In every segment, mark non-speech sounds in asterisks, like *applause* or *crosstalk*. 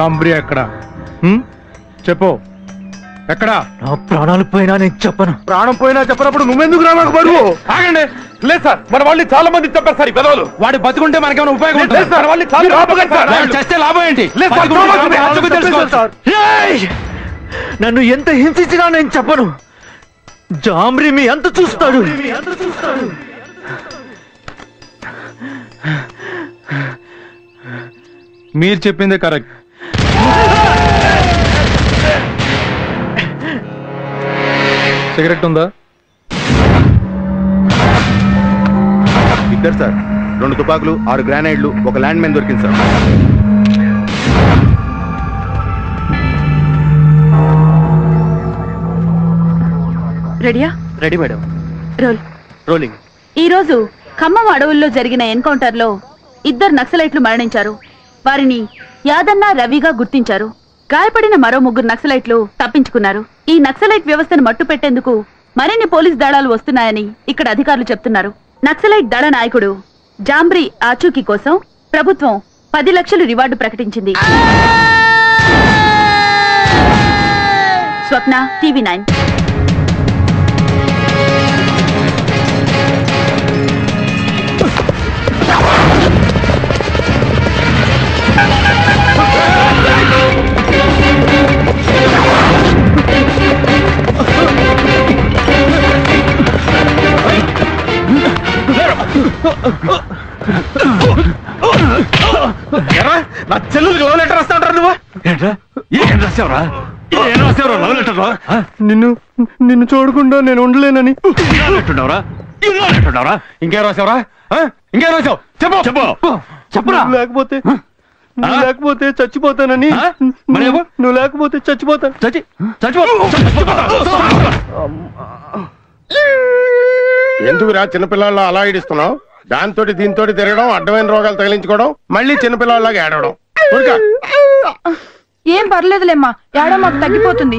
జాంబ్రీ ఎక్కడ? చెప్పు. ఎక్కడా? నా ప్రాణాలు పోయినా నేను చెప్పను. ప్రాణం పోయినా చెప్పనప్పుడు నువ్వెందుకు రా నాకు బరువు? ఆగండి. లేదు సార్ మన వాళ్ళు చాలా మంది చెప్పారు సార్ ఈ పెదవులు. వాడి బతుకుంటే మనకేమైనా ఉపయోగం ఉంటుంది? సార్ వాళ్ళు చాలా ఆపకండి సార్. వాడు చస్తే లాభం ఏంటి? లేదు సార్. ఏయ్! నన్ను ఎంత హింసించినా నేను చెప్పను. జామ్రి మీ అంత చూస్తాడు. మీరు చెప్పిందే కరెక్ట్. సిగరెట్ ఉందా? ఇద్దరు సార్. రెండు తుపాకులు ఆరు గ్రానైడ్లు ఒక ల్యాండ్ మైన్ దొరికింది సార్. రెడీయా? Ready madam. రోల్. రోలింగ్. ఈ రోజు ఖమ్మం అడవుల్లో జరిగిన ఎన్కౌంటర్లో ఇద్దరు నక్సలైట్లు మరణించారు. వారిని యాదన్న రవిగా గుర్తించారు. గాయపడిన మరో ముగ్గురు నక్సలైట్లు తప్పించుకున్నారు. ఈ నక్సలైట్ వ్యవస్థను మట్టు పెట్టేందుకు మరిన్ని పోలీస్ దళాలు వస్తున్నాయని ఇక్కడ అధికారులు చెప్తున్నారు. నక్సలైట్ దళ నాయకుడు జాంబ్రి ఆచూకీ కోసం ప్రభుత్వం పది లక్షలు రివార్డు ప్రకటించింది. Swapna TV nine. నా చెల్లెలకు లవ్ లెటర్ వస్తా ఉంటారు నువ్వు ఏం రాసావురా? ఏం రాసావురా లవ్ లెటర్ నిన్ను నిన్ను చూడకుండా నేను ఉండలేనని. అంటున్నావురా అంటున్నావురా ఇంకేం రాసావురా? ఆ? ఇంకేం రాసావు? చెప్పు. చెప్పు. చెప్పురా? నువ్వు లేకపోతే నువ్వు లేకపోతే చచ్చిపోతానని? నువ్వు లేకపోతే చచ్చిపోతాను చచ్చి చచ్చిపో. ఎందుకురా చిన్నపిల్లల్లో అలా ఇడిస్తున్నావు దాంతో దీంతో తిరగడం అడ్డమైన రోగాలు తగిలించుకోవడం మళ్ళీ చిన్నపిల్లలాగా ఏడవడం. ఊరుకా. ఏం పర్లేదులేమ్మా ఏడో మాకు తగ్గిపోతుంది.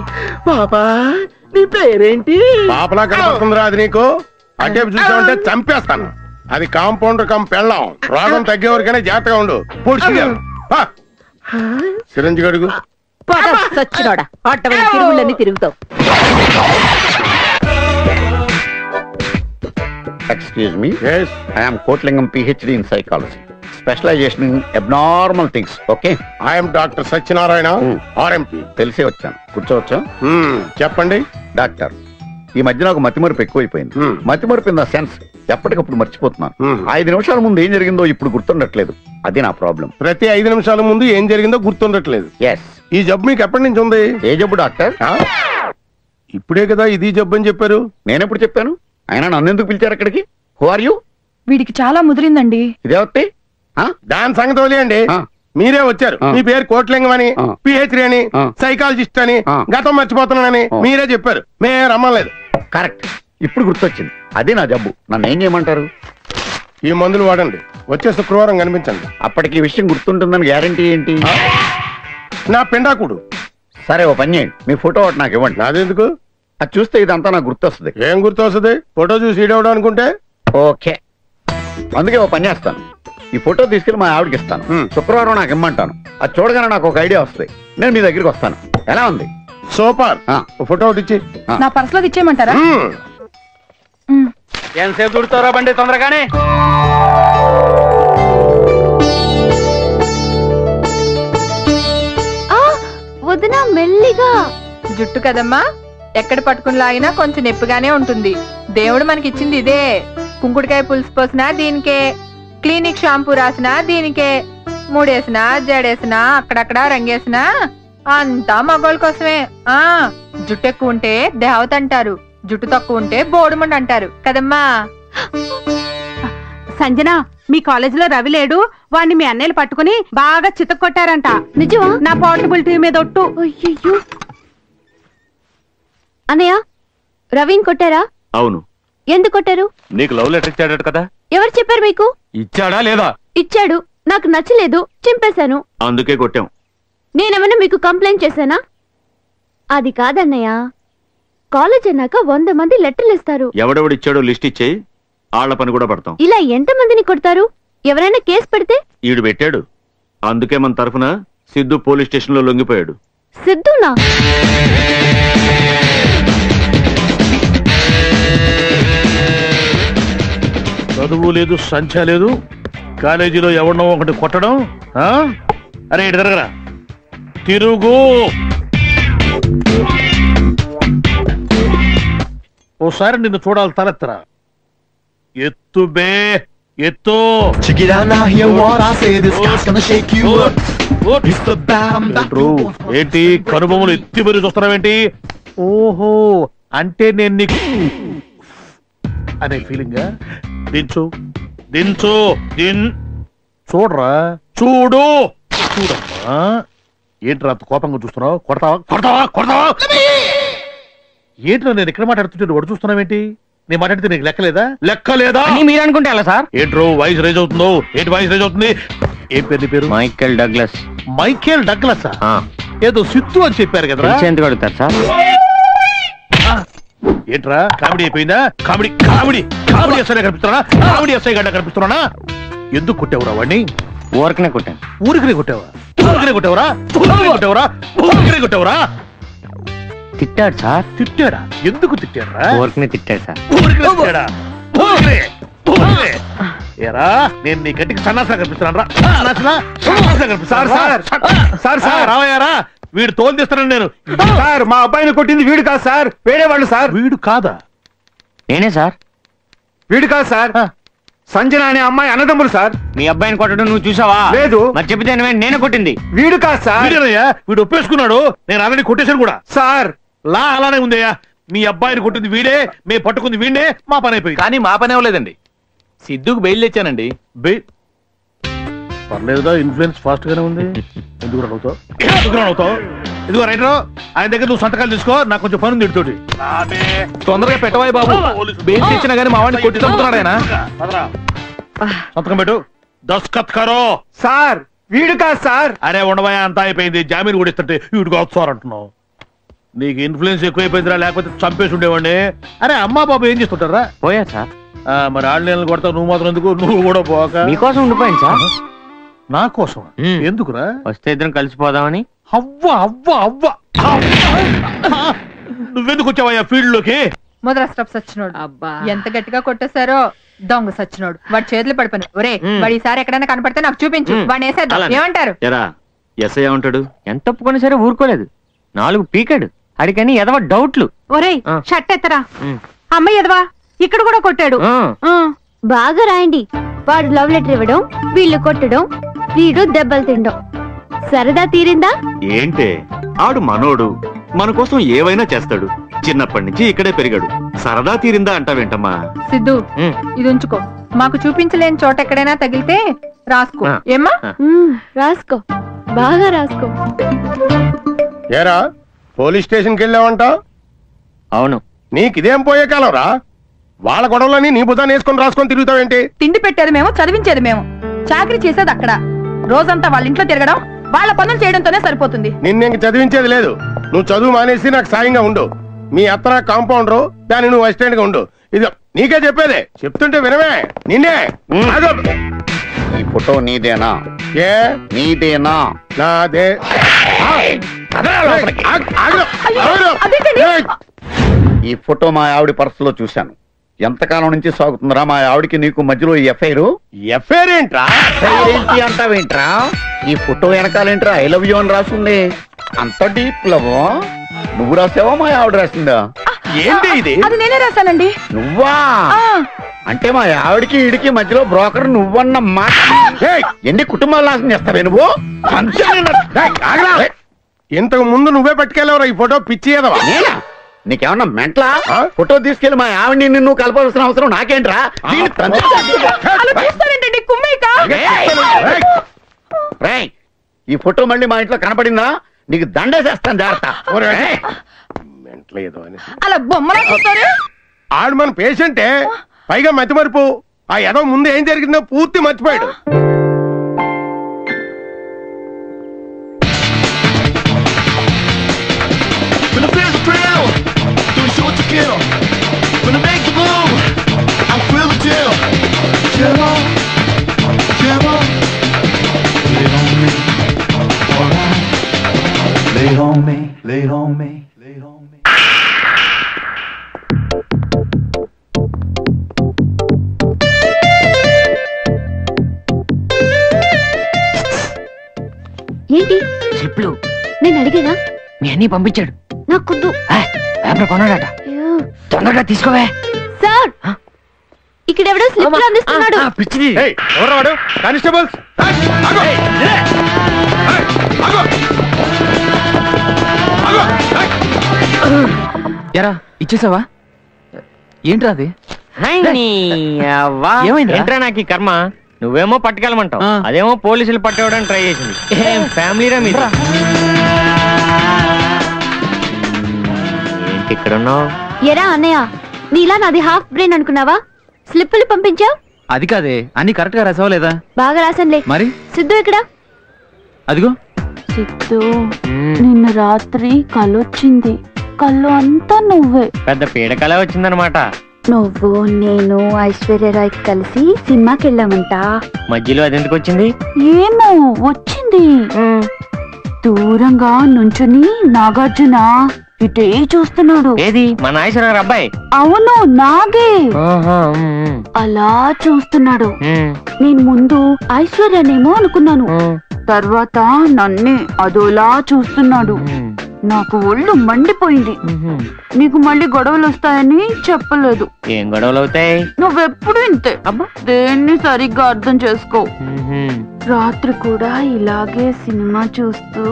పాపలా కనపడుతుందిరా అది నీకు? అటేపు చూసావంటే చంపేస్తాను. అది కాంపౌండర్ కం పెళ్ళాం. రోగం తగ్గే వరకనే జాగ్రత్తగా ఉండు. పూడ్చి సిరంజి గడుగు తిరుగుతావు. Excuse me I'm Kotlingam PhD in psychology specialization in abnormal things okay I'm doctor Satyanarayana Hmm. RMP తెలిసే వచ్చాను. కూర్చోవచ్చా? చెప్పండి. డాక్టర్ ఈ మధ్యన ఒక మతిమరుపు ఎక్కువైపోయింది. Hmm. మతిమరుపు ఇన్ ద సెన్స్ ఎప్పటికప్పుడు మర్చిపోతున్నాను. Hmm. ఐదు నిమిషాల ముందు ఏం జరిగిందో ఇప్పుడు గుర్తుండట్లేదు. అది నా ప్రాబ్లం ప్రతి ఐదు నిమిషాల ముందు ఏం జరిగిందో గుర్తుండట్లేదు. ఎస్ ఈ జబ్బు మీకు ఎప్పటి నుంచి ఉంది? ఏ జబ్బు డాక్టర్? ఇప్పుడే కదా ఇది జబ్బు అని చెప్పారు. నేనెప్పుడు చెప్పాను? అయినా నన్ను ఎందుకు పిలిచారు అక్కడికి? హు ఆర్ యూ వీడికి చాలా ముదిరిందండి. ఇదేవత్తి దాని సంగతి వదిలేయండి. మీరే వచ్చారు. మీ పేరు కోట్లింగం అని. పిహెచ్డి అని. సైకాలజిస్ట్ అని. గతం మర్చిపోతున్నానని. మీరే చెప్పారు. మే రమ్మలేదు. కరెక్ట్ ఇప్పుడు గుర్తొచ్చింది. అదే నా జబ్బు. నన్ను ఏం చేయమంటారు? ఈ మందులు వాడండి. వచ్చే శుక్రవారం కనిపించండి. అప్పటికి ఈ విషయం గుర్తుంటుందని గ్యారంటీ ఏంటి? నా పిండాకుడు. సరే ఓ పని చేయండి. మీ ఫోటో ఒకటి నాకు ఇవ్వండి. నాదెందుకు? అది చూస్తే ఇదంతా నాకు గుర్తొస్తుంది. ఏం గుర్తు వస్తుంది ఫోటో చూసి ఈడవడం అనుకుంటే ఓకే. అందుకే ఓ పని చేస్తాను. ఈ ఫోటో తీసుకెళ్ళి మా ఆవిడకి ఇస్తాను. హ్మ్. శుక్రవారం నాకు ఇమ్మంటాను. అది చూడగానే నాకు ఒక ఐడియా వస్తుంది. నేను మీ దగ్గరికి వస్తాను. ఎలా ఉంది? సూపర్. ఆ. ఓ ఫోటో ఒకటి ఇచ్చి. నా పర్సులోకి ఇచ్చేయమంటారా. ఎంతసేపు దుడుతారా బండి తొందరగానే? వదిన మెల్లిగా. జుట్టు కదమ్మా. ఎక్కడ పట్టుకుని లాగినా కొంచెం నొప్పిగానే ఉంటుంది. దేవుడు మనకిచ్చింది ఇదే. కుంకుడుకాయ పులుసు పోసినా దీనికే. క్లినిక్ షాంపూ రాసినా దీనికే. మూడేసినా జడేసినా అక్కడక్కడ రంగేసినా అంతా మగోళ్ళ కోసమే. ఆ జుట్టు ఎక్కువ ఉంటే దేవత అంటారు. జుట్టు తక్కువ ఉంటే బోడుమండి అంటారు. కదమ్మా? సంజన మీ కాలేజీలో రవి లేడు. వాడిని మీ అన్నయ్యలు పట్టుకుని బాగా చితక్కొట్టారంట. నిజమా? నా పోర్టబుల్ టీవీ మీద ఒట్టు. అయ్యయ్యో. అన్నయ్య రవిని కొట్టారా? అవును. ఎందుకు కొట్టారు? నీకు లవ్ లెటర్ ఇచ్చాడట కదా? ఎవరు చెప్పారు మీకు? ఇచ్చాడా లేదా? ఇచ్చాడు. నాకు నచ్చలేదు. చింపేశాను. అందుకే కొట్టాం. నేనేమన్నా మీకు కంప్లైంట్ చేశానా? అది కాదన్నయ్య. కాలేజ్ అన్నాక వంద మంది లెటర్లు ఇస్తారు. ఎవడెవడిచ్చాడో లిస్ట్ ఇచ్చేయి. ఆళ్ళ పని కూడా పడతాం. ఇలా ఎంత మందిని కొడతారు? ఎవరైనా కేసు పెడితే? ఈడు పెట్టాడు. అందుకే మన తరఫున సిద్ధు పోలీస్ స్టేషన్లో లొంగిపోయాడు. సిద్ధునా? చదువు లేదు సంచా లేదు కాలేజీలో ఎవరినో ఒకటి కొట్టడం ఆ? అరే ఇటు తిరగరా తిరుగు ఓసారి నిన్ను చూడాలి తలెత్తరా ఎత్తు బే ఎత్తు Check it out now, hear what I say. This guy's gonna shake you up. It's the ఏంట్రు? ఏంటి కనుబొమ్మలు ఎత్తి మరి చూస్తున్నావేంటి ఓహో అంటే నేను నీకు అనే ఫీలింగ్ దించు. దించు. దిన్. చూడరా? చూడు. చూడమ్మా. ఏంట్రా అంత కోపంగా చూస్తున్నావు? కొడతావా? కొడతావా? కొడతావా? ఏంట్రా నేను ఇక్కడ మాట్లాడుతుంటే వాడు చూస్తున్నావేంటి? నేను మాట్లాడితే నీకు లెక్కలేదా? లెక్కలేదా? మీరు అనుకుంటే ఎలా సార్? ఏంట్రో వాయిస్ రేజ్ అవుతుందో? ఏంటి వాయిస్ రేజ్ అవుతుంది? ఏం పేరు నీ పేరు? Michael Douglas. Michael Douglas? ఏదో సిత్తు అని చెప్పారు కదరా? ఎందుకు అడుగుతారు సార్. ఏంట్రా? కామెడీ అయిపోయిందా? కామెడీ కామెడీ కామెడీ ఎస్ఐ కనిపిస్తున్నా కామెడీ ఎస్ఐ గడ్డ కనిపిస్తున్నా ఎందుకు కొట్టావురా వాడిని ఊరకనే కొట్టాను. ఊరికినే కొట్టావా? ఊరికినే కొట్టావరా? ఊరికినే కొట్టావరా? ఊరికినే కొట్టావరా? తిట్టాడు సార్. తిట్టాడా? ఎందుకు తిట్టారా ఊరకనే తిట్టాడు సార్. ఊరికినే తిట్టాడా? ఊరికినే ఊరికినే. ఏరా నేను నీ గట్టికి సన్నాసా కనిపిస్తున్నాను రా సన్నాసా సన్నాసా కనిపిస్తున్నాను సార్ సార్. సార్ రావయ్యారా వీడు తోలు తీస్తున్నాను నేను. సార్ మా అబ్బాయిని కొట్టింది వీడు కాదు సార్. వేరే వాళ్ళు సార్. వీడు కాదా? నేనే సార్. వీడు కాదు సార్. సంజన అనే అమ్మాయి అన్నదమ్ములు సార్. మీ అబ్బాయిని కొట్టడం నువ్వు చూసావా? లేదు. మరి చెప్తే నేనే కొట్టింది? వీడు కాదు సార్. వీడేనయ్యా? వీడు ఒప్పేసుకున్నాడు. నేను ఆల్రెడీ కొట్టేశాను కూడా. సార్. లా అలానే ఉందయ్యా. మీ అబ్బాయిని కొట్టింది వీడే మే పట్టుకుంది వీడే మా పని అయిపోయింది. కానీ మా పని అవ్వలేదండి. సిద్ధుకు బెయిల్ తెచ్చానండి. బే- పర్లేదుగా ఇన్ఫ్లుయెన్స్ ఫాస్ట్ గానే ఉంది. *laughs* ఎందుకు అవుతావు ఎందుకు అవుతావు ఇదిగో రైటర్ ఆయన దగ్గర నువ్వు సంతకాలు తీసుకో నాకు కొంచెం పని ఉంది వీడితోటి. తొందరగా పెట్టవాయి బాబు. బెయిల్ తెచ్చినా గానీ మా వాడిని కొట్టి చంపుతున్నాడు ఆయన. పదరా. సంతకం పెట్టు. దస్కత్ కరో. సార్ వీడు కాదు సార్. అరే ఉండవా అంతా అయిపోయింది. జామీన్ కూడా ఇస్తుంటే వీడికి వస్తారు అంటున్నావు. నీకు ఇన్ఫ్లుయెన్స్ ఎక్కువైపోయిందిరా లేకపోతే చంపేసి ఉండేవాడిని. అరే అమ్మా బాబు ఏం చేస్తుంటారా పోయా సార్. మరి ఆన్లైన్ కొడతావు నువ్వు మాత్రం ఎందుకు? నువ్వు కూడా పోక. మీకోసం ఉండిపోయింది సార్. నా కోసం మ్మ్. ఎందుకురా? వస్తే ఇద్దరం కలిసిపోదామని అవ్వ అవ్వ అవ్వ అవ్వ. నువ్వెందుకు వచ్చావయ్యా ఫీల్డ్లోకి ముద్ర స్టప్ సచ్చినోడు. ఎంత గట్టిగా కొట్టేశారో దొంగ సచ్చినోడు. వాడి చేతులు పడిపోయి ఒరే వాడు ఈసారి ఎక్కడైనా కనపడితే నాకు చూపించు. మ్. వాడిని వేసేద్దాం. అలానే. ఏమంటారు? ఎరా ఎస్ఐ ఉంటాడు ఎంత ఒప్పుకొని సరే ఊరుకోలేదు. నాలుగు పీకాడు. అడికని ఎదవ డౌట్లు. ఒరేయ్ ఆ. షర్ట్ ఎత్తరా. అమ్మాయి ఎదవా? ఇక్కడ కూడా కొట్టాడు. ఆ, బాగా రాయండి. వాడు లవ్ లెటర్ ఇవ్వడం వీళ్ళు కొట్టడం వీడు దెబ్బలు తినడం సరదా తీరిందా? ఏంటే? ఆడు మనోడు. మన కోసం ఏవైనా చేస్తాడు. చిన్నప్పటి నుంచి ఇక్కడే పెరిగాడు. సరదా తీరిందా అంటావేంటమ్మా? సిద్ధు ఉమ్, ఇది ఉంచుకో. మాకు చూపించలేని చోట ఎక్కడైనా తగిలితే రాసుకో. ఆ. ఏమ్మా? మ్మ్, రాసుకో. బాగా రాసుకో. ఏరా పోలీస్ స్టేషన్కి వెళ్ళావంట? అవును. నీకు ఇదేం పోయే కాలం రా? వాళ్ళ గొడవలని నీ బుధాన్ని వేసుకొని రాసుకొని తిరుగుతావేంటి? తిండి పెట్టేది మేము చదివించేది మేము. చాకరీ చేసేది అక్కడ. రోజంతా వాళ్ళ ఇంట్లో తిరగడం వాళ్ళ పనులు చేయడంతోనే సరిపోతుంది. నిన్న ఇంక చదివించేది లేదు. నువ్వు చదువు మానేసి నాకు సాయంగా ఉండు. మీ అత్త కాంపౌండరు దాన్ని నువ్వు అసిస్టెంట్గా ఉండు. ఇది నీకే చెప్పేదే. చెప్తుంటే వినవే. నిన్నే. ఆగు. ఈ ఫోటో నీదేనా? ఏ? నీదేనా? నాదే. అదే. ఈ ఫోటో మా ఆవిడ పర్సులో చూశాను. ఎంతకాలం నుంచి సాగుతుందిరా మా ఆవిడకి నీకు మధ్యలో ఈ ఎఫ్ఐఆర్ ఎఫ్ఐఆర్ ఏంట్రా? ఏంటి అంటావేంట్రా? ఈ ఫోటో వెనకాలేంట్రా? ఐ లవ్ యూ అని రాసింది. అంత డీప్ లవ్? నువ్వు రాసావా మా ఆవిడ రాసిందా? ఏంటి ఇది? అది నేనే రాశానండి. నువ్వా? అంటే మా ఆవిడకి ఈడికి మధ్యలో బ్రోకర్ నువ్వన్న మాట. ఏయ్, ఎన్ని కుటుంబాలు నాశనం చేస్తావే నువ్వు? ఏయ్, ఆగురా. ఇంతకు ముందు నువ్వే పట్టుకెళ్ళవరా ఈ ఫోటో? పిచ్చి ఏదవా? నేనా? నీకేమన్నా మెంట్లా? ఫోటో తీసుకెళ్ళి మా ఆవిడ్ని నిన్ను కలపాల్సిన అవసరం నాకేంట్రా? ఈ ఫోటో మళ్ళీ మా ఇంట్లో కనపడిందా? నీకు దండేసేస్తాను జాగ్రత్త. ఆడు మన పేషెంటే పైగా మతి మరుపు ఆ ఎదవ ముందు ఏం జరిగిందో పూర్తి మర్చిపోయాడు. It on me, lay it on me. ఏంటి? చెప్పులు నేను అడిగానా? మీ అన్ని పంపించాడు. నాకొద్దు. పేపర్ కొన్నాడట. తొందరగా తీసుకోవే. సార్! ఇక్కడ ఎవడో స్లిప్ అందిస్తున్నాడు. పిచ్చిది. ఏయ్, ఎవరు వాడు? కానిస్టేబుల్స్. ఎరా ఇచ్చేసావా? ఏంట్రా అది? ఏమైందిరా? ఏంట్రా నాకు ఈ కర్మ? నువ్వేమో పట్టుకెళ్ళమంటావు. అదేమో పోలీసులు పట్టేవడానికి ట్రై చేసింది. ఏం ఫ్యామిలీరా మీరు ఏంటి ఇక్కడ ఉన్నావు? ఎరా అన్నయ్య నీలా నాది హాఫ్ బ్రెయిన్ అనుకున్నావా? స్లిప్పులు పంపించావు? అది కాదే అన్ని కరెక్ట్గా రాసావా లేదా? బాగా రాసంలే మరి? సిద్ధు ఇక్కడ అదిగో. సిద్ధు నిన్న రాత్రి కలొచ్చింది. కళ్ళు అంతా నువ్వే. పెద్ద పీడకలే వచ్చిందనమాట. నువ్వు నేను ఐశ్వర్యరాయ్ కలిసి సినిమాకి వెళ్ళామంట. మధ్యలో అది ఎందుకు వచ్చింది? ఏమో వచ్చింది. దూరంగా నుంచుని నాగార్జున ఇటే చూస్తున్నాడు. ఏది? అబ్బాయి? అవును నాగే. అలా చూస్తున్నాడు. నేను ముందు ఐశ్వర్యనేమో అనుకున్నాను. తర్వాత నన్నే అదోలా చూస్తున్నాడు. నాకు ఒళ్ళు మండిపోయింది. నీకు మళ్ళీ గొడవలు వస్తాయని చెప్పలేదు. ఏం గొడవలు అవుతాయి నువ్వెప్పుడు ఇంతే. దేన్ని సరిగ్గా అర్థం చేసుకో. రాత్రి కూడా ఇలాగే సినిమా చూస్తూ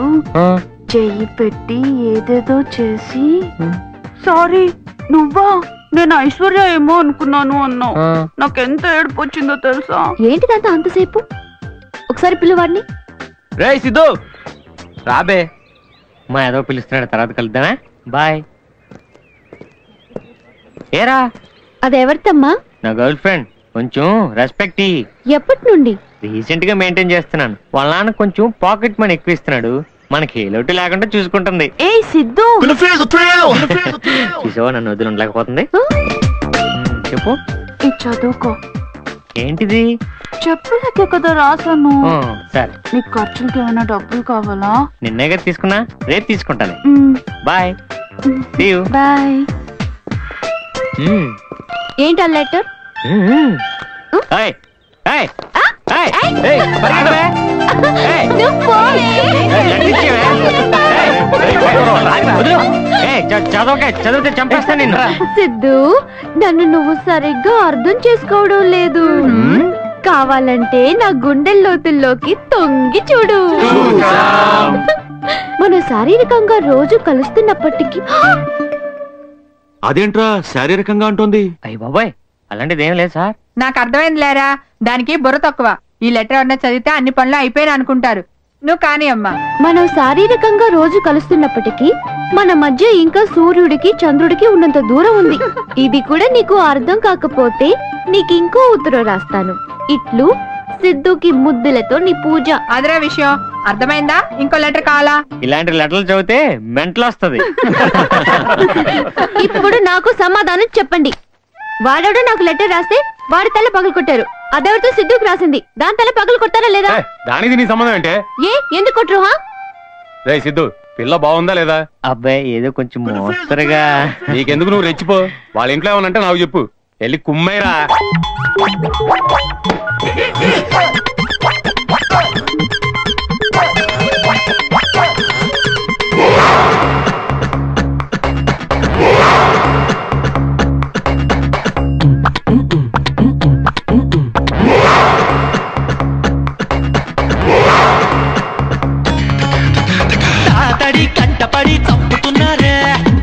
చెయ్యి పెట్టి ఏదేదో చేసి సారీ నువ్వా? నేను ఐశ్వర్య ఏమో అనుకున్నాను అన్నావు. ఆ. నాకెంత ఏడుపు వచ్చిందో తెలుసా? ఏంటిదంతా అంతసేపు? ఒకసారి పిల్లవాడిని. రే సిద్ధు! రాబే మా ఏదో పిలుస్తున్నాడు తర్వాత కలుద్దామా? బాయ్. ఏరా? అది ఎవరితమ్మా నా గర్ల్ ఫ్రెండ్. కొంచెం రెస్పెక్ట్ ఎప్పటి నుండి? రీసెంట్గా మెయింటైన్ చేస్తున్నాను. వాళ్ళ నాన్న కొంచెం పాకెట్ మనీ ఎక్కువ ఇస్తున్నాడు. మనకి ఏ లోటు లేకుండా చూసుకుంటుంది. ఏ సిద్ధు. *laughs* చూసావా నన్ను వదిలి ఉండలేకపోతుంది? చెప్పు. ఇది చదువుకో. ఏంటిది? చెప్పులకే కదా రాసాను ఆ, సరే. నీకు ఖర్చులకి ఏమైనా డబ్బులు కావాలా? నిన్నే కదా తీసుకున్నా రేపు తీసుకుంటాను. బాయ్. See you bye. ఏంటి ఆ లెటర్? ఏయ్ ఏయ్ ఏయ్ ఏయ్. పరిగెత్తవే ఏయ్ చదవకే చదివితే చంపేస్తా నిన్ను. సిద్ధు నన్ను నువ్వు సరిగ్గా అర్థం చేసుకోవడం లేదు. కావాలంటే నా గుండె లోతుల్లోకి తొంగి చూడు. మన శారీరకంగా రోజు కలుస్తున్నప్పటికీ అదేంట్రా శారీరకంగా అంటోంది? అయ్యి బాబాయ్ అలాంటిది ఏం లేదు సార్. నాకు అర్థమైంది లేరా దానికి బుర్ర తక్కువ. ఈ లెటర్ ఎవరన్నా చదివితే అన్ని పనులు అయిపోయిన అనుకుంటారు. నువ్వు కాని అమ్మా. మనం శారీరకంగా రోజు కలుస్తున్నప్పటికీ మన మధ్య ఇంకా సూర్యుడికి చంద్రుడికి ఉన్నంత దూరం ఉంది. ఇది కూడా నీకు అర్థం కాకపోతే నీకు ఇంకో ఉత్తరం రాస్తాను. ఇట్లు సిద్ధుకి ముద్దులతో నీ పూజ. అదరా విషయం. అర్థమైందా? ఇంకో లెటర్ కావాలా? ఇలాంటి లెటర్లు చదివితే మెంటల్ వస్తుంది. *laughs* ఇప్పుడు నాకు సమాధానం చెప్పండి. వాడెవడో నాకు లెటర్ రాస్తే వాడి తల పగలు కొట్టారు. అదెవరితో సిద్ధుకి రాసింది? దాని తల పగలు కొట్టారా లేదా? దానికి నీ సంబంధం ఏంటే? ఏ ఎందుకు కొట్టరు హా? రే సిద్ధు పిల్ల బాగుందా లేదా? అబ్బాయి ఏదో కొంచెం మోస్తరుగా. నీకెందుకు నువ్వు రెచ్చిపో? వాళ్ళ ఇంట్లో ఏమనంటే నాకు చెప్పు. వెళ్ళి కుమ్మైరా. *laughs* పడి తప్పుతున్నారే.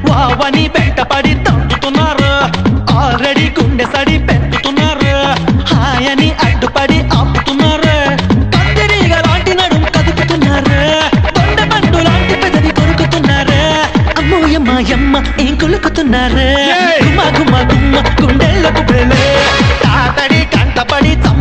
వావని బెట్ట పడి ఆల్రెడీ గుండె సడి పెంచుతున్నారు హాయని అడ్డుపడి ఆపుతున్నారు. లాంటి నడుం కదుపుతున్నారు. దొండ పండు లాంటి పెదవి కొరుకుతున్నారు. అమ్మోయమ్మ యమ్మ ఏం కొలుకుతున్నారు? గుమ్మ గుమ్మ గుండెళ్ళకు తాతడి కంటపడి తప్పు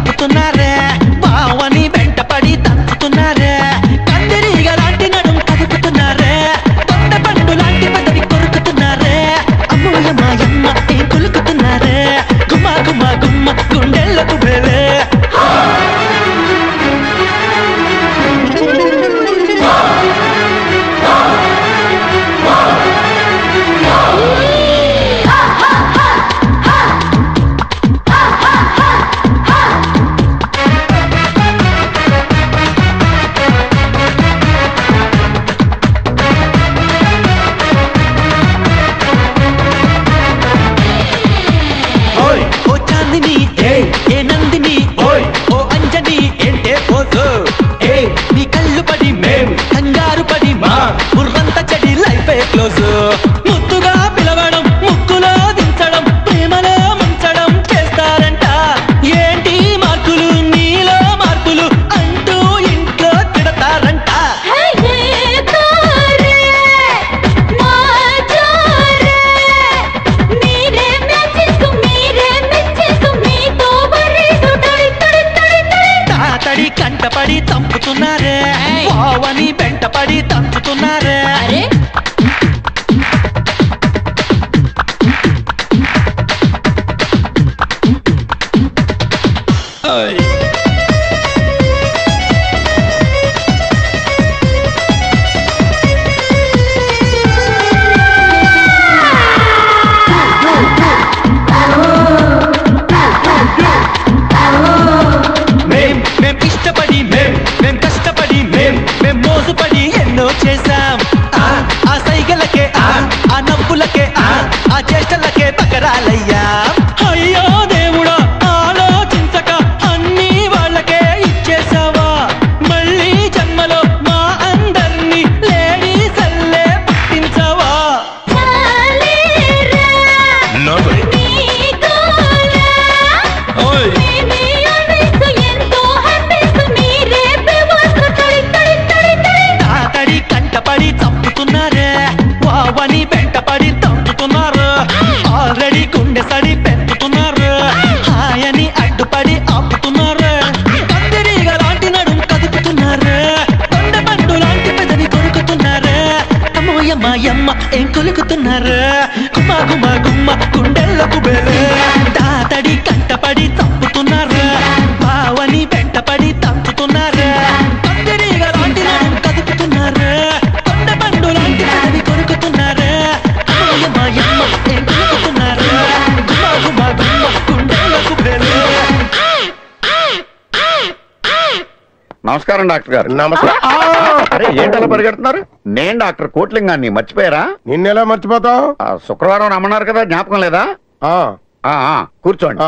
నమస్కారం డాక్టర్ గారు. నమస్కారం అరే ఏంటలా పరిగెడుతున్నారు? నేను డాక్టర్ కోట్లింగాన్ని మర్చిపోయారా? నిన్నెలా మర్చిపోతాం ఆ, శుక్రవారం రమ్మన్నారు కదా జ్ఞాపకం లేదా? ఆ, ఆ, ఆ, కూర్చోండి.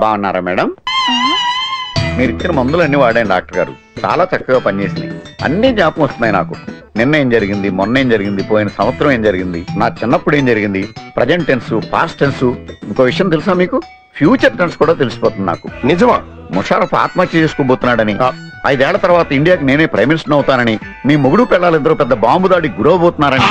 బాగున్నారా మేడం? మీరు ఇచ్చిన మందులన్నీ వాడాను డాక్టర్ గారు. చాలా చక్కగా పనిచేసినాయి. అన్ని జ్ఞాపకం వస్తున్నాయి నాకు. నిన్న ఏం జరిగింది మొన్న ఏం జరిగింది పోయిన సంవత్సరం ఏం జరిగింది నా చిన్నప్పుడు ఏం జరిగింది ప్రజెంట్ టెన్స్ పాస్ట్ టెన్స్ ఇంకో విషయం తెలుసా మీకు? ఫ్యూచర్ టెన్స్ కూడా తెలిసిపోతుంది నాకు. నిజమా? ముషారఫ్ ఆత్మహత్య చేసుకోబోతున్నాడని. ఐదేళ్ళ తర్వాత ఇండియాకి నేనే ప్రైమ్ మినిస్టర్ అవుతానని మీ మొగుడు పిల్లలిద్దరూ పెద్ద బాంబు దాడికి గురవబోతున్నారని.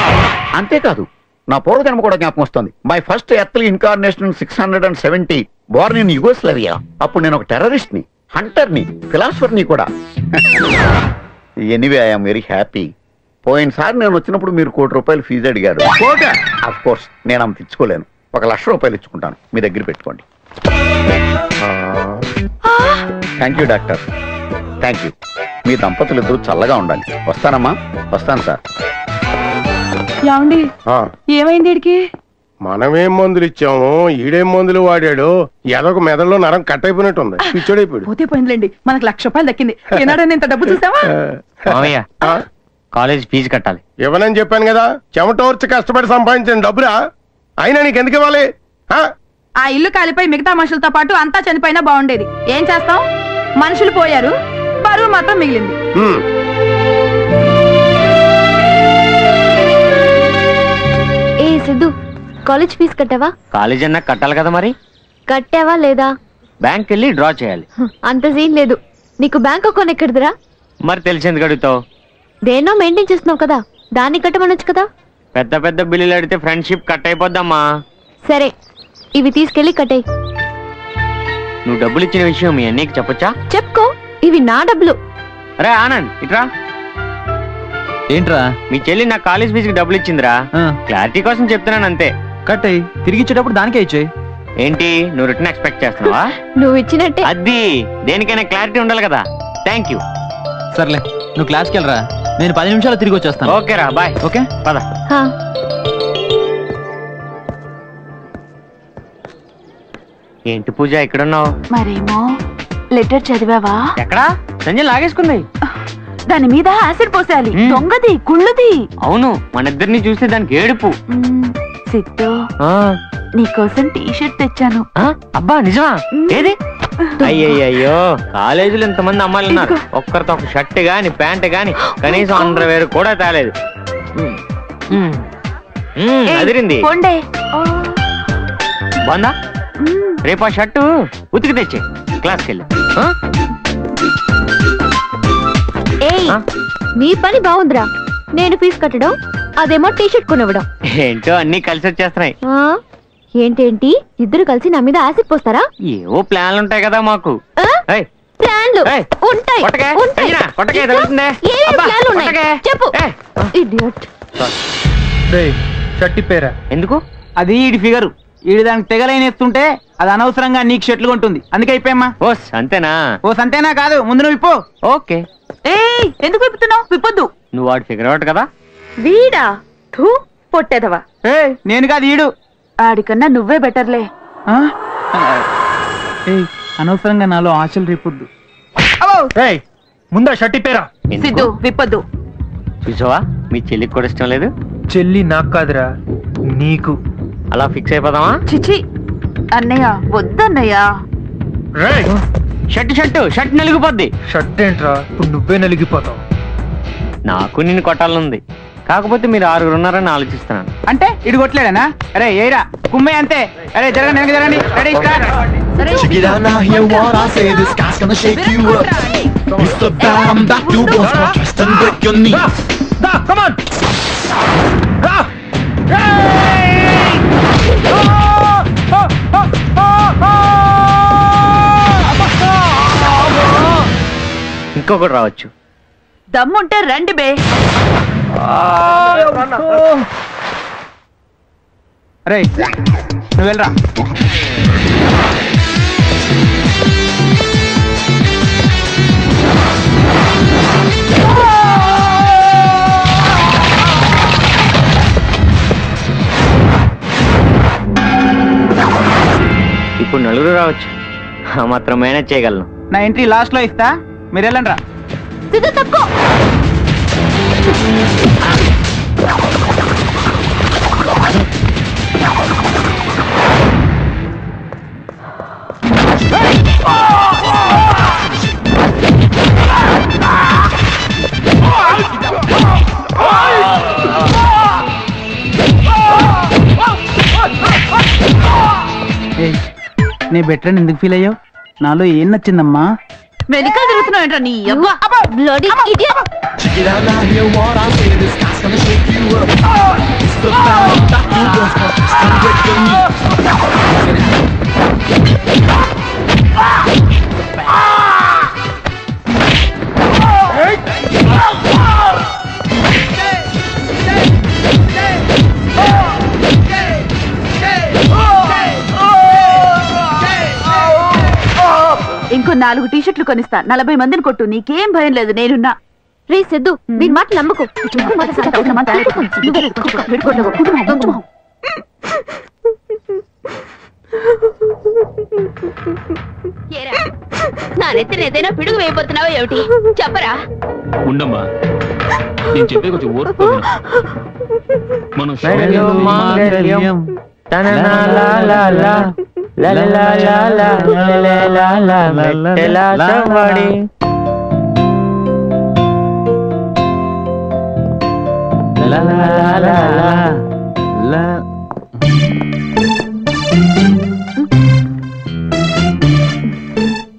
అంతేకాదు నా పూర్వజన్మ కూడా జ్ఞాపకం వస్తుంది. My first earthly incarnation six hundred and seventy born in Yugoslavia అప్పుడు నేను ఒక టెర్రరిస్ట్ని హంటర్ని ఫిలాసఫర్ని కూడా ఎనీవే ఐఎమ్ వెరీ హ్యాపీ పోయినసారి నేను వచ్చినప్పుడు మీరు కోటి రూపాయలు ఫీజు అడిగారు. అఫ్ కోర్స్ నేను ఆమె తెచ్చుకోలేను ఒక లక్ష రూపాయలు ఇచ్చుకుంటాను. మీ దగ్గర పెట్టుకోండి. Thank you doctor thank you మీ దంపతులు ఇద్దరు చల్లగా ఉండాలి. వస్తానమ్మా. వస్తాను సార్. ఏమండి? ఏమైంది వీడికి మనమేం మందులు ఇచ్చాము ఈడేం మందులు వాడాడు ఏదొక మెదడులో నరం కట్ అయిపోయినట్టుంది పిచ్చోడైపోయాడు. పోతే పోయిందిలేండి. మనకు లక్ష రూపాయలు దక్కింది. ఏనాడని ఇంత డబ్బు చూసావా? మామయ్య కాలేజ్ ఫీజు కట్టాలి. ఇవ్వనని చెప్పాను కదా చెమటోర్చి కష్టపడి సంపాదించిన డబ్బులా అయినా నీకు ఎందుకు ఇవ్వాలి? ఆ? ఆ ఇల్లు కాలిపోయి మిగతా మనుషులతో పాటు అంతా చనిపోయినా బాగుండేది. ఏం చేస్తాం? మనుషులు పోయారు. బరువు మాత్రం మిగిలింది. ఏ సిద్ధు కాలేజ్ ఫీజు కట్టావా? కాలేజ్ అన్నా కట్టాలి కదా మరి? కట్టావా లేదా? బ్యాంక్ వెళ్ళి డ్రా చేయాలి. అంత సీన్ లేదు. నీకు బ్యాంక్ అకౌంట్ ఎక్కడిదిరా? మరి తెలిసింది అడుగుతావు? దేన్నో మెయింటైన్ చేస్తున్నావు కదా దాన్ని కట్టమనొచ్చు కదా? పెద్ద పెద్ద బిల్లులు అడిగితే ఫ్రెండ్షిప్ కట్ అయిపోద్దమ్మా. సరే ఇవి తీసుకెళ్ళి కట్టాయి. నువ్వు డబ్బులు ఇచ్చిన విషయం మీ అన్నయ్యకి చెప్పొచ్చా? చెప్పుకో. ఇవి నా డబ్బులు. అరే ఆనంద్ ఇట్రా. ఏంట్రా? మీ చెల్లి నా కాలేజ్ ఫీజుకి డబ్బులు ఇచ్చిందిరా. క్లారిటీ కోసం చెప్తున్నాను అంతే. కట్ అయ్యి. తిరిగి ఇచ్చేటప్పుడు దానికే ఇచ్చేయి ఏంటి? నువ్వు రిటర్న్ ఎక్స్పెక్ట్ చేస్తున్నావా? నువ్వు ఇచ్చినట్టే. అది. దేనికైనా క్లారిటీ ఉండాలి కదా. థ్యాంక్ యూ సర్లే నువ్వు క్లాస్కి వెళ్ళరా. నేను పది నిమిషాలు తిరిగి వచ్చేస్తాను. ఓకే రా బాయ్ ఓకే? పద. హా. ఏంటి పూజ ఎక్కడున్నావు? మరేమో. లెటర్ చదివావా? ఎక్కడా? సంజయ్ లాగేసుకుంది. దాని మీద యాసిడ్ పోసేయాలి. మ్మ్. దొంగది కుళ్ళుది అవును మన ఇద్దరిని చూస్తే దానికి ఏడుపు. సిద్ధు నీకోసం టీ షర్ట్ తెచ్చాను అబ్బా నిజమా? ఏది? అయ్యయ్యో కాలేజీలో ఇంతమంది అమ్మాయిలు ఉన్నారు. ఒక్కరితో ఒక షర్ట్ గాని ప్యాంట్ గాని కనీసం అండర్ వేర్ కూడా తేలేదు. అదిరింది. బాగుందా. రేపు ఆ షర్టు ఉతికి తెచ్చే క్లాస్కి వెళ్ళి? ఏయ్? నీ పని బాగుందిరా. నేను ఫీజు కట్టడం అదేమో టీ షర్ట్ కొనివ్వడం. ఏంటో అన్ని కలిసి వచ్చేస్తున్నాయి. ఆ? ఏంటేంటి? ఇద్దరు కలిసి నా మీద యాసిడ్ పోస్తారా? ఏవో ప్లాన్లు ఉంటాయి కదా మాకు. ఆ? ఏయ్, ప్లాన్లు. ఏయ్, ఉంటాయి. కొట్టకే, ఉంటాయి. సంజన, కొట్టకే, ఇంకా తగులుతుందే. ఏ అబ్బా, ప్లాన్లు ఉన్నాయి. కొట్టకే. చెప్పు. ఏయ్, ఇడియట్ షర్ట్ ఇప్పేరా. ఎందుకు? అది ఈడి ఫిగర్. ఈడి దానికి తెగలైన ఎత్తుంటే అది అనవసరంగా నీకు షర్ట్లు కొంటుంది. అందుకే అయిపోయమ్మా. ఓస్ అంతేనా? ఓ సంతేనా కాదు ముందు నువ్వు ఇప్పు. ఓకే. ఏయ్ ఎందుకు విప్పుతున్నావు? విప్పొద్దు. నువ్వు వాడు ఫిగర్ అవుట్ కదా? వీడా? థూ పొట్టేదవా? ఏ నేను కాదు ఈడు. ఆడికన్నా నువ్వే బెటర్లే. ఆ? ఏయ్ అనవసరంగా నాలో ఆశలు రేపొద్దు. ముందా షర్ట్ ఇప్పేరా. ఎందుకు? సిద్ధు విప్పొద్దు. చూసావా? మీ చెల్లికి కూడా ఇష్టం లేదు? చెల్లి నాకు కాదురా నీకు. అలా ఫిక్స్ అయిపోదామా? చిచి అన్నయ్య వద్దన్నయ్య. షర్ట్ షర్ట్ షర్ట్ నలిగిపోద్ది. షర్ట్ ఏంట్రా? ఇప్పుడు నువ్వే నలిగిపోతావు. నాకు నిన్ను కొట్టాలనుంది. కాకపోతే మీరు ఆరుగురు ఉన్నారని ఆలోచిస్తున్నాను. అంటే ఇడు కొట్టలేడనా? అరే ఏరా కుమ్మే అంతే. అరే జరగండి వెనక్కి జరగండి. Ready start Check it out now, hear what I say. This guy's gonna shake you up. It's the bad, I'm back, you boys gonna twist and break your knees. Come on ఇంకొకటి రావచ్చు. దమ్ముంటే రండి బే. అరే నువ్వు వెళ్ళరా? ఇప్పుడు నలుగురు రావచ్చు. ఆ మాత్రం మేనేజ్ చేయగలను. నా ఎంట్రీ లాస్ట్లో ఇస్తా. మీరు వెళ్ళండి రా నీ బెటర్ ఎందుకు ఫీల్ అయ్యావు? నాలో ఏం నచ్చిందమ్మా? వెనక తిరుగుతున్నావు ఏంట్రా నీ అవ్వ bloody idiot Check it out now, hear what I say. This guy's gonna shake you up. It's the bad, I'm back, you boys gonna twist and break ఇంకో నాలుగు టీ షర్ట్లు కొనిస్తా. నలభై మందిని కొట్టు. నీకేం భయం లేదు నేనున్నా. రే సిద్ధు వీడి మాట నమ్మకు. నా నెత్తిన ఏదైనా పిడుగు వేయబోతున్నావా ఏమిటి? చెప్పరా. ఉండమ్మా నేను చెప్పే కొంచెం ఓర్పు. మనం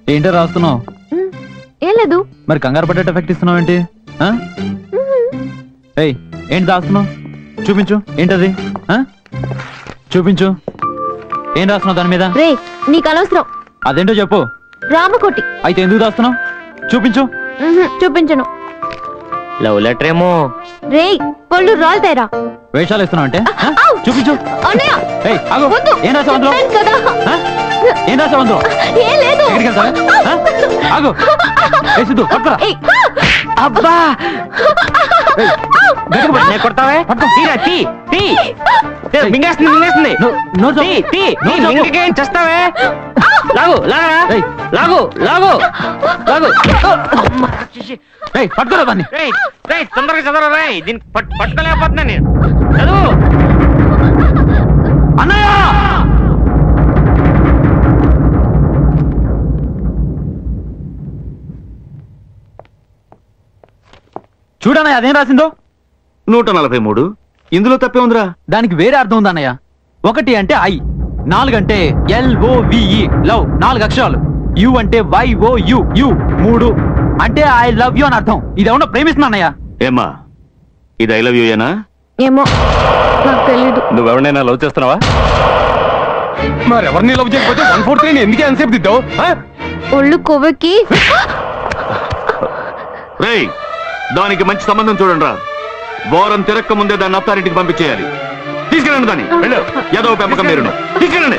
ఏంటో రాస్తున్నావు ఏం లేదు మరి కంగారు పడ్డట్టు ఎఫెక్ట్ ఇస్తున్నావు ఏంటి ఏంటి దాస్తున్నావు చూపించు ఏంటది? చూపించు ఏం రాస్తున్నావు దాని మీద? రే నీకు అనవసరం. అదేంటో చెప్పు. రామకోటి. అయితే ఎందుకు దాస్తున్నావు చూపించు. ఉహుం, చూపించను. లవ్ లెటర్ ఏమో. రేయ్ పళ్ళు రాలుతాయిరా. వేషాలు ఇస్తున్నావు అంటే! చూపించు. అన్నయ్య! ఏయ్, ఆగు. వద్దు. ఏం రాసావు అందులో? చెప్పాను కదా. ఆ? ఏం రాసావు అందులో? ఏం లేదు. ఎక్కడికి వెళ్తావా? ఆ? ఆగు. ఏ సిద్ధు పట్టుకురా. ఏయ్, అబ్బా! కొడతావే? మింగేస్తుంది మింగేస్తుంది. మింగకేం చేస్తావే? లాగు లాగరా. లాగు లాగు లాగు. పట్టుకోరా దాన్ని తొందరగా చదవరా దీనికి పట్టు పట్టుకోలేకపోతున్నా నేను. చదువు. అన్నయ్య! చూడన్నయ్య అదేం రాసిందో? నూట నలభై మూడు. ఇందులో తప్పే ఉందిరా. దానికి వేరే అర్థం ఉంది అన్నయ్య ఒకటి అంటే ఐ నాలుగు అంటే ఎల్ ఓ విఈ లవ్ నాలుగు అక్షరాలు. యు అంటే వై ఓ యు యు మూడు. అంటే ఐ లవ్ యు అని అర్థం. ఇది ఏమన్నా ప్రేమిస్తున్నా ఏమ్మా ఇది ఐ లవ్ యూ ఏనా? ఏమో నాకు తెలీదు. నువ్వెవరినైనా లవ్ చేస్తున్నావా? మరి ఎవరిని లవ్ చేయకపోతే వన్ ఫోర్ త్రీ ఎందుకే ఎంతసేపు దిద్దావు? ఒళ్ళు కొవ్వెక్కి. రేయ్ దానికి మంచి సంబంధం చూడండి రా వారం తిరక్క ముందే దాన్ని అత్తారింటికి పంపించేయాలి. తీసుకెళ్ళండి దాన్ని. వెళ్ళు. ఏదో పెంపకం మీరు తీసుకెళ్ళండి.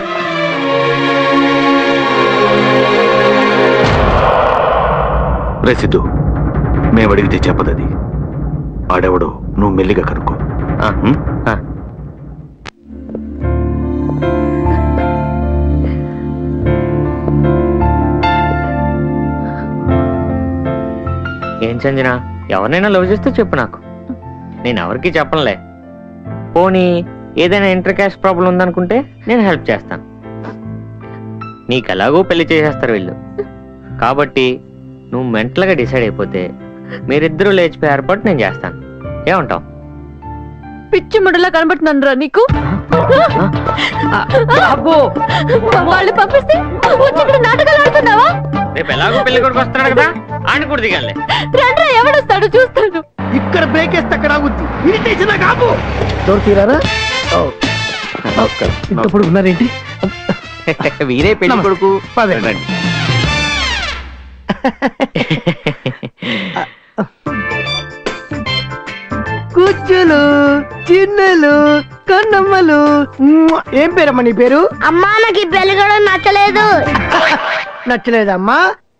రే సిద్ధు మేము అడిగితే చెప్పదది. ఆడెవడో నువ్వు మెల్లిగా కనుక్కో. ఏం సంజన? ఎవరినైనా లవ్ చేస్తే చెప్పు నాకు. నేను ఎవరికి చెప్పనులే. పోనీ ఏదైనా ఇంటర్ క్యాస్ట్ ప్రాబ్లం ఉందనుకుంటే నేను హెల్ప్ చేస్తాను. నీకు ఎలాగో పెళ్ళి చేసేస్తారు వీళ్ళు. కాబట్టి నువ్వు మెంటల్గా డిసైడ్ అయిపోతే మీరిద్దరూ లేచిపోయే ఏర్పాటు నేను చేస్తాను. ఏమంటావు? పిచ్చి ముడలా కనబడుతున్నాను రా నీకు వాళ్ళు పంపిస్తే వచ్చి ఇక్కడ నాటకాలు ఆడుతున్నావా? రేపు ఎలాగో పెళ్ళి కొడుకు వస్తున్నాడు కదా కూడా దిగాలే. రండ్రా ఎవడొస్తాడు? చూస్తాను. ఇక్కడ బ్రేక్ వేస్తే అక్కడ ఆగుద్ది. ఇరిటేషన్ కాపు. ఇంతప్పుడు ఉన్నారేంటి? వీరే పెళ్ళి కొడుకు. పదే. కుచ్చులు చిన్నలు కన్నమ్మలు. మ్మ్. ఏం పేరమ్మా నీ పేరు? అమ్మా నాకు ఈ పెళ్ళి కూడా నచ్చలేదు. *laughs* నచ్చలేదమ్మా.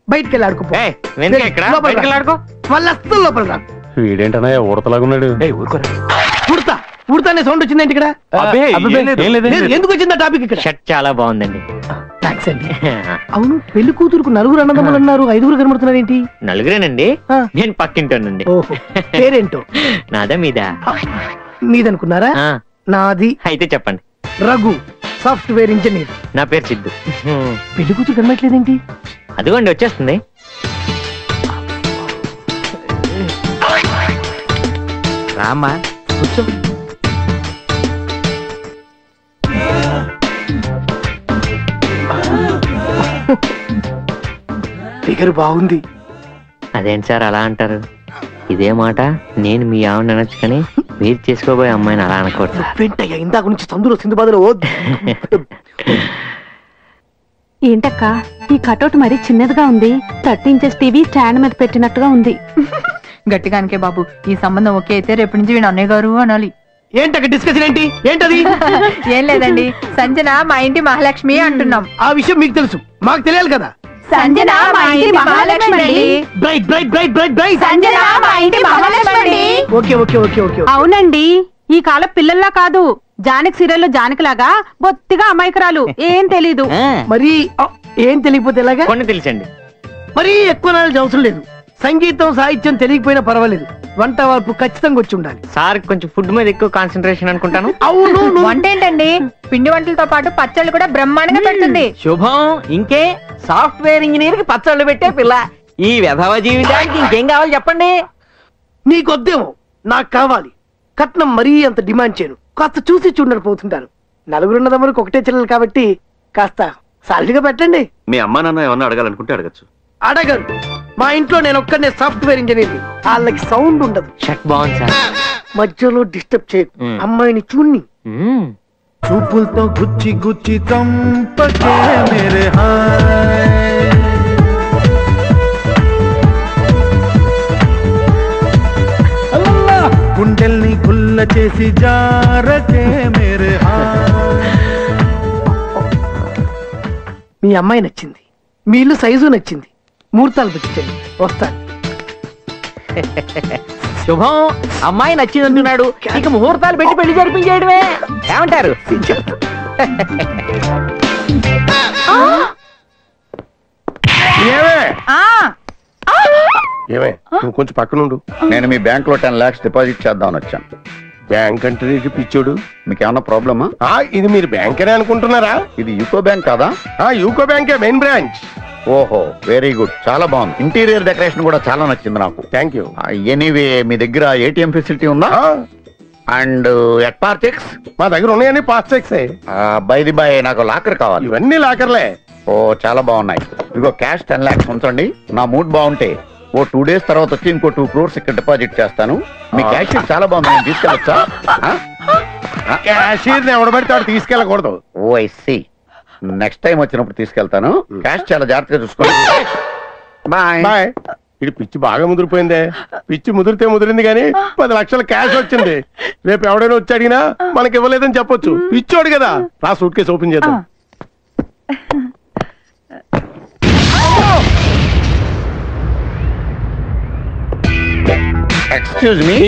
బయటికి వెళ్ళి ఆడుకో ఏయ్, వెనక ఎక్కడ? బయటికి వెళ్ళి ఆడుకో. మళ్ళీ వస్తుంది లోపల రా. వీడేంటనయ్య ఉడతలాగున్నాడు ఉడతా ఉడతానే సౌండ్ వచ్చిందండి ఇక్కడ? అబ్బే, ఏం లేదు, ఏం లేదు, ఏం లేదు, లేదు. ఎందుకు వచ్చిందా టాపిక్ ఇక్కడ? షర్ట్ చాలా బాగుందండి. థ్యాంక్స్ అండి. అవును పెళ్ళి కూతురుకు నలుగురు అన్నదమ్ములు అన్నారు. ఐదుగురు కనబడుతున్నారు ఏంటి నలుగురేనండి. ఆ. నేను పక్కింటానండి. ఓహో పేరేంటో? నాదా మీదా? మీదనుకున్నారా? ఆ, నాది అయితే చెప్పండి. Raghu software engineer. నా పేరు సిద్ధు. పెళ్ళి కూతురు కనబట్లేదేంటి అదిగోండి వచ్చేస్తుంది. రామ్మా. కూర్చో. ఫిగర్ బాగుంది. అదేంటి సార్ అలా అంటారు? ఇదే మాట నేను మీ ఆవిడ అనొచ్చు కానీ మీరు చేసుకోబోయే అమ్మాయిని అలా అనకూడదు. వెంటయ్య ఇందాక నుంచి సందులో సింధు బాధలో ఏంటక్క ఈ కటౌట్ మరీ చిన్నదిగా ఉంది. థర్టీ ఇంచెస్ టీవీ స్టాండ్ మీద పెట్టినట్టుగా ఉంది. గట్టిగానికే బాబు ఈ సంబంధం ఓకే అయితే రేపటి నుంచి వీడు అన్నయ్య గారు అనాలి. ఏంటక్క డిస్కషన్ ఏంటి? ఏంటది? *laughs* ఏం లేదండి సంజన మా ఇంటి మహాలక్ష్మి అంటున్నాం. ఆ విషయం మీకు తెలుసు. మాకు తెలియాలి కదా. సంజన మా ఇంటి మహాలక్ష్మి అండి. Bright bright bright bright bright Sanjana మా ఇంటి మహాలక్ష్మి అండి. ఓకే ఓకే ఓకే ఓకే అవునండి. ఈ కాలం పిల్లల్లా కాదు. జానకి సీరియల్లో జానకిలాగా బొత్తిగా అమాయకురాలు. ఏం తెలీదు. మరి ఏం తెలియకపోతే ఎలాగా? కొన్ని తెలుసండి. మరీ ఎక్కువ నాలెడ్జ్ అవసరం లేదు. సంగీతం సాహిత్యం తెలియకపోయినా పర్వాలేదు. వంట వార్పు ఖచ్చితంగా వచ్చి ఉండాలి. సార్ కొంచెం ఫుడ్ మీద ఎక్కువ కాన్సన్ట్రేషన్ అనుకుంటాను. అవును నువ్వు- వంట ఏంటండి? పిండి వంటలతో పాటు పచ్చళ్ళు కూడా బ్రహ్మాండంగా పెడుతుంది. శుభం ఇంకే సాఫ్ట్వేర్ ఇంజనీర్కి పచ్చళ్ళు పెట్టే పిల్ల. ఈ విధవ జీవితానికి ఇంకేం కావాలి చెప్పండి? నీకొద్దేమో నాకు కావాలి. కట్నం మరీ అంత డిమాండ్ చేయను. కాస్త చూసి చూడరు పోతుంటారు. నలుగురున్నదమ్మరికి ఒకటే చెల్లెలు కాబట్టి కాస్త సాలిగా పెట్టండి. మీ అమ్మా నాన్న ఏమన్నా అడగాలనుకుంటే అడగచ్చు. అడగరు మా ఇంట్లో నేను ఒక్కనే సాఫ్ట్వేర్ ఇంజనీర్. వాళ్ళకి సౌండ్ ఉండదు. షర్ట్ బాగుంది సార్ మధ్యలో డిస్టర్బ్ చేయకు. అమ్మాయిని చూన్ని మ్మ్. చూపులతో గుచ్చి గుచ్చి చంపకే మేరే హాయ్. అల్లల్లా! గుండెల్ని గుల్ల చేసి జారకే మేరే హాయ్. మీ అమ్మాయి నచ్చింది. మీ ఇల్లు సైజు నచ్చింది. ముహూర్తాలు పెట్టించండి వస్తాను శుభం. అమ్మాయి నచ్చిందంటున్నాడు. ఇక ముహూర్తాలు పెట్టి పెళ్ళి జరిపించేయడమే ఏమంటారు? ఏమే? ఏమే నువ్వు కొంచెం పక్కనుండు. నేను మీ బ్యాంక్లో టెన్ లాక్స్ డిపాజిట్ చేద్దామని వచ్చాను. బ్యాంక్ అంటే పిచ్చోడు? మీకు ఏమన్నా ప్రాబ్లమా? ఆ, ఇది మీరు బ్యాంక్ అనే అనుకుంటున్నారా? ఇది యూకో బ్యాంక్ కాదా? ఆ యూకో బ్యాంకే మెయిన్ బ్రాంచ్. ఓహో వెరీ గుడ్ చాలా బాగుంది. ఇంటీరియర్ డెకరేషన్ కూడా చాలా నచ్చింది నాకు. థ్యాంక్ యూ ఎనీవే మీ దగ్గర ఏటీఎం ఫెసిలిటీ ఉందా? అండ్ ఎట్ పార్టిక్స్ మా దగ్గర ఉన్నాయని pass cheques by the by నాకు లాకర్ కావాలి. ఇవన్నీ లాకర్లే. ఓ చాలా బాగున్నాయి. ఇదిగో క్యాష్ టెన్ లాక్స్ ఉంచండి. నా మూడ్ బాగుంటే ఓ టూ డేస్ తర్వాత వచ్చి ఇంకో టూ క్రోర్స్ ఇక్కడ డిపాజిట్ చేస్తాను. మీ క్యాష్ చాలా బాగుంది. నేను తీసుకెళ్ళొచ్చా? క్యాషియర్ ఎవడ పడితే వాడు తీసుకెళ్ళకూడదు. ఓ ఐ సి నెక్స్ట్ టైం వచ్చినప్పుడు తీసుకెళ్తాను. క్యాష్ చాలా జాగ్రత్తగా చూసుకోండి. బాయ్ బాయ్ ఇది పిచ్చి బాగా ముదిరిపోయిందే. పిచ్చి ముదిరితే ముదిరింది కానీ పది లక్షల క్యాష్ వచ్చింది. రేపు ఎవడైనా వచ్చి అడిగినా మనకి ఇవ్వలేదని చెప్పొచ్చు. పిచ్చోడు కదా. రా సూట్ కేసు ఓపెన్ చేద్దాం. ఎక్స్క్యూజ్ మీ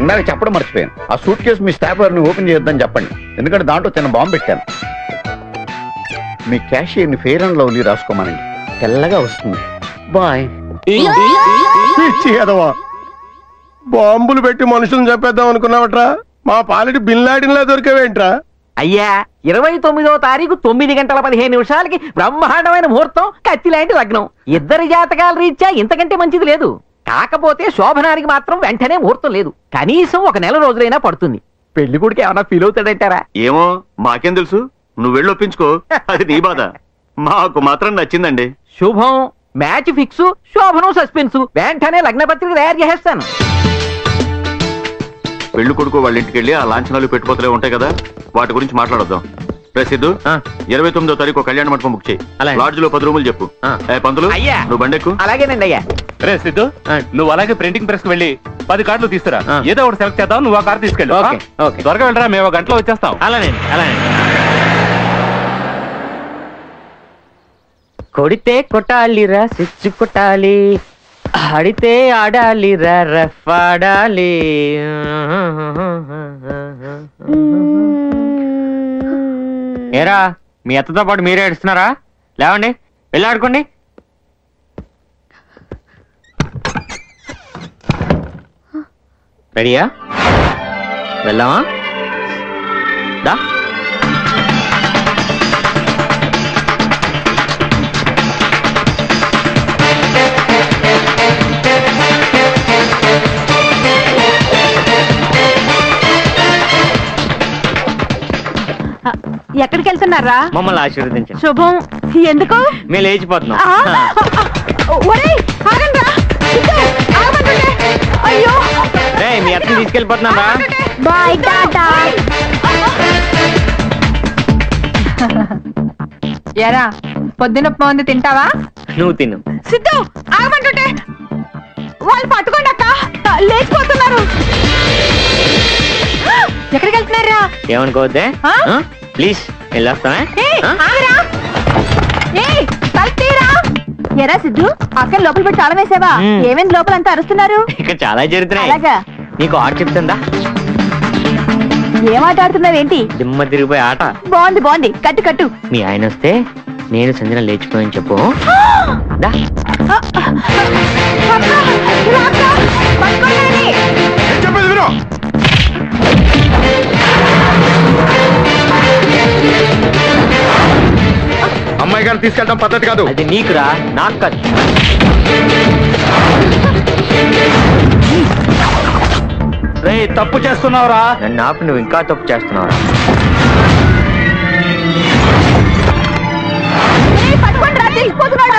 ఇందాక చెప్పడం మర్చిపోయాను. ఆ సూట్ కేసు మీ స్టాఫ్ని ఓపెన్ చేయొద్దని చెప్పండి. ఎందుకంటే దాంట్లో చిన్న బాంబు పెట్టాను. మీ క్యాషియర్ని ఫెయిర్ అండ్ లవ్లీ రాసుకోమనండి. తెల్లగా వస్తుంది. బాయ్ పిచ్చి బాంబులు పెట్టి మనుషులను చంపేద్దాం అనుకున్నావట్రా? మా పాలిటి బిల్లాడిన్లా దొరికేవేంట్రా? అయ్యా ఇరవై తొమ్మిదో తారీఖు తొమ్మిది గంటల పదిహేను నిమిషాలకి బ్రహ్మాండమైన ముహూర్తం కత్తి లాంటి లగ్నం. ఇద్దరి జాతకాల రీత్యా ఇంతకంటే మంచిది లేదు. కాకపోతే శోభనానికి మాత్రం వెంటనే ముహూర్తం లేదు. కనీసం ఒక నెల రోజులైనా పడుతుంది. పెళ్ళి కొడుకు ఏమైనా ఫీల్ అవుతాడంటారా? ఏమో మాకేం తెలుసు? నువ్వు వెళ్ళి ఒప్పించుకో. అది నీ బాధ. మాకు మాత్రం నచ్చిందండి. శుభం మ్యాచ్ ఫిక్స్ శోభనం సస్పెన్స్. వెంటనే లగ్న పత్రిక తయారు చేసేస్తాను. పెళ్ళి కొడుకు వాళ్ళ ఇంటికి వెళ్ళి ఆ లాంఛనాలు పెట్టుపోతలే ఉంటాయి కదా వాటి గురించి మాట్లాడొద్దాం. ప్రసిద్ధు ఇరవై తొమ్మిదో తారీఖు కళ్యాణ మండపం బుక్ చేయి. లాడ్జ్లో పది రూములు చెప్పు. పంతులు అయ్యా. నువ్వు బండెక్కు. అలాగేనండి అయ్యా. రే సిద్ధు నువ్వు అలాగే ప్రింటింగ్ ప్రెస్కి వెళ్ళి పది కార్డులు తీసుకురా. ఏదో ఒకటి సెలెక్ట్ చేద్దాం నువ్వు ఆ కార్డు తీసుకెళ్ళు? త్వరగా వెళ్ళరా మేము ఒక గంటలో వచ్చేస్తాం. అలానే అలానే. కొడితే కొట్టాలిరా సిచ్చు కొట్టాలి. ఆడితే ఆడాలిరా రఫ్ ఆడాలి. ఏరా మీ అత్తతో పాటు మీరే ఏడుస్తున్నారా? లేవండి వెళ్ళి రెడీయా? వెళ్దామా? దా. ఎక్కడికి వెళ్తున్నారా? మమ్మల్ని ఆశీర్వదించండి. శుభం. ఎందుకు? మేము లేచిపోతున్నాం. ఒరేయ్, అత్తని తీసుకెళ్ళిపోతున్నారా బాయ్ టాటా. ఎరా పొద్దున ఉంది తింటావా? నువ్వు తిను. సిద్ధు ఆగమంటుంటే వాళ్ళు పట్టుకోండి అక్క లేచిపోతున్నారు. ఎక్కడికి వెళ్తున్నారా ఏమనుకోవద్దే? ఆ? ప్లీజ్ వెళ్ళొస్తానే ఏయ్, ఆగరా. ఏయ్, తలుపు తీయరా. ఎరా సిద్ధు అక్కడ లోపల పెట్టి తాళం వేసావా? మ్మ్. ఏమేమి లోపలంతా అరుస్తున్నారు? ఇక్కడ చాలా జరుగుతున్నాయి. అలాగా. నీకు ఆట చెప్తుందా? ఏం ఆట ఆడుతున్నావేంటి? దిమ్మ తిరిగిపోయి ఆట. బాగుంది బాగుంది. కట్టు కట్టు. మీ ఆయన వస్తే నేను సంజన లేచిపోయని చెప్పు. దా. చెప్పేది విను అమ్మాయి గారిని తీసుకెళ్ళడం పద్ధతి కాదు. అది నీకురా నాకు కాదు. రే తప్పు చేస్తున్నావురా. నన్ను ఆపి నువ్వు ఇంకా తప్పు చేస్తున్నావురా. ఏయ్, పట్టుకోండి రా తెలిసిపోతున్నాడు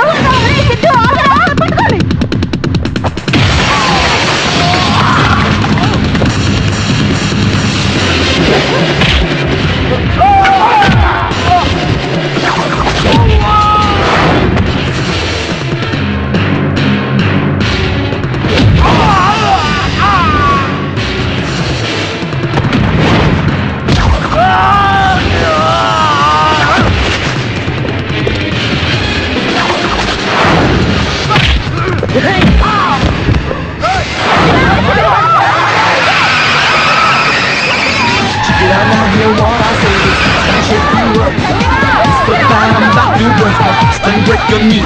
your knees.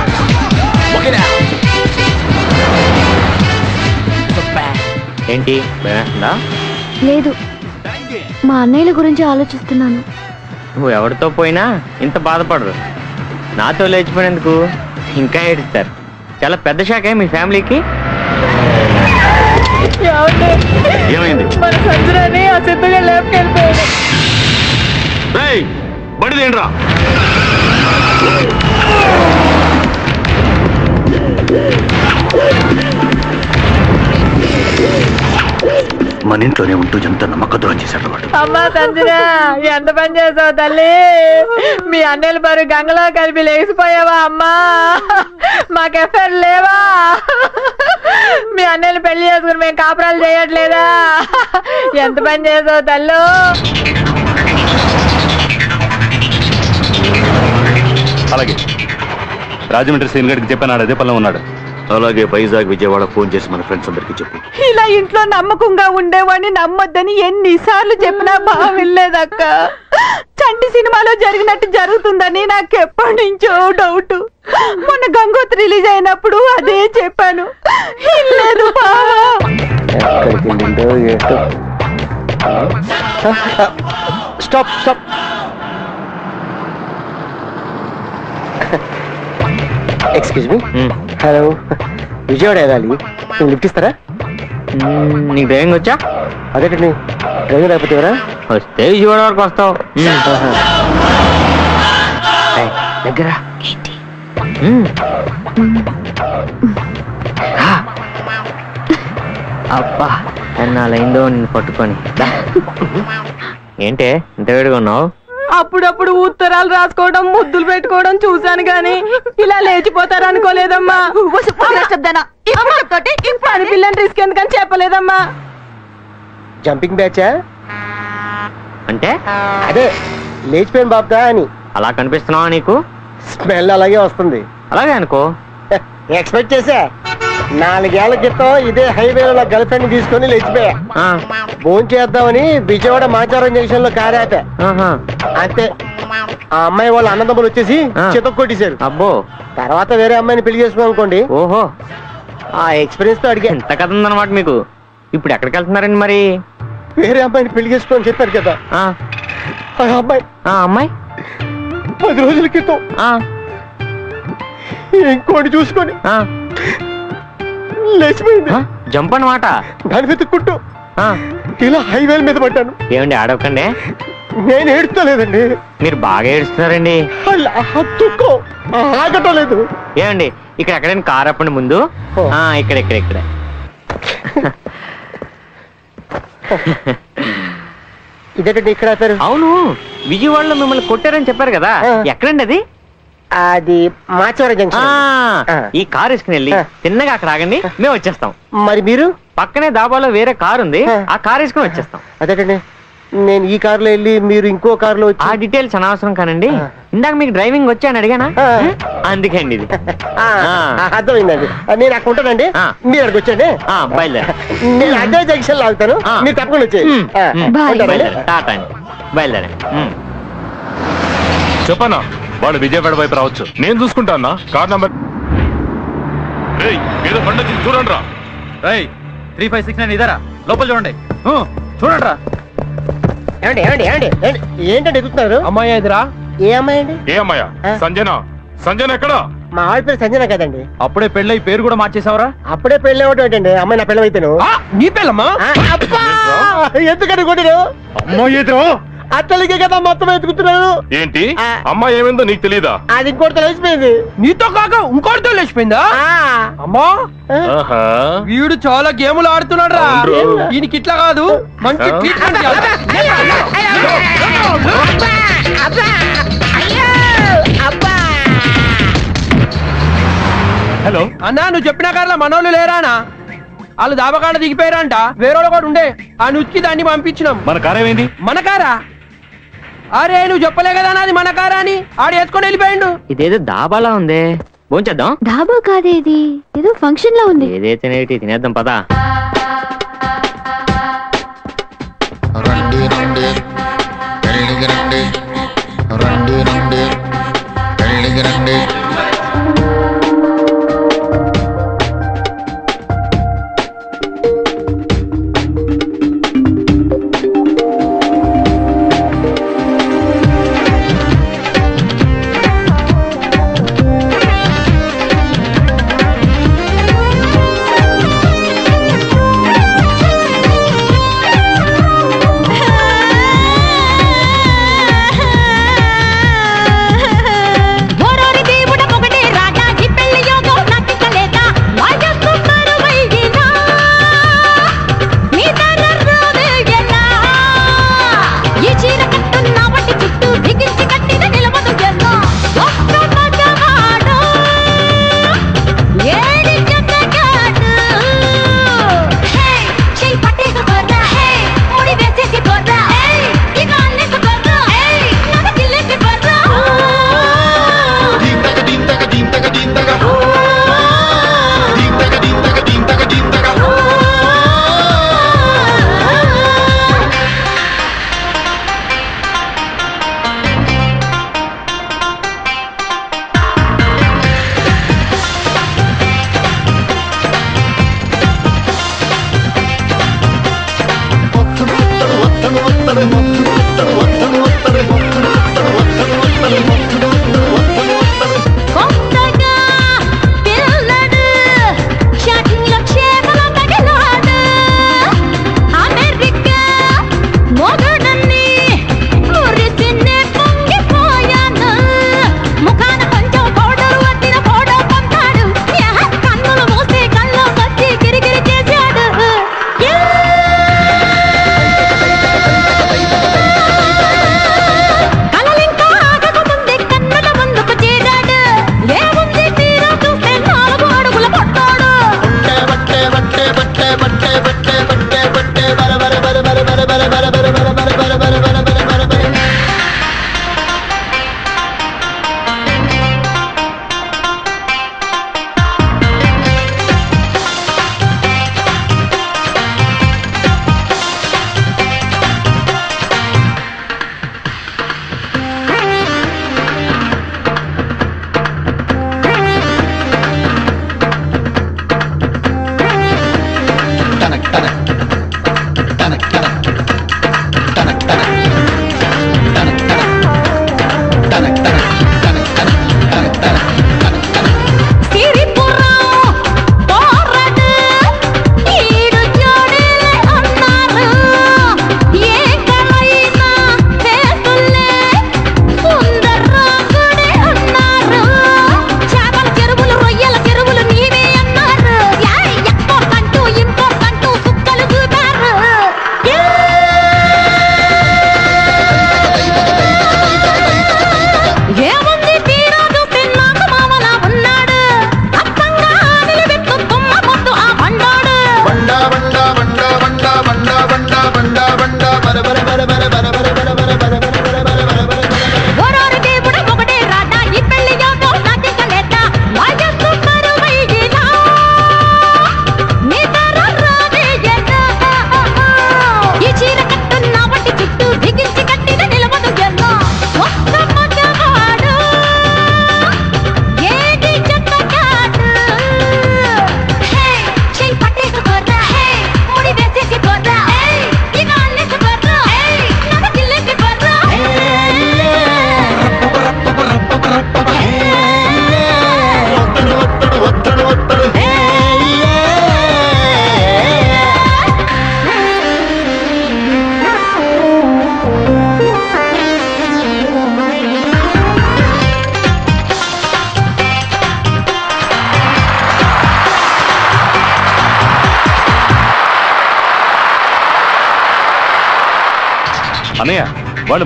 Walk it out. ఏంటి? భయమేస్తుందా లేదు. మా అన్నయ్యల గురించి ఆలోచిస్తున్నాను. నువ్వు ఎవరితో పోయినా ఇంత బాధపడరు. నాతో లేచిపోయినందుకు ఇంకా ఏడుస్తారు. చాలా పెద్ద షాకే మీ ఫ్యామిలీకి? ఏమైంది? మన సంచులని ఆ సిద్ధగా లేపుకెళ్ళిపోయాడు రేయ్ బండి తేండ్రా మన ఇంట్లోనే ఉంటూ ఎంత నమ్మక దూరం చేశాడు వాడు. అమ్మా సంజన ఎంత పని చేసావు తల్లి. మీ అన్నెల బరు గంగలో కలిపి లేచిపోయావా అమ్మా? మాకు ఎఫ్ఐఆర్ లేవా? మీ అన్నెలు పెళ్ళి చేసుకుని మేము కాపురాలు చేయట్లేదా? ఎంత పని చేసావు తల్లు? అలాగే. రాజమండ్రి సీన్ గడికి చెప్పాను అదే పనిలో ఉన్నాడు. అలాగే వైజాగ్ విజయవాడ ఫోన్ చేసి మన ఫ్రెండ్స్ అందరికీ చెప్పు. ఇలా ఇంట్లో నమ్మకంగా ఉండేవాడిని నమ్మొద్దని ఎన్నిసార్లు చెప్పినా బావిల్లేదక్క. చంటి సినిమాలో జరిగినట్టు జరుగుతుందని నాకు ఎప్పటి నుంచో డౌట్ మొన్న గంగోత్రి రిలీజ్ అయినప్పుడు అదే చెప్పాను. Stop stop. Excuse me hello Vijayawada వెళ్ళాలి నువ్వు లిఫ్ట్ ఇస్తారా? నీకు డ్రైవింగ్ వచ్చా? అదేటండి డ్రైవర్ అయిపోతే ఎవరా? వస్తే విజయవాడ వరకు వస్తావు. దగ్గర. అబ్బా ఎన్నాళ్ళైందో నిన్ను పట్టుకొని. *laughs* ఏంటే ఇంత వేడిగా ఉన్నావు? అప్పుడప్పుడు ఉత్తరాలు రాసుకోవడం ముద్దులు పెట్టుకోవడం చూశాను గాని ఇలా లేచిపోతారు అనుకోలేదమ్మా పని పిల్లని రిస్క్ ఎందుకని చెప్పలేదమ్మా జంపింగ్ బ్యాచా అంటే అదే లేచిపోయిన బాబుదా అని అలా కనిపిస్తున్నావా నీకు స్మెల్ అలాగే వస్తుంది అలాగే అనుకో ఎక్స్పెక్ట్ చేసా నాలుగేళ్ళ క్రితం ఇదే హైవేలో నా గర్ల్ ఫ్రెండ్ తీసుకొని లేచిపోయా. ఫోన్ చేద్దామని విజయవాడ మాచారం జంక్షన్లో కార్ ఆపా అంతే. ఆ అమ్మాయి వాళ్ళ అన్నదమ్ములు వచ్చేసి చితక్ కొట్టేశారు. అబ్బో. తర్వాత వేరే అమ్మాయిని పెళ్ళి చేసుకున్నాం అనుకోండి. ఓహో. ఆ ఎక్స్పీరియన్స్తో అడిగా. ఎంత కథ ఉందన్నమాట మీకు. ఇప్పుడు ఎక్కడికి వెళ్తున్నారండి మరి? వేరే అమ్మాయిని పెళ్ళి చేసుకోని చెప్పారు కదా. ఆ. ఆ అమ్మాయి. ఆ అమ్మాయి? పది రోజుల క్రితం. ఇంకోటి చూసుకొని లేచిపోయింది. జంప్ అన్నమాట దాని వెతుక్కుంటూ ఇలా హైవేల మీద పడ్డాను. ఏమండి ఆడవకండి. నేను ఏడుస్తలేదండి. మీరు బాగా ఏడుస్తున్నారండి. అలా దుఃఖం ఆగటం లేదు. ఏమండి ఇక్కడ ఎక్కడైనా కార్ అప్పండి ముందు? ఆ, ఇక్కడ ఇక్కడ ఇక్కడ. ఇదేంటండి ఇక్కడ అవును విజయవాడలో మిమ్మల్ని కొట్టారని చెప్పారు కదా. ఎక్కడండి అది? అది మాచవరం ఆ, జంక్షన్ ఈ కార్ వేసుకుని వెళ్ళి తిన్నగా అక్కడ ఆగండి మేము వచ్చేస్తాం. మరి మీరు? పక్కనే దాబాలో వేరే కార్ ఉంది ఆ. కార్ వేసుకుని వచ్చేస్తాం. అదేటండి నేను ఈ కారులో వెళ్ళి మీరు ఇంకో కారులో వచ్చి ఆ డీటెయిల్స్ అనవసరం కానండి ఇందాక మీకు డ్రైవింగ్ వచ్చా అని అడిగానా? అందుకండి ఇది. ఆ, ఆ, అర్థమైందండి. నేను అక్కడ ఉంటానండి. మీరు అక్కడికి వచ్చండి బయలుదేరా. నేను అదే జంక్షన్లో ఆగుతాను మీరు తప్పకుండా వచ్చేయండి. ఆ, ఉంటానండి. బయలుదేరా టాటా అండి. బయలుదేరా చెప్పనా? వాళ్ళు విజయవాడ వైపు రావచ్చు. నేను చూసుకుంటా అన్న. కార్ నంబర్ ఏదో పండుగ చూడండి రా త్రీ ఫైవ్ సిక్స్ నైన్ ఇదారా? లోపల చూడండి. చూడండి రా ఏమండి ఏమండి ఏమండి ఏమండి? ఏంటండి ఎదుగుతున్నారు అమ్మాయి ఎదురా ఏ అమ్మాయి అండి? ఏ అమ్మాయ? సంజన. సంజన ఎక్కడ? మా ఆవిడ పేరు సంజన కదండి. అప్పుడే పెళ్ళై పేరు కూడా మార్చేసావరా? అప్పుడే పెళ్ళి ఏంటండి అమ్మాయి నా అయితేను నీ పిల్లమ్మా ఎందుకని కొట్టిరు? అమ్మాయి ఎదురు అత్తలికే కదా మొత్తం ఎత్తుకుతున్నాను ఏంటి? అమ్మాయి ఏమైందో నీకు తెలియదా అది ఇంకోటి తెలిసిపోయింది. నీతో కాక ఇంకోటితో లేచిపోయిందా అమ్మా వీడు చాలా గేములు ఆడుతున్నాడు రా. ఈయనకి ఇట్లా కాదు మంచి? Treatment hello. అన్నా నువ్వు చెప్పిన కార్ల మనోళ్ళు లేరానా వాళ్ళు దాబకాడ దిగిపోయారంట. వేరే వాళ్ళు కూడా ఉండే. ఆ నుచ్చి దాన్ని పంపించినాం. మన కార్ ఏమైంది మన కారా? అరే నువ్వు చెప్పలే కదా నాది మన కారా అని? ఆడు ఎత్తుకొని వెళ్ళిపోయిండు. ఇదేదో దాబాలా ఉంది? భోంచేద్దాం? డాబా కాదే ఇది. ఏదో ఫంక్షన్లో ఉంది. ఏదైతే నేటి తినేద్దాం పదా. రండి రండి. పెళ్ళికి రండి రండి. రండి పెళ్ళికి రండి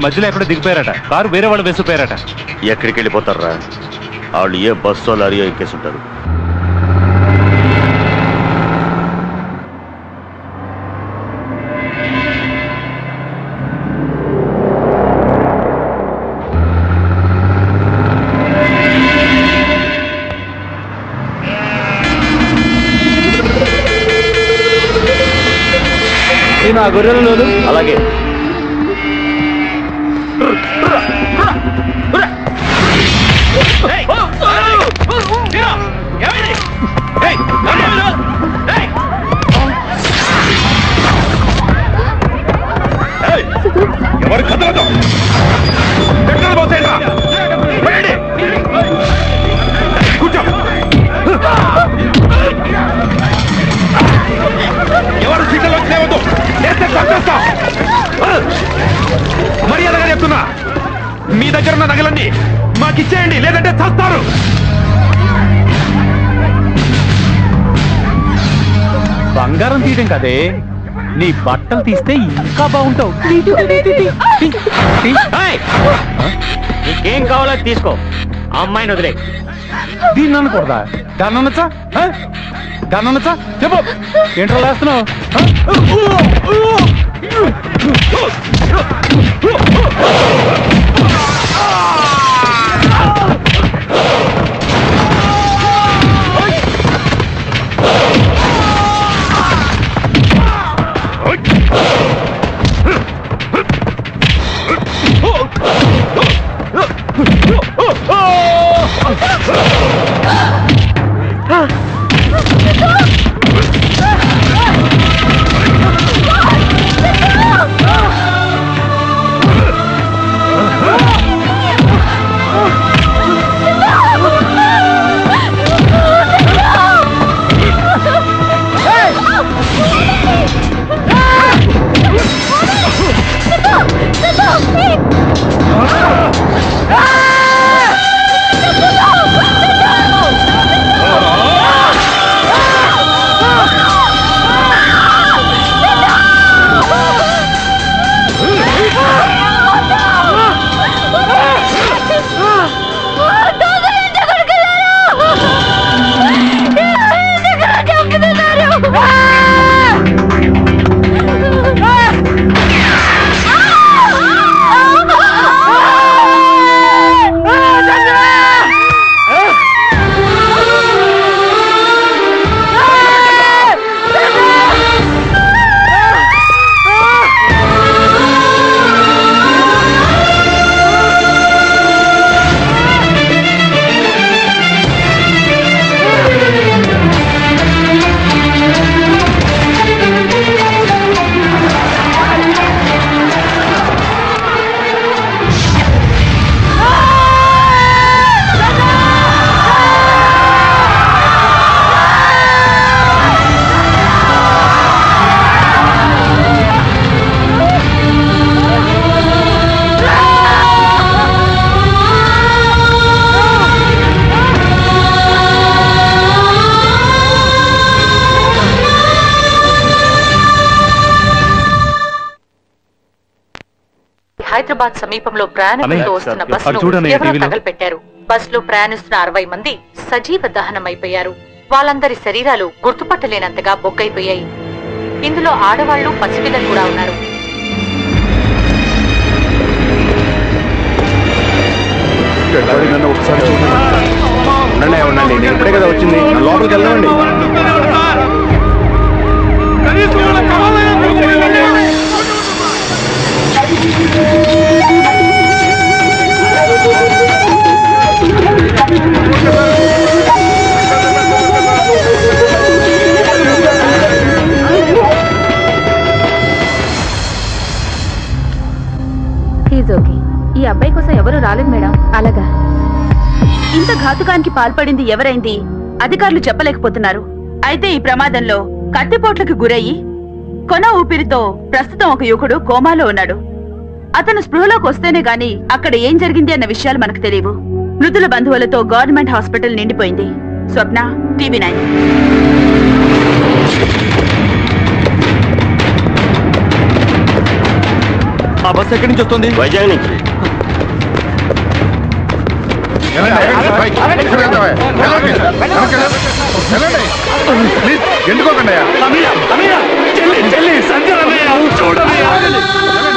మధ్యలో ఎక్కడ దిగిపోయారట. కారు వేరే వాళ్ళు వేసిపోయారట ఎక్కడికి వెళ్ళిపోతారా వాళ్ళు ఏ బస్సో లారీయో ఎక్కేసుంటారు. గొర్రెలు అలాగే. తీయడం కదే. నీ బట్టలు తీస్తే ఇంకా బాగుంటావు. ఏయ్! నీకేం కావాలో తీసుకో. అమ్మాయిని వదిలే. దీన్ని అనకూడదా? దాన్ని అనొచ్చా? దాన్ని అనొచ్చా? చెప్పు. ఏంట్రా లేస్తున్నావు? సమీపంలో ప్రయాణికులతో అన్నయ్య, వస్తున్న బస్సును చూడన్నయ్య, ఎవరో. తగలపెట్టారు. బస్సులో ప్రయాణిస్తున్న అరవై మంది సజీవ దహనమైపోయారు. వాళ్ళందరి శరీరాలు గుర్తుపట్టలేనంతగా బొగ్గైపోయాయి. ఇందులో ఆడవాళ్ళు పసిపిల్లలు కూడా ఉన్నారు. నన్ను ఒకసారి చూడండి. ఉండండి ఉండండి. నేను ఇప్పుడే కదా వచ్చింది. లోపలికి వెళ్ళండి ఓకే. ఈ అబ్బాయి కోసం ఎవరు రాలేదు మేడం? అలాగా. ఇంత ఘాతుకానికి పాల్పడింది ఎవరైంది? అధికారులు చెప్పలేకపోతున్నారు. అయితే ఈ ప్రమాదంలో కత్తిపోట్లకు గురయ్యి కొన ఊపిరితో ప్రస్తుతం ఒక యువకుడు కోమాలో ఉన్నాడు. అతను స్పృహలోకి వస్తేనే గాని అక్కడ ఏం జరిగింది అన్న విషయాలు మనకు తెలియవు. మృతుల బంధువులతో గవర్నమెంట్ హాస్పిటల్ నిండిపోయింది. Swapna TV nine. ఆ బస్ ఎక్కడి నుంచి వస్తుంది? వైజాగ్ నుంచి. ఎందుకోకండి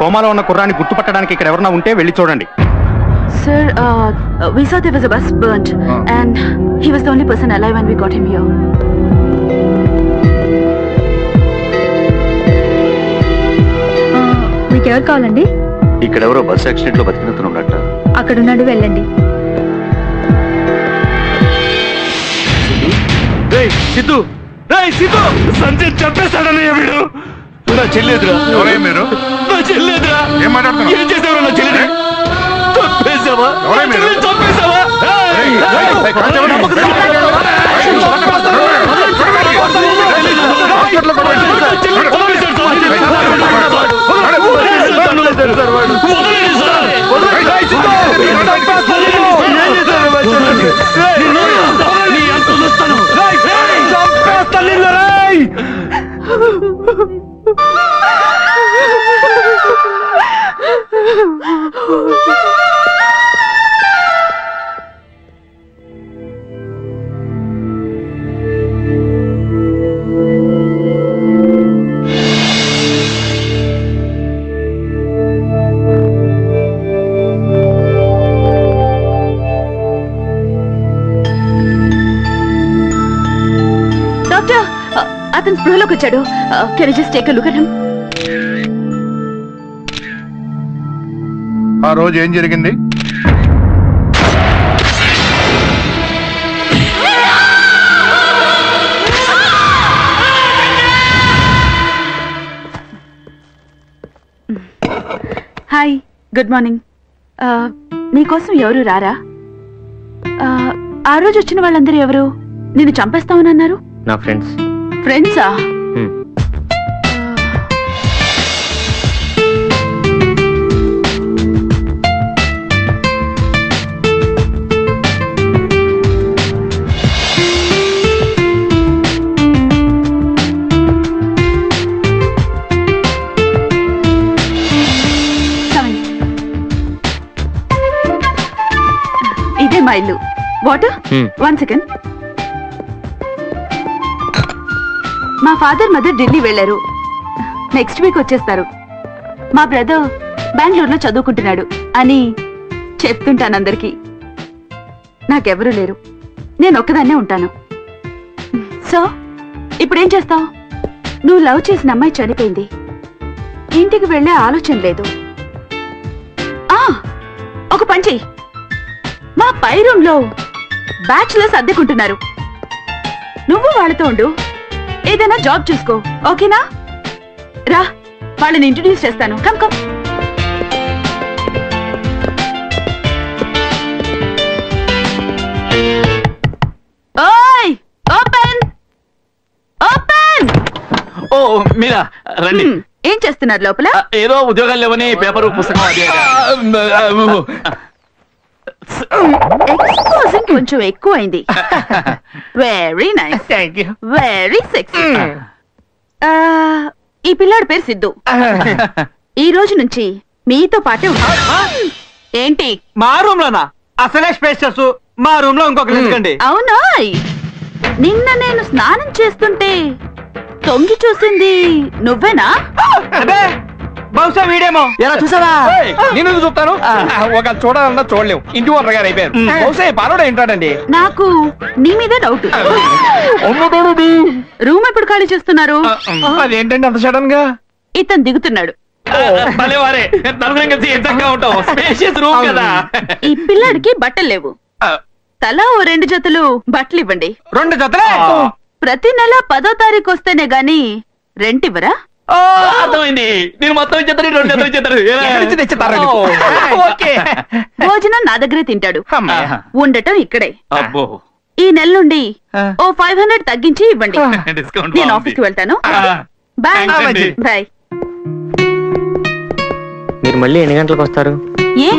కోమాలో ఉన్న కుర్రాన్ని గుర్తుపట్టడానికి ఇక్కడ ఎవరన్నా ఉంటే వెళ్ళి చూడండి. Sir, uh, we saw there was a bus burnt, and he was the only person alive when we got him here. మీకు ఎవరు కావాలండి? ఇక్కడ ఎవరో బస్ యాక్సిడెంట్లో బతికినట్టున్నట్ట అక్కడ ఉన్నాడు వెళ్ళండి సిద్ధు! రేయ్ సిద్ధు! సంజయ్ చంపేశాడన్నయ్య వీడు. చెల్లేదురా ఎవరే మీరు? నా చెల్లేదురా ఏం మాట్లాడుతున్నావు? ఏం చేసావురా నా చెల్లెని చంపేశావా ఎవరే మీరు? చెల్లెని చంపేశావా ఏయ్, ఏయ్, ఏయ్, కాంచమని. డాక్టర్ అతను స్పృహలోకి వచ్చాడు. Can just take look at him ఆ రోజు ఏం జరిగింది? Hi good morning. మీకోసం ఎవరు రారా? ఆ రోజు వచ్చిన వాళ్ళందరూ ఎవరు? నిన్ను చంపేస్తామని అన్నారు? నా ఫ్రెండ్స్. ఫ్రెండ్సా? మా ఇల్లు వాటర్. వన్ సెకండ్ మా ఫాదర్ మదర్ ఢిల్లీ వెళ్ళారు. నెక్స్ట్ వీక్ వచ్చేస్తారు. మా బ్రదర్ బెంగళూరులో చదువుకుంటున్నాడు అని చెప్తుంటాను అందరికీ. నాకెవరూ లేరు. నేను ఒక్కదాన్నే ఉంటాను. సో ఇప్పుడేం చేస్తావు? నువ్వు లవ్ చేసిన అమ్మాయి చనిపోయింది. ఇంటికి వెళ్ళే ఆలోచన లేదు. ఆ! ఒక పని చెయ్యి. మా పై రూమ్లో బ్యాచులర్స్ అద్దెకుంటున్నారు. నువ్వు వాళ్ళతో ఉండు. ఏదైనా జాబ్ చూసుకో ఓకేనా? రా వాళ్ళని ఇంట్రడ్యూస్ చేస్తాను. Come come. ఓయ్ ఓపెన్! ఓపెన్! ఓ మీరా రండి. ఏం చేస్తున్నారు లోపల? ఏదో ఉద్యోగాలు లేవని పేపర్ పుస్తకం అదే ఎక్స్పోజింగ్ కొంచెం ఎక్కువైంది. Very nice thank you very sexy ఈ పిల్లాడి పేరు సిద్ధు. *laughs* ఈ రోజు నుంచి మీతో పాటే ఉంటాడు ఏంటి? మా రూమ్ లోనా అసలే స్పేషియస్ మా రూమ్లో ఇంకొకరు ఎందుకండి? అవునా? నిన్న నేను స్నానం చేస్తుంటే తొంగి చూసింది నువ్వేనా? అదే బహుశా వీడేమో. ఎలా చూసావా? నేను చూస్తాను ఒక చూడాలన్నా చూడలేవు. ఇంటి ఓనర్ గారు అయిపోయారు. బహుశా ఈ పాలోడు ఏంటాడండి నాకు నీ మీద డౌట్ రూమ్ ఎప్పుడు ఖాళీ చేస్తున్నారు? అదేంటండి అంత సడన్గా? ఇతను దిగుతున్నాడు. భలే వారే. నలుగురం కలిసి ఎంతగా ఉంటాం. స్పేషియస్ రూమ్ కదా. ఈ పిల్లాడికి బట్టలు లేవు. తలా ఓ రెండు జతలు బట్టలు ఇవ్వండి రెండు జతలే? ప్రతి నెల పదో తారీఖు వస్తేనే గాని రెంట్ ఇవ్వరా అర్థమైంది. నేను మొత్తం ఇచ్చేస్తాను ఈ రెండు ఎలా? ఎక్కడి నుంచి *laughs* ఓకే. భోజనం నా దగ్గరే తింటాడు. ఉండటం ఇక్కడే. అబ్బో. ఈ నెల నుండి ఓ ఫైవ్ హండ్రెడ్ తగ్గించి ఇవ్వండి. డిస్కౌంట్ నేను. ఆఫీస్కి వెళ్తాను. బాయ్. Thanks అండి. బాయ్. మీరు మళ్ళీ ఎన్ని గంటలకు వస్తారు? ఏ?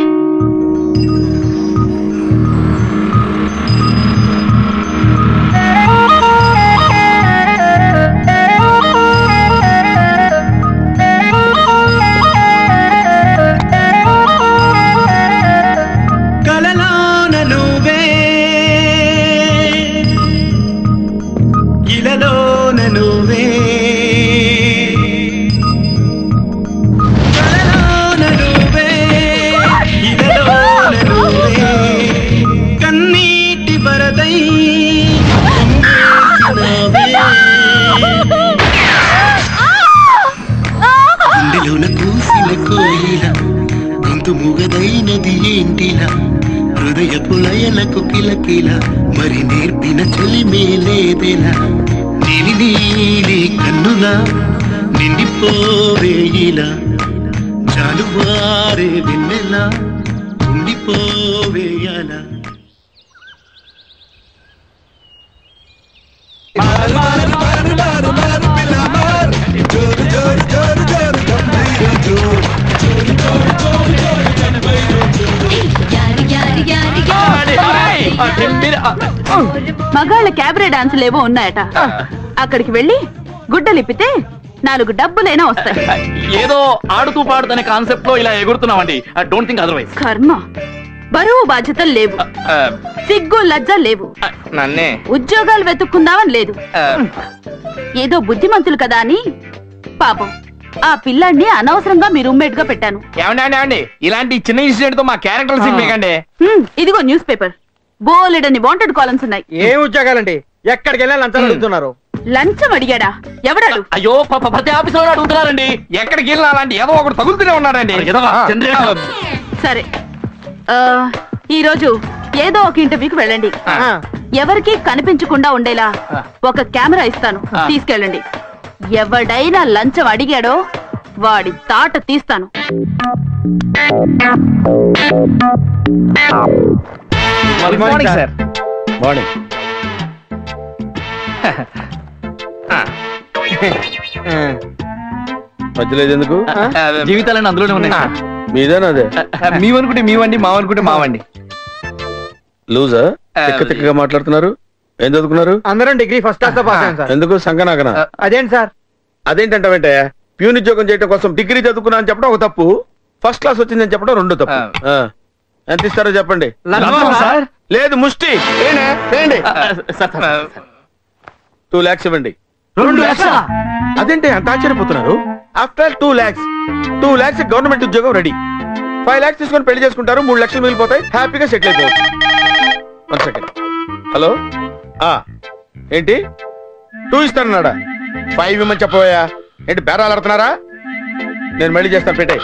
లయలకు కిలకిల మరి నేర్పిన చలిమే లేదెలా నీలి నీలి కన్నులా నిండిపోవేయిలా జాలువారే వెన్నెలా ఉండిపోవేయాలా మగాళ్ళ క్యాబరే డాన్సులు ఏవో ఉన్నాయట. అక్కడికి వెళ్ళి గుడ్డలిప్పితే నాలుగు డబ్బులైనా వస్తాయి. ఏదో ఆడుతూ పాడుతనే కాన్సెప్ట్లో ఇలా ఎగురుతున్నామండి. డోంట్ థింక్ అదర్వైజ్ కర్మ. బరువు బాధ్యతలు లేవు. సిగ్గు లజ్జ లేవు. నన్నే. ఉద్యోగాలు వెతుక్కుందామని లేదు. ఏదో బుద్ధిమంతులు కదా అని పాపం. ఆ పిల్లాడిని అనవసరంగా మీ రూమ్మేట్గా పెట్టాను. ఏమండి ఇలాంటి చిన్న ఇన్సిడెంట్తో మా క్యారెక్టర్ సిగ్మేకండి ఇదిగో న్యూస్ పేపర్ బోలెడని వాంటెడ్ కాలమ్స్ ఉన్నాయి. ఏ ఉద్యోగాలండి? ఎక్కడికి వెళ్ళా లంచాలు అడుగుతున్నారు. లంచం అడిగాడా? ఎవడాడు? అయ్యో పాప ప్రతి ఆఫీస్లో అడుగుతున్నారండి. ఎక్కడికి వెళ్ళినా అలాంటి ఏదో ఒకటి తగులుతూనే ఉన్నాడండి. సరే. ఆ, ఈ రోజు ఏదో ఒక ఇంటర్వ్యూకి వెళ్ళండి. ఎవరికి కనిపించకుండా ఉండేలా ఒక కెమెరా ఇస్తాను. తీసుకెళ్ళండి. ఎవడైనా లంచం అడిగాడో వాడి తాట తీస్తాను. గుడ్ మార్నింగ్ సార్ మార్నింగ్ మధ్యలో ఎందుకు? జీవితాలన్నీ అందులోనే ఉన్నాయి. మీదేనా అదే? మీవనుకుంటే మీవండి మావనుకుంటే మావండి లూజా? తిక్క తిక్కగా మాట్లాడుతున్నారు. ఏం చదువుకున్నారు? అందరం డిగ్రీ ఫస్ట్ క్లాస్ పాస్ అయ్యాం సార్. ఎందుకు? సంకనాకనా అదేంటి సార్? అదేంటంటే ప్యూన్ ఉద్యోగం చేయడం కోసం డిగ్రీ చదువుకున్నా అని చెప్పడం ఒక తప్పు. ఫస్ట్ క్లాస్ వచ్చిందని చెప్పడం రెండో తప్పు. ఎంత ఇస్తారో చెప్పండి? లేదు ముష్టి. టూ లాక్స్ ఇవ్వండి? అదేంటి అంత ఆశ్చర్యపోతున్నారు? After two lakhs. Two lakhs government ఉద్యోగం రెడీ. ఫైవ్ లాక్స్ తీసుకొని పెళ్ళి చేసుకుంటారు మూడు లక్షలు మిగిలిపోతాయి హ్యాపీగా సెటిల్ అయిపోవచ్చు. వన్ సెకండ్ హలో ఆ ఏంటి? టూ ఇస్తానన్నాడా? ఫైవ్ ఇవ్వమని చెప్పబోయా? ఏంటి బేరాలు ఆడుతున్నారా? నేను మళ్ళీ చేస్తాను పెట్టే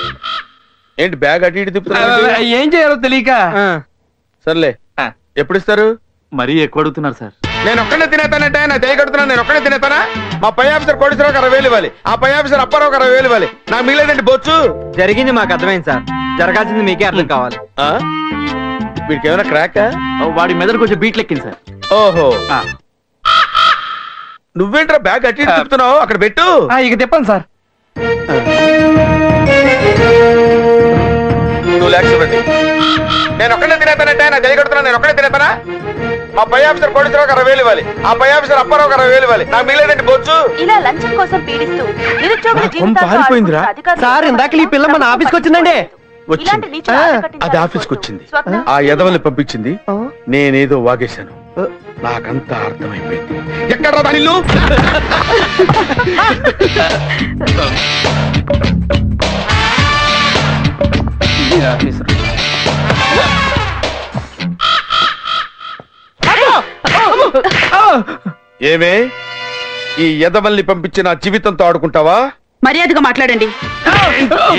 ఏంటి బ్యాగ్ అటు ఇటు తిప్పుతున్నా ఏం చేయాలో తెలియక. సర్లే. ఎప్పుడు ఇస్తారు మరీ ఎక్కువ అడుగుతున్నారు సార్. నేను ఒక్కడే తినేతానంటే నా చేయి కడుతున్నాను నేను ఒక్కడే తినేతానా? మా పై ఆఫీసర్ కోటేశ్వరరావు అరవై వేలు ఇవ్వాలి. ఆ పై ఆఫీసర్ అప్పారావు అరవై వేలు ఇవ్వాలి. నాకు మిగిలేదండి బొచ్చు. జరిగింది మాకు అర్థమైంది సార్. జరగాల్సింది మీకే అర్థం కావాలి. ఆ? వీడికి ఏమైనా క్రాక్ వాడి మెదడు కొంచెం బీట్ లెక్కింది సార్. ఓహో. నువ్వేంట్రా బ్యాగ్ అట్టి ఇటు తిప్పుతున్నావు? అక్కడ పెట్టు. ఇక తిప్పండి సార్. టూ లాక్స్ ఇవ్వండి నేను ఒక్కడే తినేతానంటే నా చేయి కడుతున్నాను నేను ఒక్కడే తినేతానా? మా పై ఆఫీసర్ కోటేశ్వరరావు అరవై వేలు ఇవ్వాలి. ఆ పై ఆఫీసర్ అప్పారావు అరవై వేలు ఇవ్వాలి. నాకు మిగిలేదండి బొచ్చు ఇలా లంచం కోసం పీడిస్తూ నిరుద్యోగుల పారిపోయిందిరా. అధికారులు సార్ ఇందాక ఈ పిల్ల మన ఆఫీస్కి వచ్చిందండి. వచ్చింది. అది ఆఫీస్కి వచ్చింది ఆ? ఎదవల్ని పంపించింది. నేనేదో వాగేశాను. నాకంతా అర్థమైపోయింది. ఎక్కడ దాని ఇల్లు? *laughs* *laughs* ఏమే? ఈ ఎదవల్ని పంపించి నా జీవితంతో ఆడుకుంటావా? మర్యాదగా మాట్లాడండి.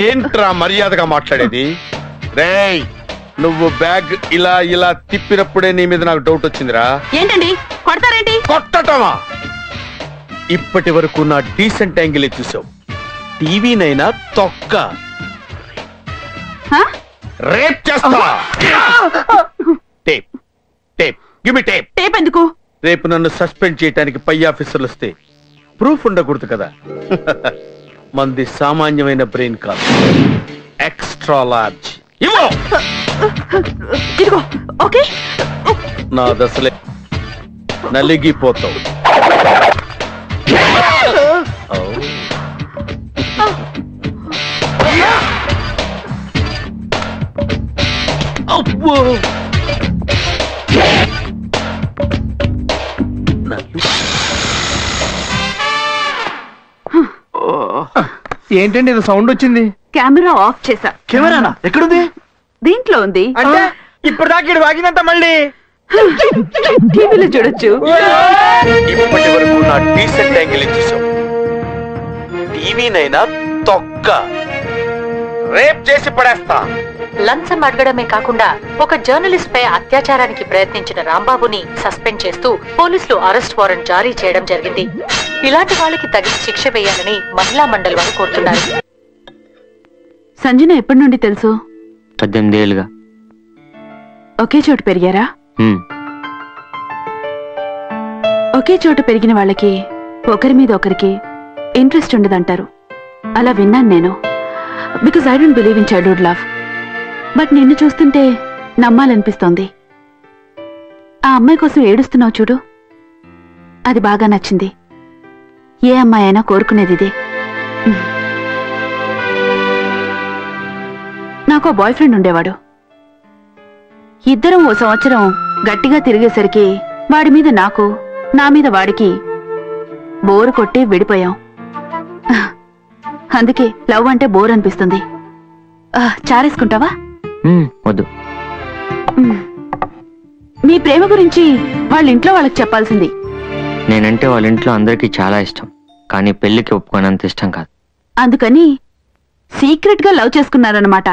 ఏంట్రా మర్యాదగా మాట్లాడేది? రేయ్ నువ్వు బ్యాగ్ ఇలా ఇలా తిప్పినప్పుడే నీ మీద నాకు డౌట్ వచ్చిందిరా. ఏంటండి? కొడతారేంటి? కొట్టటమా? ఇప్పటి వరకు నా డీసెంట్ యాంగిల్ చూసావు. టీవీనైనా తొక్క? రేప్ చేస్తా tape tape give me tape tape ఎందుకు? రేపు నన్ను సస్పెండ్ చేయడానికి పై ఆఫీసర్లు వస్తే ప్రూఫ్ ఉండకూడదు కదా. మంది సామాన్యమైన బ్రెయిన్ కాదు. ఎక్స్ట్రా లార్జ్ ఇవ్వు! ఇదిగో ఓకే? నా దశలే నలిగిపోతావు. అబ్బో ఏంటండి ఇది సౌండ్ వచ్చింది? కెమెరా ఆఫ్ చేసా కెమెరానా? ఎక్కడుంది? దీంట్లో ఉంది. అంటే ఇప్పుడు దాకా ఇడు వాగిందంట మళ్ళీ. టీవీలో చూడొచ్చు. ఇప్పటి వరకు నా డీసెంట్ యాంగిల్ చూసావు? టీవీనైనా తొక్క. రేప్ చేసి పడేస్తా. లంచం అడగడమే కాకుండా ఒక జర్నలిస్ట్ పై అత్యాచారానికి ప్రయత్నించిన రాంబాబుని సస్పెండ్ చేస్తూ పోలీసులు అరెస్ట్ వారెంట్ జారీ చేయడం జరిగింది. ఇలాంటి వాళ్ళకి తగిన శిక్ష వేయాలని మహిళా మండలి వారు కోరుతున్నారు. సంజన ఎప్పటి నుండి తెలుసు? పద్దెనిమిది ఏళ్ళుగా. ఒకే చోటు పెరిగారా. ఒకే చోట పెరిగిన వాళ్ళకి ఒకరి మీద ఒకరికి ఇంట్రెస్ట్ ఉండదంటారు. అలా విన్నాను నేను. Because I don't believe in childhood love but నిన్ను చూస్తుంటే నమ్మాలనిపిస్తోంది. ఆ అమ్మాయి కోసం ఏడుస్తున్నావు చూడు. అది బాగా నచ్చింది. ఏ అమ్మాయి అయినా కోరుకునేది ఇదే. నాకు బాయ్ ఫ్రెండ్ ఉండేవాడు. ఇద్దరం ఓ సంవత్సరం గట్టిగా తిరిగేసరికి వాడి మీద నాకు నా మీద వాడికి బోరు కొట్టి విడిపోయాం. అందుకే లవ్ అంటే బోర్ అనిపిస్తుంది. చారేసుకుంటావా? వద్దు. మ్. మీ ప్రేమ గురించి వాళ్ళ ఇంట్లో వాళ్ళకి చెప్పాల్సింది. నేనంటే వాళ్ళ ఇంట్లో అందరికీ చాలా ఇష్టం. కానీ పెళ్ళికి ఒప్పుకోనంత ఇష్టం కాదు. అందుకని సీక్రెట్గా లవ్ చేసుకున్నారన్నమాట.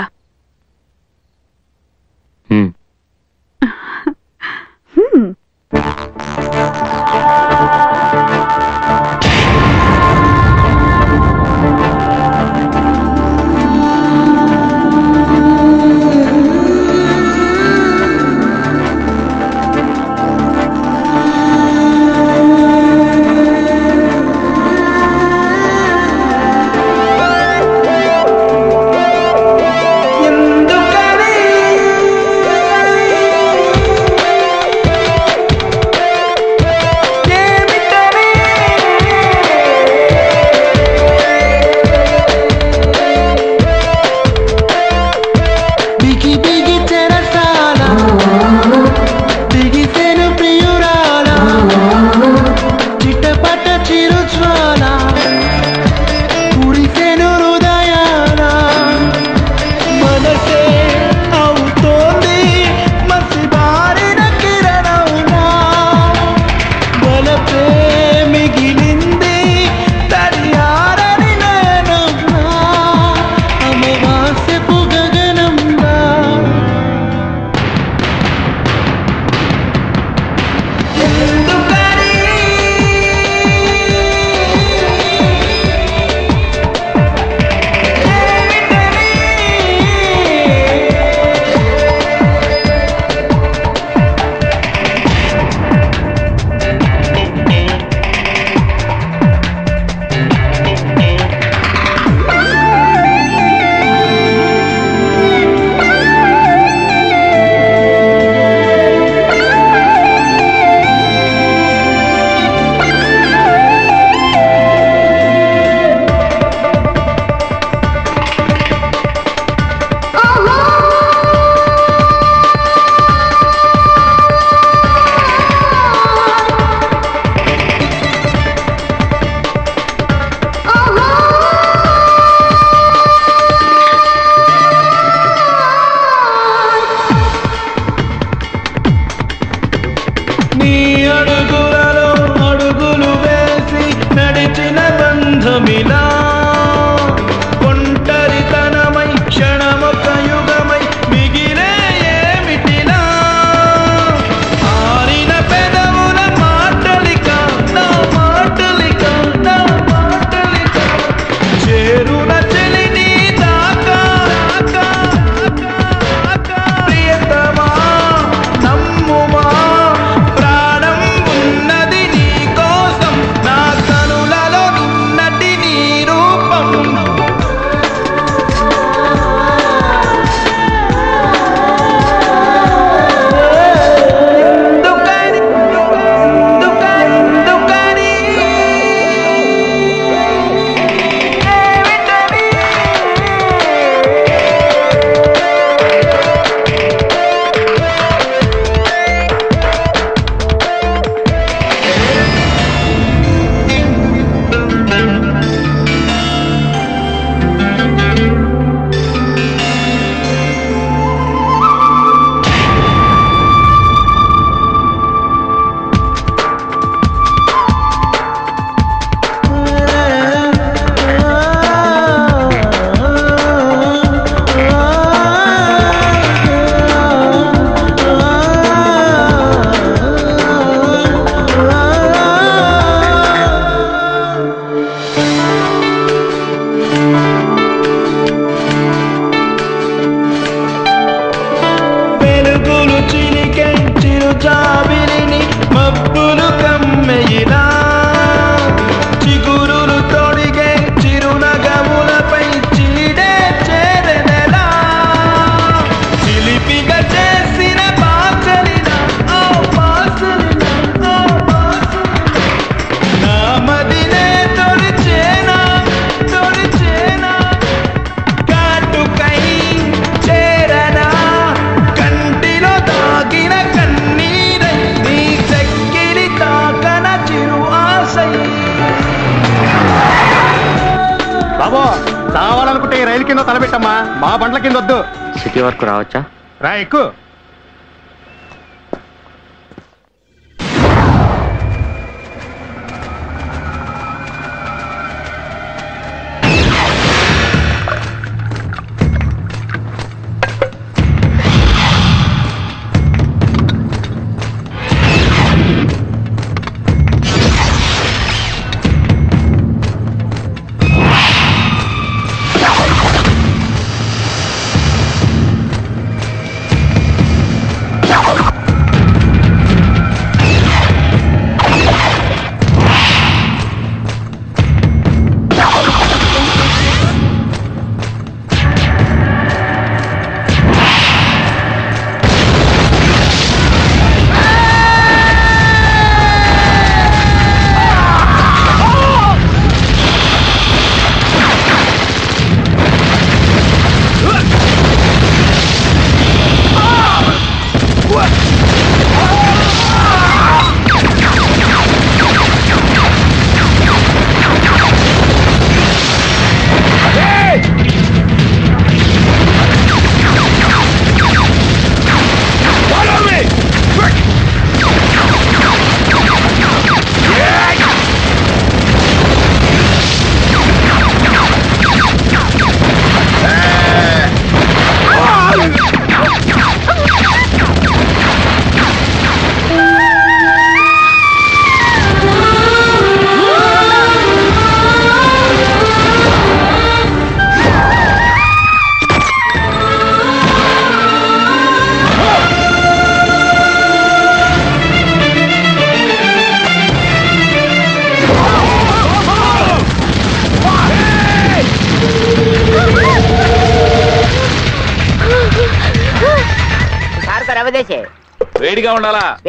సిటీ వరకు రావచ్చా? రా ఎక్కువ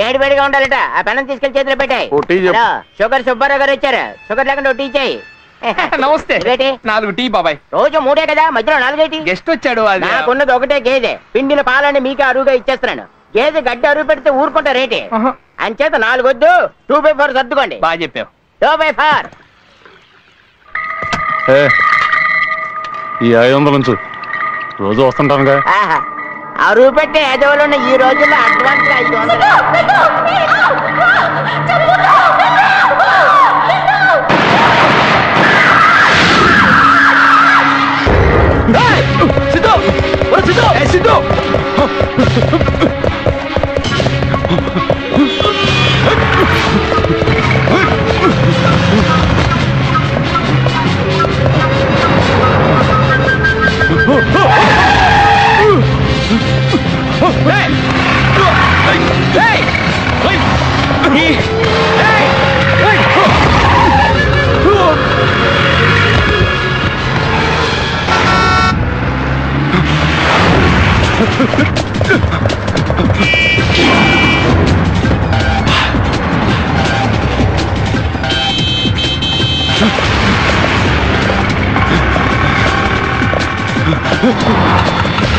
వేడి వేడిగా ఉండాలట. ఆ పెనం తీసుకెళ్ళి చేతిలో పెట్టాయి. ఓ టీ చెప్పు. షుగర్ సుబ్బారావు గారు వచ్చారు. షుగర్ లేకుండా టీ చేయి. *laughs* నమస్తే. రేటి నాలుగు టీ బాబాయ్. రోజు మూడే కదా మధ్యలో నాలుగేటి గెస్ట్ వచ్చాడు అది. నాకున్నది ఒకటే గేదె. పిండిన పాలని మీకే అరువుగా ఇచ్చేస్తున్నాను. గేదె గడ్డి అరువు పెడితే ఊరుకుంటా రేటి. అంచేత నాలుగు వద్దు టూ బై ఫోర్ సర్దుకోండి. బాగా చెప్పావు. Two by four. ఈ ఐదు వందల నుంచి రోజు వస్తుంటానుగా. ఆహా. అరువు పెట్టే యజవులున్న ఈ రోజుల్లో అడ్వాన్స్ ఐదు వందలు. సిద్ధు సిద్ధు. Oh,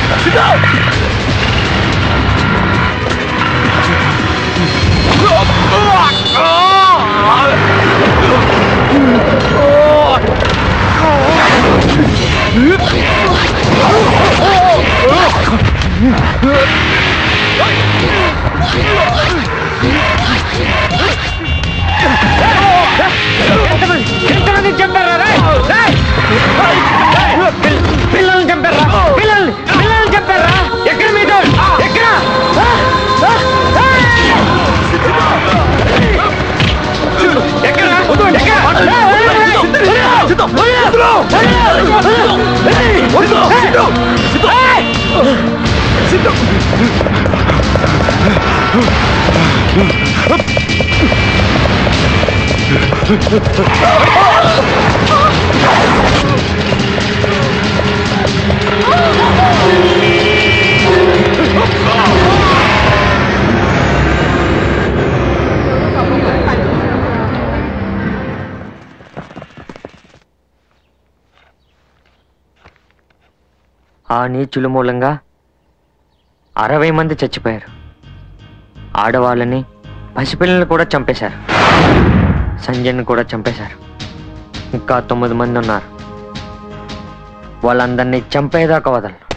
ఏ సిద్ధు ఎంతమంది ఆ నీచుల మూలంగా అరవై మంది చచ్చిపోయారు. ఆడవాళ్ళని పసిపిల్లల్ని కూడా చంపేశారు. సంజయ్ని కూడా చంపేశారు. ఇంకా తొమ్మిది మంది ఉన్నారు. వాళ్ళందరినీ చంపేదాకా వదలను.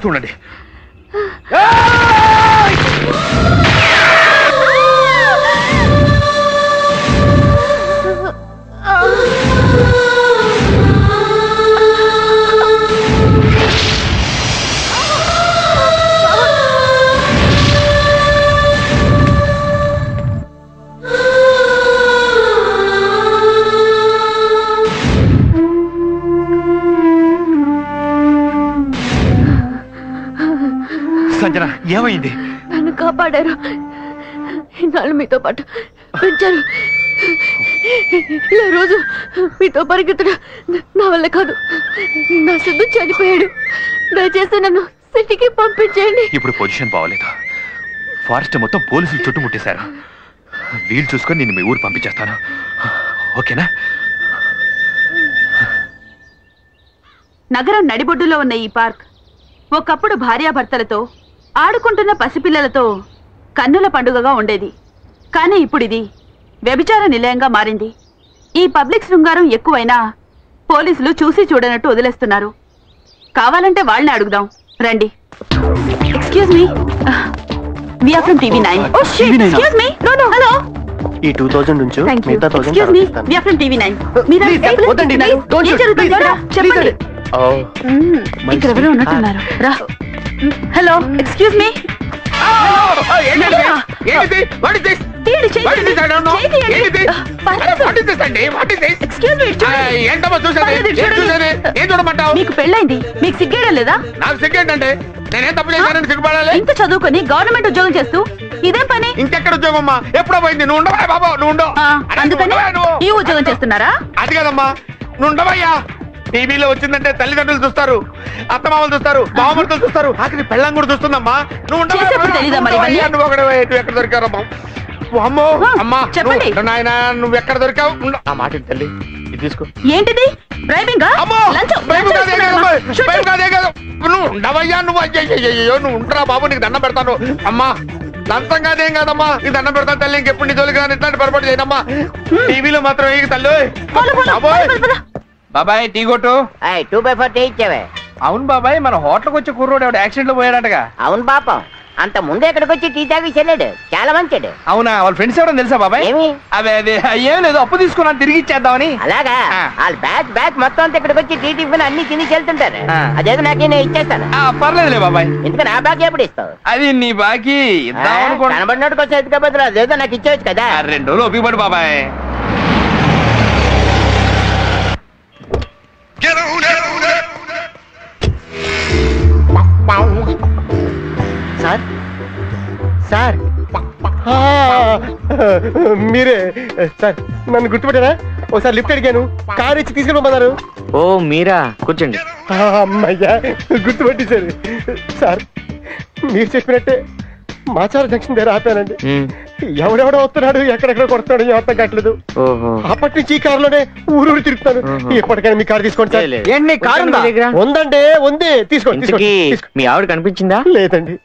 చూస్తూ ఉండండి పరిగెత్తడం నా వల్ల కాదు. నా సిద్ధు చనిపోయాడు. దయచేసి నన్ను సిటీకి పంపించేయండి ఇప్పుడు పొజిషన్ బాగోలేదు? ఫారెస్ట్ మొత్తం పోలీసులు చుట్టుముట్టేశారు. వీలు చూసుకొని నేను మీ ఊరు పంపించేస్తాను. ఓకేనా? నగరం నడిబొడ్డులో ఉన్న ఈ పార్క్ ఒకప్పుడు భార్యాభర్తలతో ఆడుకుంటున్న పసిపిల్లలతో కన్నుల పండుగగా ఉండేది. కానీ ఇప్పుడు ఇది వ్యభిచార నిలయంగా మారింది. ఈ పబ్లిక్ శృంగారం ఎక్కువైనా పోలీసులు చూసి చూడనట్టు వదిలేస్తున్నారు. కావాలంటే వాళ్ళని అడుగుదాం. రండి. Excuse me we are from TV nine excuse me no? No hello ఈ టూ థౌసండ్ ఉంచు థ్యాంక్ యూ మిగతా thousand excuse me we are from TV nine మీరు వద్దండి, జరుగుతుంది? please, ఇక్కడ? చెప్పండి. ఎవరో ఉన్నట్టున్నారు. రా. హలో ఎక్స్క్యూజ్ మీ మీకు పెళ్ళైంది. మీకు సిగ్గేయడం లేదా? నాకు సిగ్గేంటంటే నేనేం తప్పు చేశానని సిగ్గుపడాలి? ఇంత చదువుకొని గవర్నమెంట్ ఉద్యోగం చేస్తూ ఇదేం పని? ఇంకెక్కడ ఉద్యోగం అమ్మా ఎప్పుడో పోయింది. నువ్వు ఉండవా బాబా నువ్వు ఉండవు అందుకని ఈ ఉద్యోగం చేస్తున్నారా? అది కదమ్మా. నువ్వు ఉండవయ్యా. టీవీలో వచ్చిందంటే తల్లిదండ్రులు చూస్తారు అత్తమామలు చూస్తారు బావమరుతులు చూస్తారు ఆఖరి పెళ్ళం కూడా చూస్తుందమ్మా. నువ్వు? చేసేప్పుడు తెలీదా మరి ఇవన్నీ? ఎక్కడ దొరికారమ్మా అమ్మో? అమ్మా చెప్పండి. నువ్వు నాయన నువ్వు ఎక్కడ దొరికావు? ఉండు. ఆ మాట తల్లి? ఇది తీసుకో. ఏంటిది? డ్రైవింగ్ లంచం భయం కాదే కాదు, భయం కాదే కాదు. నువ్వు ఉండవయ్యా నువ్వు అయ్యయ్యో నువ్వు ఉండరా బాబు నీకు దండం పెడతాను. అమ్మా లంచం కాదేం కాదమ్మా. నీకు దండం పెడతాను తల్లి ఇంకెప్పుడు నీ జోలికి రాను ఇట్లాంటి పొరపాటు చేయనమ్మా. టీవీలో మాత్రం ఏ తల్లి బాబోయ్. బాబాయ్ టీ కొట్టు. టూ బై ఫోర్ టీ ఇచ్చావే. అవును బాబాయ్ మన హోటల్కి వచ్చే కుర్రోడు ఎవడు? యాక్సిడెంట్లో పోయాడటగా. అవును పాపం. అంత ముందే ఇక్కడికి వచ్చి టీ తాగి చెల్లాడు? చాలా మంచాడు. అవునా? వాళ్ళ ఫ్రెండ్స్ ఎవరైనా తెలుసా బాబాయ్? ఏమి? అదే అదే. ఏం లేదు అప్పు తీసుకున్నాను తిరిగి ఇచ్చేద్దామని. అలాగా? వాళ్ళ బ్యాచ్ బ్యాచ్ మొత్తం అంతా ఇక్కడికి వచ్చి టీ టిఫిన్ అన్ని తిని వెళ్తుంటారు అదేదో నాకే నేను ఇచ్చేస్తాను. పర్లేదులే బాబాయ్. ఎందుకని ఆ బాకీ ఎప్పుడు ఇస్తావు? అది నీ బాకీ. ఇద్దాం అనుకో కనబడినట్టు అదేదో నాకు ఇచ్చేవచ్చు కదా. రెండు రోజులు ఒప్పిపడు బాబాయ్. సార్? సార్? ఆ, మీరే. సార్ నన్ను గుర్తుపెట్టారా? ఒకసారి లిఫ్ట్ అడిగాను. కార్ ఇచ్చి తీసుకెళ్ళమన్నారు ఓ మీరా? కూర్చోండి. అమ్మయ్యా గుర్తుపెట్టేశారు సార్. మీరు చెప్పినట్టే మాచార జంక్షన్ దగ్గర ఆపానండి. ఎవడెవడో వస్తున్నాడు ఎక్కడెక్కడ కొడుతున్నాడు కావట్లేదు. ఓహో. అప్పటి నుంచి ఈ కారులోనే ఊరూరు తిరుగుతాను. ఎప్పటికైనా మీ కారు తీసుకోండి సార్. ఏంటి, కారు ఉందా? తీసుకోండి ఇంతకీ తీసుకోండి మీ ఆవిడ కనిపించిందా? లేదండి.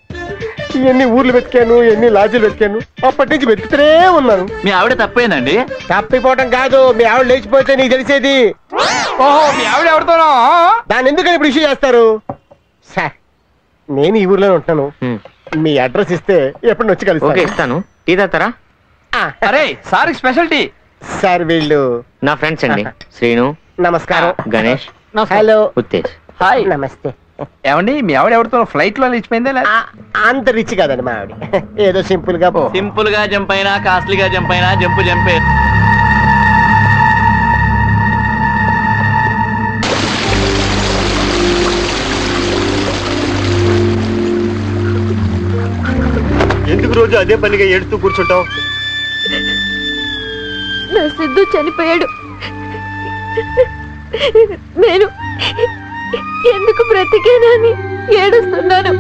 ఎన్ని ఊర్లు వెతికాను ఎన్ని లాడ్జీలు వెతికాను అప్పటి నుంచి వెతుకుతూనే ఉన్నాను. మీ ఆవిడ తప్పేనండి? తప్పిపోవటం కాదు మీ ఆవిడ లేచిపోతే నీకు తెలిసేది? ఓహో మీ ఆవిడ ఎవరితోనో? దాన్ని ఎందుకని ఇప్పుడు ఇష్యూ చేస్తారు? సార్ నేను ఈ ఊర్లోనే ఉంటున్నాను. మీ అడ్రస్ ఇస్తే ఎప్పుడు వచ్చి ఓకే కలుస్తాను ఇస్తాను. టీ తాతారా అరే సార్ స్పెషాలిటీ సార్ వీళ్ళు నా ఫ్రెండ్స్ అండి. *laughs* శ్రీను నమస్కారం. గణేష్ హలో. ఉత్తేజ్. హాయ్. నమస్తే. ఏమండి మీ ఆవిడ ఎవరితో ఫ్లైట్లో? లేచిపోయిందా లేదా? అంత రిచ్ కాదండి మా ఆవిడ. ఏదో సింపుల్గా సింపుల్గా జంప్ అయినా కాస్ట్లీగా జంప్ అయినా జంపు జంపే. రోజు అదే పనిగా ఏడుతూ కూర్చుంటావు? నా సిద్ధు చనిపోయాడు. నేను ఎందుకు బ్రతికేనని ఏడుస్తున్నాను.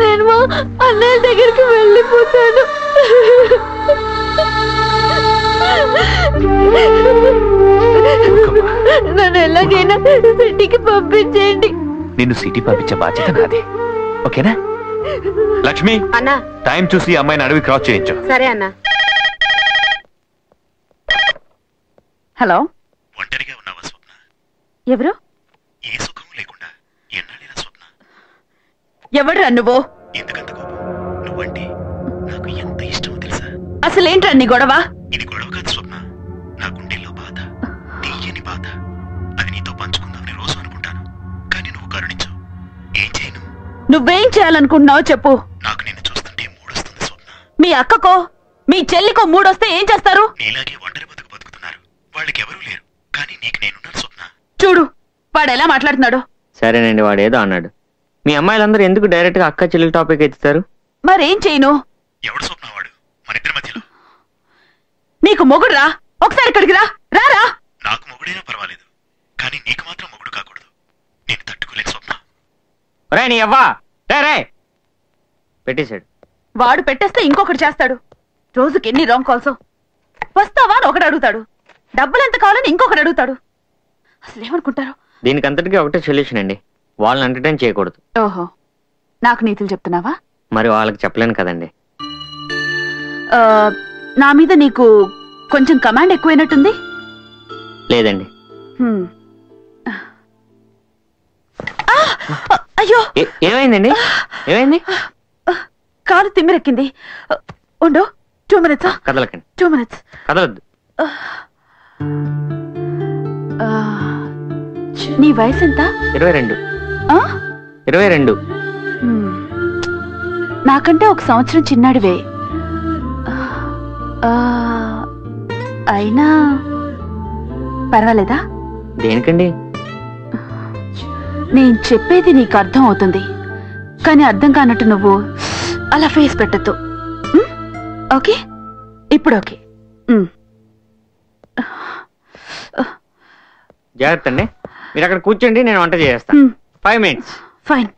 నేను మా అన్నయ్య దగ్గరికి వెళ్ళిపోతాను. నన్ను ఎలాగైనా సిటీకి పంపించేయండి. నిన్ను సిటీ పంపించే బాధ్యత నాది. ఓకేనా? లక్ష్మి అన్నా. టైం చూసి అమ్మాయిని అడవి క్రాస్ చేయించు. సరే అన్నా. హలో? ఎవరు? ఎవడురా నువ్వు? అసలేంట్రా నీ గొడవ? ఇది గొడవ కాదు స్వప్న. నా గుండెల్లో బాధ తీయని బాధ. అది నీతో పంచుకుందామని రోజు అనుకుంటాను. కానీ నువ్వు కరుణించు ఏం చేయను? నువ్వేం చేయాలనుకుంటున్నావో చెప్పు. నాకు నిన్ను చూస్తుంటే మూడొస్తుంది స్వప్న. మీ అక్కకో మీ చెల్లికో మూడొస్తే ఏం చేస్తారు? నీలాగే ఒంటరి బతుకు బతుకుతున్నారు. వాళ్ళకి ఎవరూ లేరు. కానీ నీకు నేనున్నాను స్వప్న. చూడు వాడు ఎలా మాట్లాడుతున్నాడు. సరేనండి వాడు ఏదో అన్నాడు. మీ అమ్మాయిలందరూ ఎందుకు డైరెక్ట్గా అక్క చెల్లెల టాపిక్ ఎత్తుతారు? మరేం చేయను? ఎవడు స్వప్న వాడు మన ఇద్దరి మధ్యలో నీకు మొగుడు రా ఒకసారి ఇక్కడికి రా. రారా? నాకు మొగుడైనా పర్వాలేదు. కానీ నీకు మాత్రం మొగుడు కాకూడదు. నేను తట్టుకోలేను స్వప్న. రే నీ అవ్వా రే రే. పెట్టేశాడు. వాడు పెట్టేస్తే ఇంకొకటి చేస్తాడు. రోజుకి ఎన్ని రాంగ్ కాల్స్? వస్తావా అని ఒకడు అడుగుతాడు. డబ్బులు ఎంత కావాలని ఇంకొకటి అడుగుతాడు. అసలు ఏమనుకుంటారు? దీనికి అంతటికీ ఒకటే సొల్యూషన్ అండి. వాళ్ళని ఎంటర్టైన్ చేయకూడదు. ఓహో. నాకు నీతులు చెప్తున్నావా? మరి వాళ్ళకి చెప్పలేను కదండి. ఆ, నా మీద నీకు కొంచెం కమాండ్ ఎక్కువైనట్టుంది? లేదండి. హ్మ్. ఆ! అయ్యో! ఏ- ఏమైందండి? ఏమైంది? కాలు తిమ్మిరెక్కింది. ఉండు టూ మినిట్స్ కదలకండి. టూ మినిట్స్ కదలొద్దు. నీ వయసు ఎంత? ఇరవై రెండు. ఆ? ఇరవై రెండు. నాకంటే ఒక సంవత్సరం చిన్నాడివే. అయినా పర్వాలేదా? దేనికండి? నేను చెప్పేది నీకు అర్థం అవుతుంది. కానీ అర్థం కానట్టు నువ్వు అలా ఫేస్ పెట్టద్దు. ఓకే? ఇప్పుడు ఓకే. జాగ్రత్త అండి మీరు అక్కడ కూర్చోండి నేను వంట చేస్తాను ఫైవ్ మినిట్స్ ఫైన్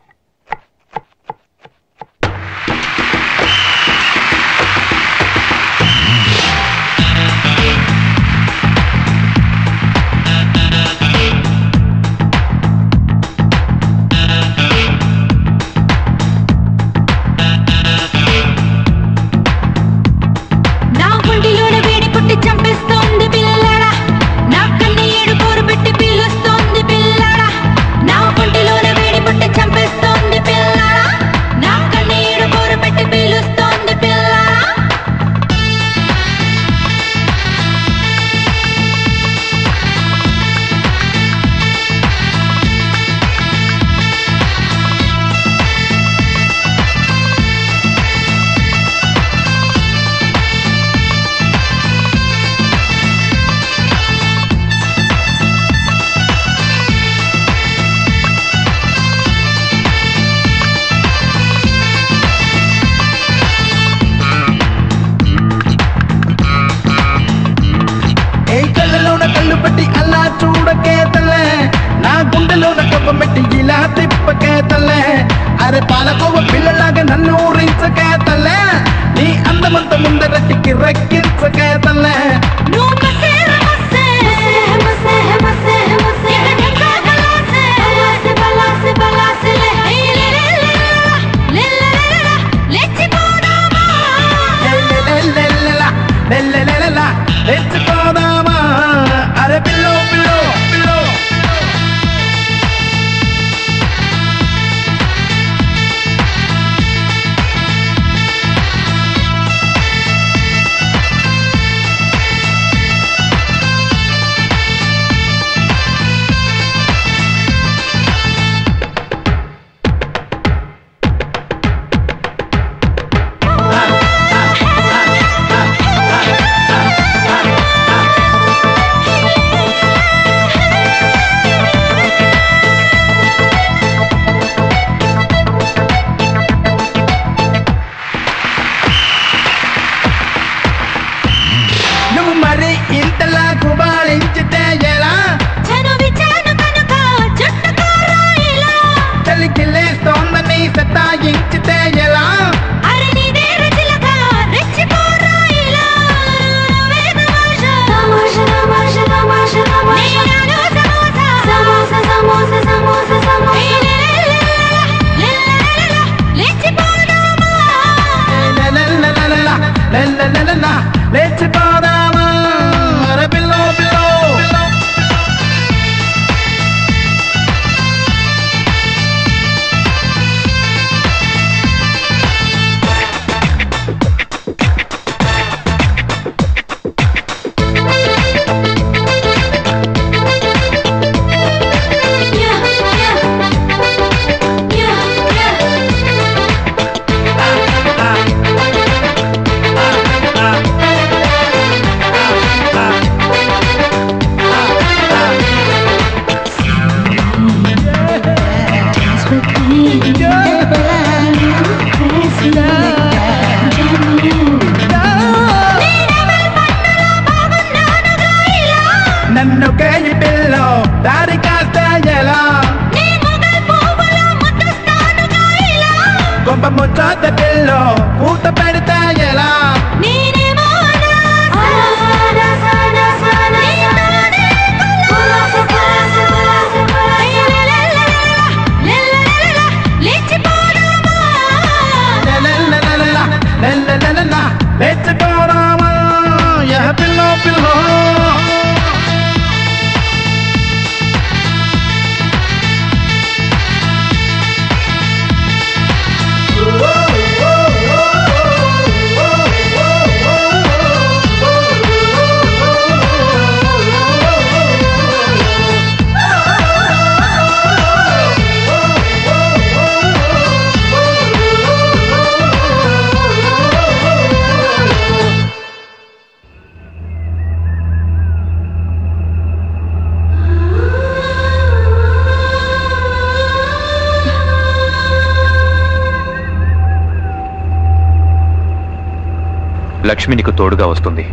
లక్ష్మి నీకు తోడుగా వస్తుంది.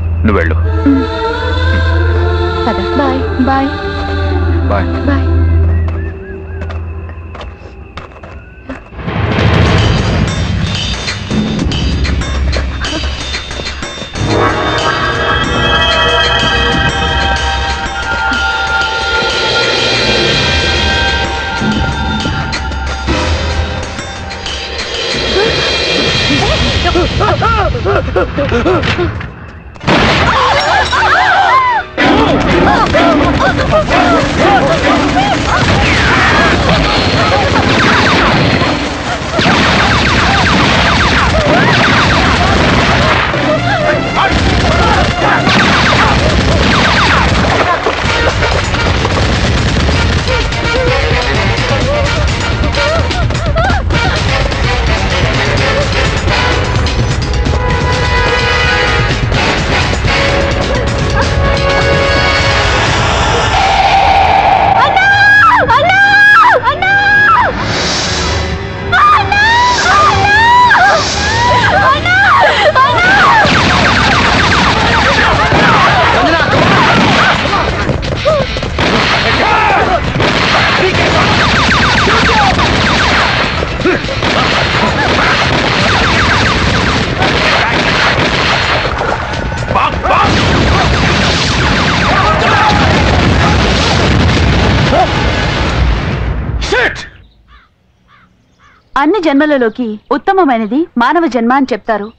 జన్మలలోకి ఉత్తమమైనది మానవ జన్మ అని చెప్తారు.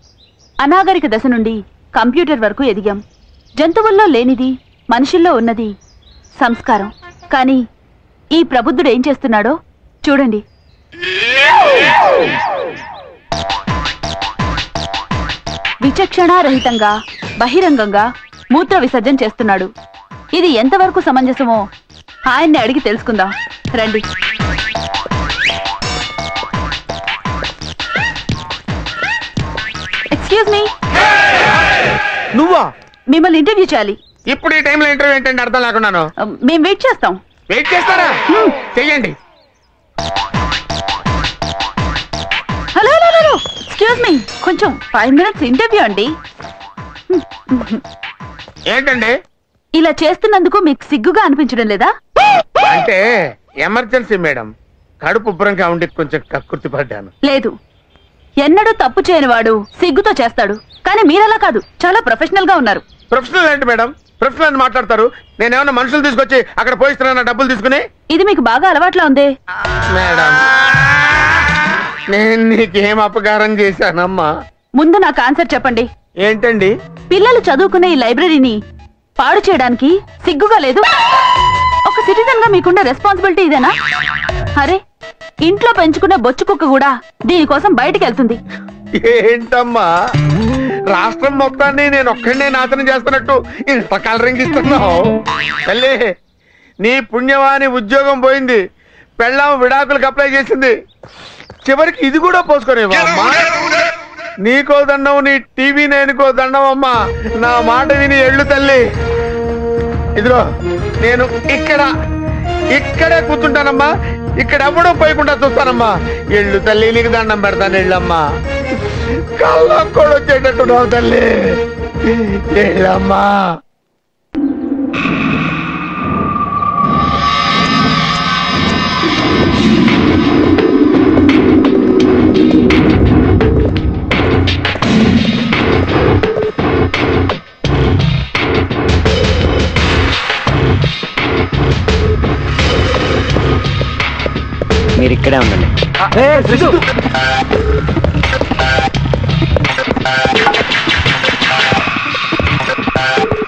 అనాగరిక దశ నుండి కంప్యూటర్ వరకు ఎదిగాం. జంతువుల్లో లేనిది మనుషుల్లో ఉన్నది సంస్కారం. కానీ ఈ ప్రబుద్ధుడు ఏం చేస్తున్నాడో చూడండి. విచక్షణారహితంగా బహిరంగంగా మూత్ర విసర్జన చేస్తున్నాడు. ఇది ఎంతవరకు సమంజసమో ఆయన్ని అడిగి తెలుసుకుందాం. రండి. ఎక్స్క్యూజ్ మీ నువ్వా? మిమ్మల్ని ఇంటర్వ్యూ చేయాలి. ఇప్పుడు ఈ టైంలో ఇంటర్వ్యూ ఏంటంటే అర్థం లేకున్నాను మేము వెయిట్ చేస్తాం. వెయిట్ చేస్తారా? చెయ్యండి. Hello hello hello excuse me కొంచెం ఫైవ్ మినిట్స్ ఇంటర్వ్యూ అండి. ఏంటండి? ఇలా చేస్తున్నందుకు మీకు సిగ్గుగా అనిపించడం లేదా? అంటే ఎమర్జెన్సీ మేడం కడుపు ఉబ్బరంగా ఉండి కొంచెం కక్కుర్తి పడ్డాను. లేదు. ఎన్నడూ తప్పు చేయని వాడు సిగ్గుతో చేస్తాడు. కానీ మీరలా కాదు చాలా ప్రొఫెషనల్గా ఉన్నారు. ప్రొఫెషనల్ ఏంటి మేడం? ప్రొఫెషనల్ అని మాట్లాడతారు. నేనేమన్నా మనుషులు తీసుకొచ్చి అక్కడ పోయిస్తున్నా డబ్బులు తీసుకుని? ఇది మీకు బాగా అలవాట్లా ఉంది? మేడం నేను నీకేం అపకారం చేశానమ్మా. ముందు నాకు ఆన్సర్ చెప్పండి. ఏంటండి? పిల్లలు చదువుకునే ఈ లైబ్రరీని పాడు చేయడానికి సిగ్గుగా లేదు? ఒక సిటిజన్గా మీకుండే రెస్పాన్సిబిలిటీ ఇదేనా? అరే ఇంట్లో పెంచుకునే బొచ్చు కుక్క కూడా దీనికోసం బయటికి వెళ్తుంది. ఏంటమ్మా? రాష్ట్రం మొత్తాన్ని నేను ఒక్కడే నాశనం చేస్తున్నట్టు ఇంత కలరింగ్ ఇస్తున్నావు? తల్లి నీ పుణ్యవాని ఉద్యోగం పోయింది. పెళ్ళాం విడాకులకు అప్లై చేసింది. చివరికి ఇది కూడా పోసుకునేవా? అమ్మా నీకో దండం నీ టీవీ నేనుకో దండం అమ్మా నా మాట విని ఎళ్ళు తల్లి. ఇదిగో నేను ఇక్కడ ఇక్కడే కూర్చుంటానమ్మా. ఇక్కడ ఎవడో పోయకుండా చూస్తానమ్మా. ఎళ్ళు తల్లి నీకు దండం పెడతాను ఎళ్ళమ్మా. కళ్ళం కూడా వచ్చేటట్టు నా తల్లి. ఎళ్ళమ్మా. మీరు ఇక్కడే ఉండండి. పచ్చి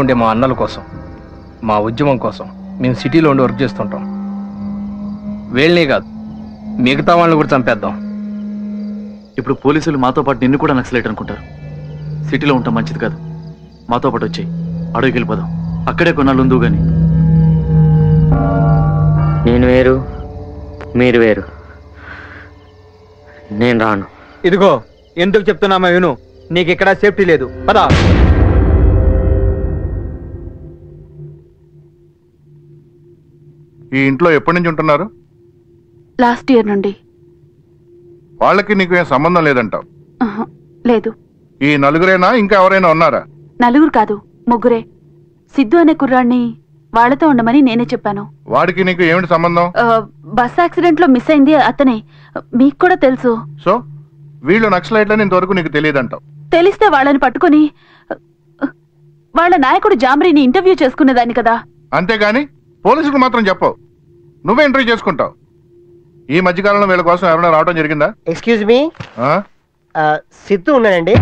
ఉండే మా అన్నల కోసం మా ఉద్యమం కోసం మేము సిటీలో ఉండి వర్క్ చేస్తుంటాం. వీళ్ళనే కాదు మిగతా వాళ్ళని కూడా చంపేద్దాం. ఇప్పుడు పోలీసులు మాతో పాటు నిన్ను కూడా నక్సలైట్ అనుకుంటారు. సిటీలో ఉంటాం మంచిది కాదు. మాతో పాటు వచ్చాయి అడవికి వెళ్ళిపోదాం. అక్కడే కొన్నాళ్ళు ఉందు గాని. నేను వేరు మీరు వేరు. నేను రాను. ఇదిగో ఎందుకు చెప్తున్నామా విను. నీకు ఇక్కడ సేఫ్టీ లేదు. పదా. ఈ ఇంట్లో ఎప్పటి నుంచి ఉంటున్నారు? లాస్ట్ ఇయర్ నుండి. వాళ్ళకి నీకు ఏం సంబంధం లేదంటావు? ఆహా, లేదు. ఈ నలుగురేనా ఇంకా ఎవరైనా ఉన్నారా? నలుగురు కాదు ముగ్గురే. సిద్ధు అనే కుర్రాడిని వాళ్ళతో ఉండమని నేనే చెప్పాను. వాడికి నీకు ఏమిటి సంబంధం? ఆ, బస్ యాక్సిడెంట్లో మిస్ అయింది అతనే. మీకు కూడా తెలుసు. సో వీళ్ళు నక్సలైట్లని ఇంతవరకు నీకు తెలియదంటావు. తెలిస్తే వాళ్ళని పట్టుకొని వాళ్ళ నాయకుడు జామ్రీని ఇంటర్వ్యూ చేసుకునేదాన్ని కదా. అంతేగాని పోలీసులకు మాత్రం చెప్పవు. నువ్వే ఇంటర్వ్యూ చేసుకుంటావు. ఈ మధ్యకాలంలో వీళ్ళ కోసం ఎవరైనా రావడం జరిగిందా? ఎక్స్క్యూజ్ మీ ఆ? సిద్ధు ఉన్నాడండి.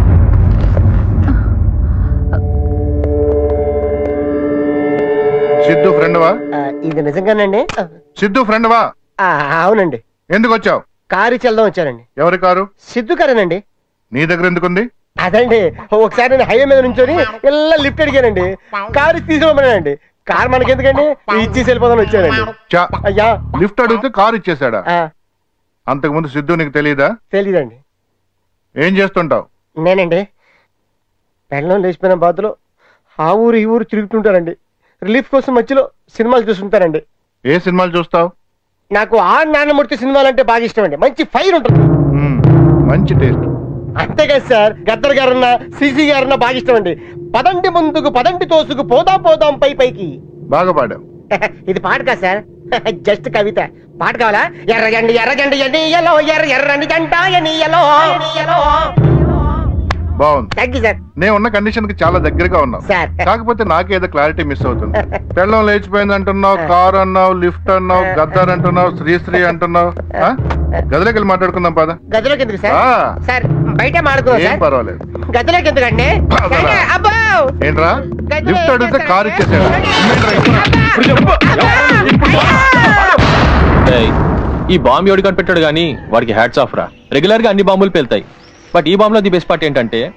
సిద్ధు ఫ్రెండ్వా? ఆ, ఇది నిజంగానండి? సిద్ధు ఫ్రెండ్వా? ఆ, అవునండి. ఎందుకు వచ్చావు? కారు చెల్దాం వచ్చానండి. ఎవరి కారు? సిద్ధు కారేనండి. నీ దగ్గర ఎందుకుంది? అదండి ఒకసారి నేను హైవే మీద నుంచొని ఇలా లిఫ్ట్ అడిగానండి. కారు తీసుకోమన్నానండి. కారు మనకి ఎందుకండి ఇచ్చేసి వెళ్ళిపోదాని వచ్చానండి చా అయ్యా. లిఫ్ట్ అడిగితే కారు ఇచ్చేసాడా అంతకుముందు సిద్ధు నీకు తెలియదా తెలీదండి. ఏం చేస్తుంటావు? నేనండి. పెళ్ళం లేచిపోయిన బాధలో ఆ ఊరు ఈ ఊరు తిరుగుతుంటారండి రిలీఫ్ కోసం మధ్యలో సినిమాలు చూస్తుంటారండి ఏ సినిమాలు చూస్తావు? నాకు ఆ నాన్నమూర్తి సినిమాలు అంటే బాగా ఇష్టం అండి మంచి ఫైర్ ఉంటుంది. మంచి టేస్ట్. అంతేకాదు సార్ గద్దర్ గారన్నా సిసి గారన్నా బాగా ఇష్టం అండి. పదండి ముందుకు పదండి తోసుకు పోదాం పోదాం పై పైకి. బాగా పాడావు. *laughs* ఇది పాట కాదు సార్? *laughs* జస్ట్ కవిత. పాట కావాలా? ఎర్రగండి ఎర్రగండి ఎన్ని ఎలో ఎర్ర ఎర్రని జంట ఎని ఎలో బాగుంది. థ్యాంక్ యూ సార్ నేను ఉన్న కండిషన్కి చాలా దగ్గరగా ఉన్నావు. సార్. కాకపోతే నాకేదో క్లారిటీ మిస్ అవుతుంది. పెళ్ళం లేచిపోయింది అంటున్నావు కార్ అన్నావు లిఫ్ట్ అన్నావు గద్దర్ అంటున్నావు శ్రీశ్రీ అంటున్నావు. ఆ? గదిలోకి వెళ్ళి మాట్లాడుకుందాం పద. గదిలోకి ఎందుకు సార్ ఆ. సార్ బయట పర్వాలేదు. గదిలోకి ఏంట్రా? లిఫ్ట్ అడిగితే కార్ ఇచ్చేసాడు. ఈ బాంబు ఎవడు కనిపెట్టాడు కానీ వాడికి హ్యాట్స్ ఆఫ్ రా. రెగ్యులర్గా అన్ని బాంబులు పేలుతాయి. బట్ ఈ బాంబులో ది బెస్ట్ పార్ట్ ఏంటంటే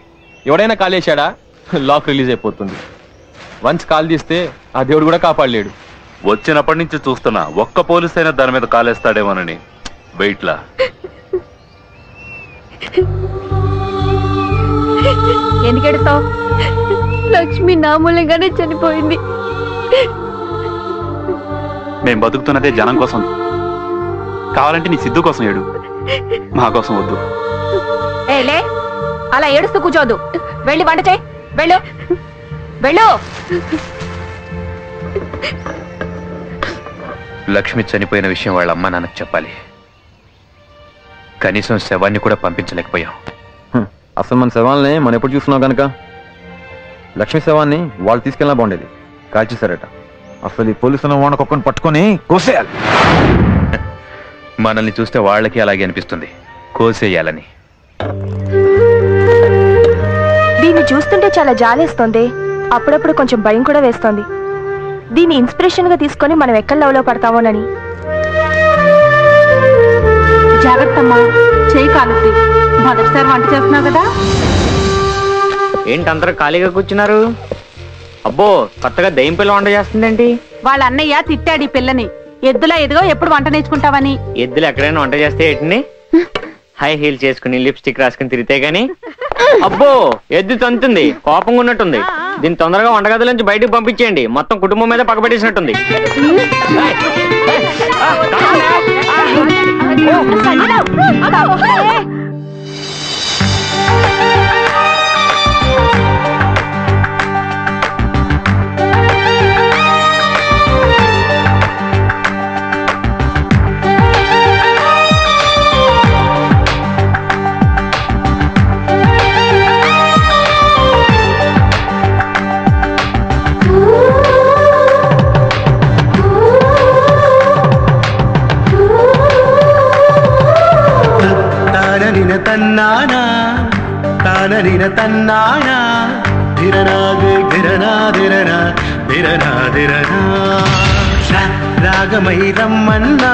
ఎవడైనా కాలేశాడా లాక్ రిలీజ్ అయిపోతుంది. వన్స్ కాల్ తీస్తే ఆ దేవుడు కూడా కాపాడలేడు. వచ్చినప్పటి నుంచి చూస్తున్నా ఒక్క పోలీస్ అయినా దాని మీద కాలేస్తాడేమోనని. వెయిట్లా ఎందుకు లక్ష్మి నా మూలంగానే చనిపోయింది. మేం బతుకుతున్నదే జనం కోసం. కావాలంటే నీ సిద్ధు కోసం ఏడు. మా కోసం వద్దు. ఏ లే. అలా ఏడుస్తూ కూర్చోదు వెళ్ళి వంట చేయి. వెళ్ళు. వెళ్ళు. లక్ష్మి చనిపోయిన విషయం వాళ్ళ అమ్మ నాన్నకు చెప్పాలి. కనీసం శవాన్ని కూడా పంపించలేకపోయాం. అసలు మన శవాల్ని మనం ఎప్పుడు చూస్తున్నాం కనుక లక్ష్మి శవాన్ని వాళ్ళు తీసుకెళ్ళినా బాగుండేది. కాల్చేశారట. అసలు ఈ పోలీసులు వాడిని ఒక్కొక్కరిని పట్టుకొని కోసేయాలి. మనల్ని చూస్తే వాళ్ళకి అలాగే అనిపిస్తుంది. కోసేయాలని. దీన్ని చూస్తుంటే చాలా జాలేస్తోంది. అప్పుడప్పుడు కొంచెం భయం కూడా వేస్తోంది. దీన్ని ఇన్స్పిరేషన్గా తీసుకొని మనం ఎక్కడ లవ్లో పడతామోనని. జాగ్రత్త అమ్మా చేయి కాలుద్ది. మొదటిసారి వంట చేస్తున్నావు కదా? ఏంటి అందరూ ఖాళీగా కూర్చున్నారు? అబ్బో కొత్తగా దయ్యం పిల్ల వంట చేస్తుందేంటి? వాళ్ళ అన్నయ్య తిట్టాడు ఈ పిల్లని. ఎద్దులా ఎదుగో ఎప్పుడు వంట నేర్చుకుంటావని ఎద్దులు ఎక్కడైనా వంట చేస్తే ఏంటని హై హీల్ చేసుకుని లిప్స్టిక్ రాసుకుని తిరిగితే గాని అబ్బో ఎద్దు తంతుంది కోపంగా ఉన్నట్టుంది దీన్ని తొందరగా వంటగదిలోంచి బయటకు పంపించేయండి మొత్తం కుటుంబం మీద పగబెట్టేసినట్టుంది தன்னானா? தானரின தன்னானா? திரநாது திரனா திரனா திரனா திரனா. ராகமై రమ్మన్నా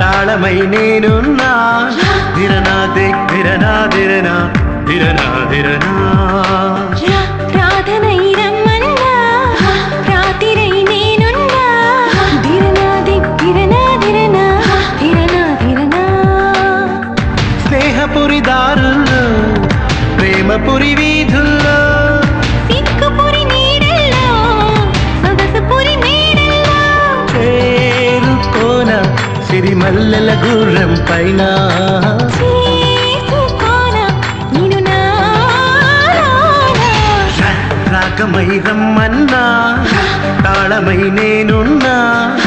తాళమై నేనున్నా దిరనా దిరనా దిరనా దిరనా దిరనా దారుల్లో ప్రేమపురి వీధుల్లో. సిక్కుపురి నీడల్లో సొగసుపురి నీడల్లో. చేరుకోన సిరిమల్లెల గుర్రం పైన. రాగమై రమ్మన్నా తాళమై నేనున్నా.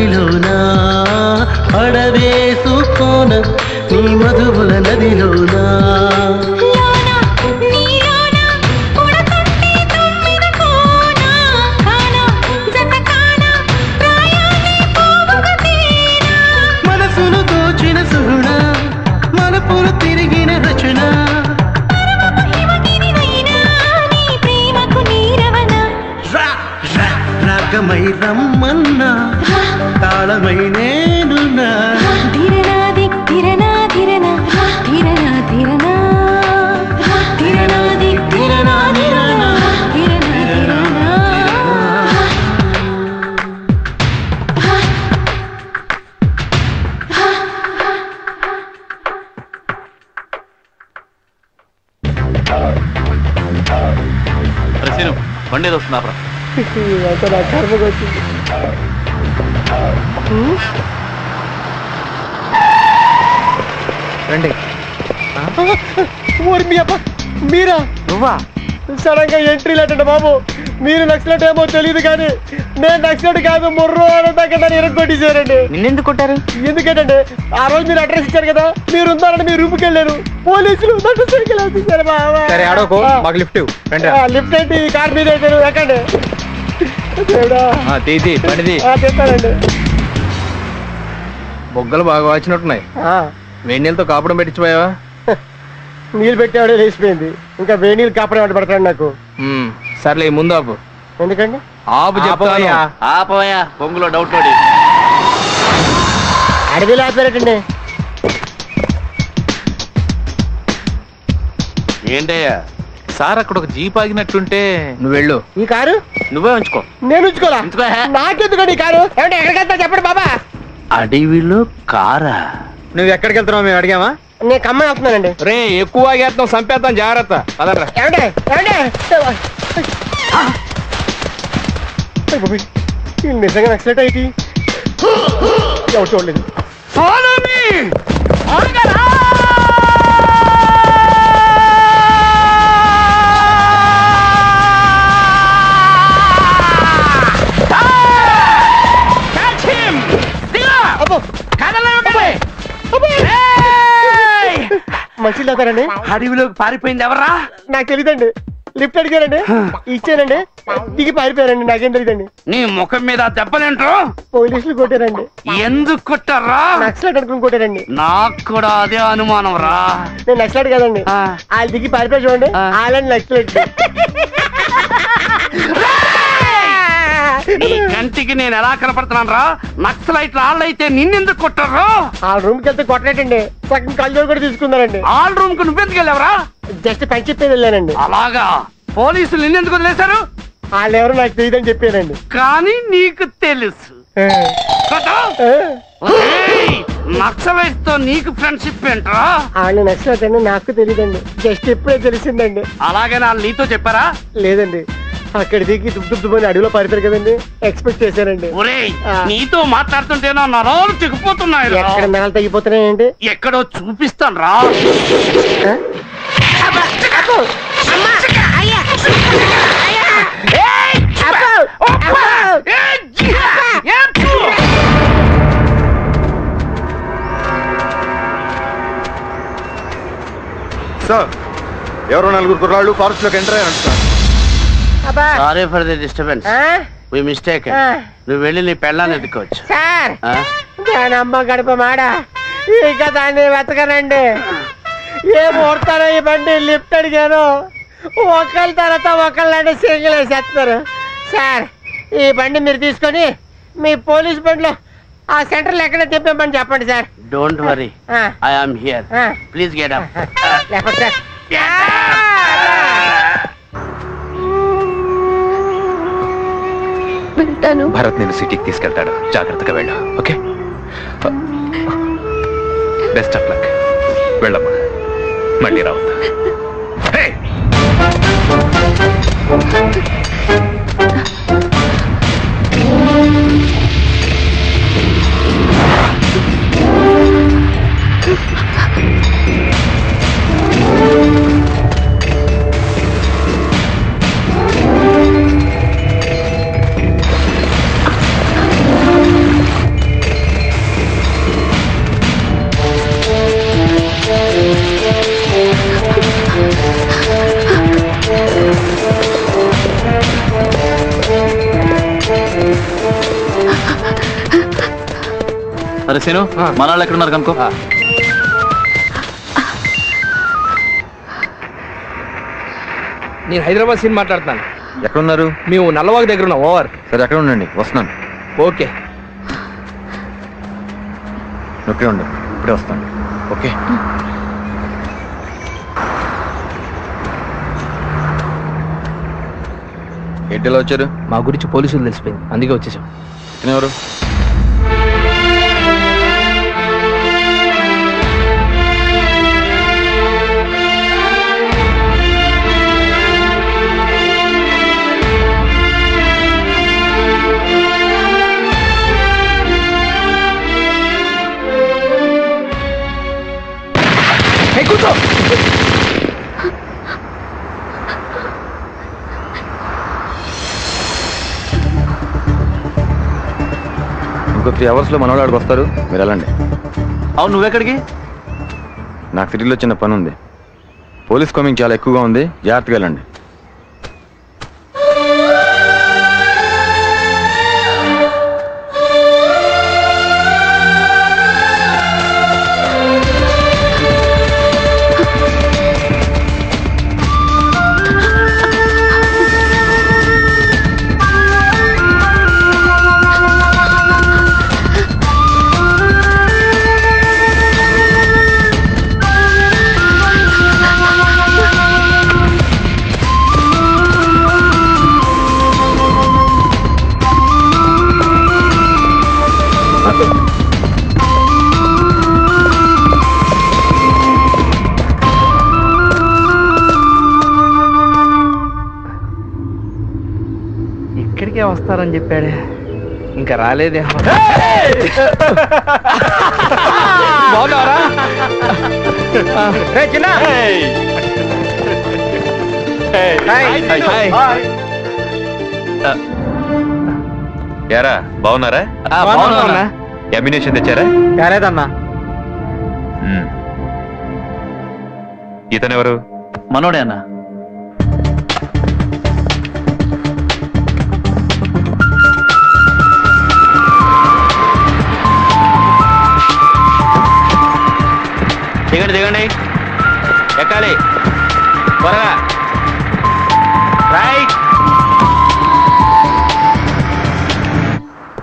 நாடிலோ నక్సలెట్ ఏమో తెలియదు కానీ నేను నక్సలెట్ కాదు ముర్రు అని తగ్గదని నేను ఎందుకు కొట్టారు? ఎందుకంటే ఆ రోజు మీరు అడ్రస్ ఇచ్చారు కదా మీరు ఉన్నారని మీరు రూపుకి వెళ్ళారు. పోలీసులు సరే మాకు లిఫ్ట్ లిఫ్ట్ అంటే ఈ కార్ మీద ఎక్కండి. తీది బొగ్గలు బాగా వచ్చినట్టున్నాయి వేణీలతో కాపడం పెట్టించిపోయావా? నీళ్ళు పెట్టేవాడే లేచిపోయింది. ఇంకా వేణీలు కాపడం పడతాడు నాకు. సర్లే ముందు ఆపు. ఎందుకండి? ఆపు చెప్తాను. ఆపవయ్యా. ఆపవయ్యా. పొంగులో డౌట్ ఓడి అడవిలో ఆపారటండి. ఏంటయ్యా? సార్ అక్కడ ఒక జీప్ ఆగినట్టుంటే నువ్వు వెళ్ళు. ఈ కారు? నువ్వే ఉంచుకో. నేను ఉంచుకోలా ఉంచుకో. నాకెందుకండి ఈ కారు? ఏమంటే ఎక్కడికి వెళ్తా చెప్పండి బాబా. అడవిలో కారా? నువ్వు ఎక్కడికెళ్తున్నావు మేము అడిగామా? నేను కమ్మ వస్తున్నానండి. రే ఎక్కువ ఆగేస్తాం సంపేద్దాం జాగ్రత్త. పదరా ఏమంటే ఏమంటే బాబోయ్, ఈ నిజంగా నక్సలెట్ అయితే ఎవరు చూడలేదు. మంచి అవుతారండి అడవిలోకి పారిపోయింది ఎవరా? నాకు తెలియదండి లిఫ్ట్ అడిగారండి? ఇచ్చానండి. దిగి పారిపోయారండి నాకేం తెలియదండి నీ ముఖం మీద దెబ్బలేంట్రు? పోలీసులు కొట్టారండి. ఎందుకు కొట్టారా? నక్సలెట్ అనుకుని కొట్టారండి. నాకు కూడా అదే అనుమానం రా. నేను నక్సలెట్ కదండి. వాళ్ళు దిగి పారిపోయి చూడండి వాళ్ళని నక్సలెట్. *laughs* నీ కంటికి నేను ఎలా కనపడుతున్నాను రా? నక్సలైట్లు వాళ్ళైతే నిన్నెందుకు కొట్టారు ఆ రూమ్కి వెళ్తే కొట్టలేటండి. సగం కళ్ళు కూడా తీసుకున్నారండి. ఆల్ రూమ్కు నువ్వెందుకు వెళ్ళావరా? జస్ట్ పని చెప్పేది వెళ్ళానండి. అలాగా? పోలీసులు నిన్నెందుకు వదిలేశారు? వాళ్ళు ఎవరు నాకు తెలియదని చెప్పారండి కానీ నీకు తెలుసు. నక్సలైట్తో నీకు ఫ్రెండ్షిప్ ఏంట్రా? వాళ్ళు నక్సలెట్ అండి నాకు తెలియదండి. జస్ట్ ఇప్పుడే తెలిసిందండి. అలాగే వాళ్ళు నీతో చెప్పారా? లేదండి. అక్కడ దిగి దుబ్బు దుబ్బని అడవిలో పారిపోయారు కదండి ఎక్స్పెక్ట్ చేశానండి. ఒరేయ్ నీతో మాట్లాడుతుంటే నా నరాలు తెగిపోతున్నాయి రా. ఎక్కడ నగలు తగ్గిపోతున్నాయండి ఎక్కడో చూపిస్తాను రా. సార్ ఎవరో నలుగురు కుర్రాళ్ళు ఫారెస్ట్లోకి ఎంటర్ అయ్యారు sir. Sorry for the disturbance ఆ? వి మిస్టేక్ ఆ. నువ్వు వెళ్ళి నీ పెళ్ళాన్ని ఎత్తుకోవచ్చు. సార్. ఆ? అమ్మ గడప మాడ. ఇక దాన్ని వెతకనండి. ఏ ముహూర్తానో ఈ బండి లిఫ్ట్ అడిగాను ఒకళ్ళ తర్వాత ఒకళ్ళంటే సింగిల్ వేసేస్తున్నారు సార్ ఈ బండి మీరు తీసుకొని మీ పోలీస్ బండిలో ఆ సెంటర్లో ఎక్కడ తిప్పమని చెప్పండి సార్. డోంట్ వరీ ఆ. ఐ ఆమ్ హియర్ ఆ. ప్లీజ్ గెట్ అప్ లేకపోతే సార్ వెళ్తాను భరత్ నేను సిటీకి తీసుకెళ్తాడు. జాగ్రత్తగా వెళ్ళు. ఓకే? Best of luck. వెళ్ళమ్మా. మళ్ళీ రావద్దు. అరే సీను మన వాళ్ళు ఎక్కడున్నారు కనుకో నేను హైదరాబాద్ సీన్ మాట్లాడుతున్నాను. ఎక్కడున్నారు? మేము నల్లవాగు దగ్గర ఉన్నాం ఓవర్. సరే అక్కడ ఉండండి వస్తున్నాను. ఓకే. ఒకే ఉండు ఇప్పుడే వస్తాను. ఓకే. ఏంటి ఇలా వచ్చారు? మా గురించి పోలీసులు తెలిసిపోయింది అందుకే వచ్చేసాం. ఎవరు? ఇంకో త్రీ అవర్స్లో మనవాళ్ళు ఆడికి వస్తారు. మీరు వెళ్ళండి. అవును నువ్వెక్కడికి? నాకు సిటీలో చిన్న పని ఉంది. పోలీస్ కమింగ్ చాలా ఎక్కువగా ఉంది. జాగ్రత్తగా వెళ్ళండి. చెప్పాడే. ఇంకా రాలేదే. బాగున్నారా రే చిన్న. యారా బాగున్నారా? బాగున్నా. అమ్యునేషన్ తెచ్చారా? లేదన్నా మ్మ్. ఇతనెవరు? మనోడే అన్నా. దిగండి దిగండి. ఎక్కాలి. త్వరగా. Right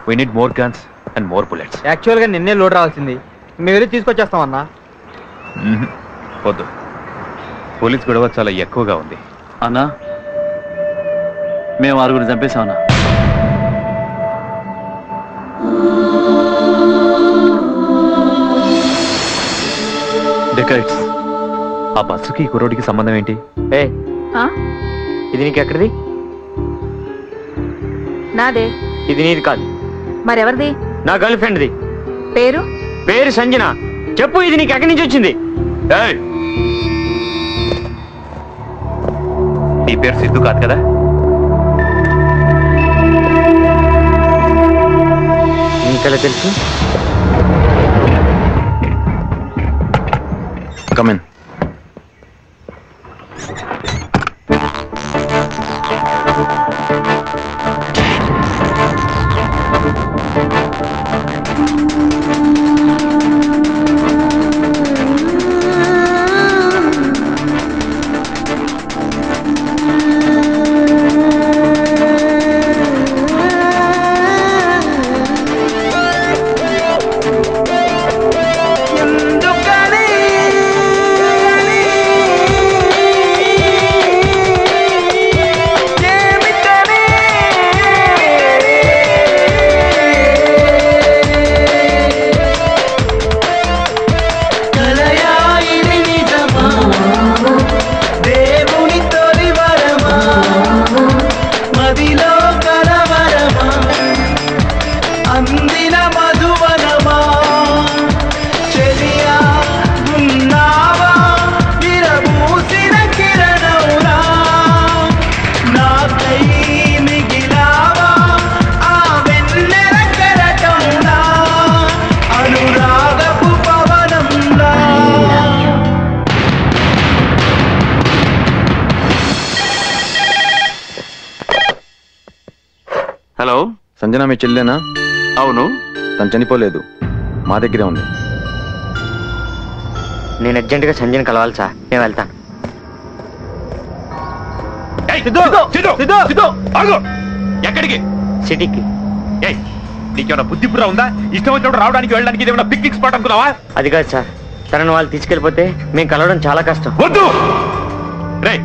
we need more guns and more bullets యాక్చువల్గా నిన్నే లోడ్ రావాల్సింది. మేము వెళ్ళి తీసుకొచ్చేస్తాం అన్నా. వద్దు. పోలీస్ గొడవ చాలా ఎక్కువగా ఉంది. అన్నా మేము ఆరుగురు చంపేశాం డెకైట్స్ ఆ బస్సుకి ఈ కుర్రోడికి సంబంధం ఏంటి? ఏ? ఇది నీకు ఎక్కడిది నాదే. ఇది నీది కాదు. మరెవరిది? నా గర్ల్ ఫ్రెండ్ది. పేరు? పేరు సంజన. చెప్పు ఇది నీకు ఎక్కడి నుంచి వచ్చింది? ఏయ్! నీ పేరు సిద్ధు కాదు కదా? నీకెలా తెలుసు? కమెన్ సంజన మీ చెల్లెనా? అవును. తను చనిపోలేదు. మా దగ్గరే ఉంది. నేను అర్జెంటుగా సంజన కలవాలి సార్. నేను వెళ్తాను. ఎక్కడికి? సిటీకి. ఏయ్ నీకేమైనా బుద్ధి బుర్ర ఉందా? ఇష్టం వచ్చినప్పుడు రావడానికి వెళ్ళడానికి ఇదేమైనా పిక్నిక్ స్పాట్ అనుకున్నావా? అది కాదు సార్. తనను వాళ్ళు తీసుకెళ్ళిపోతే మేము కలవడం చాలా కష్టం. వద్దు! రే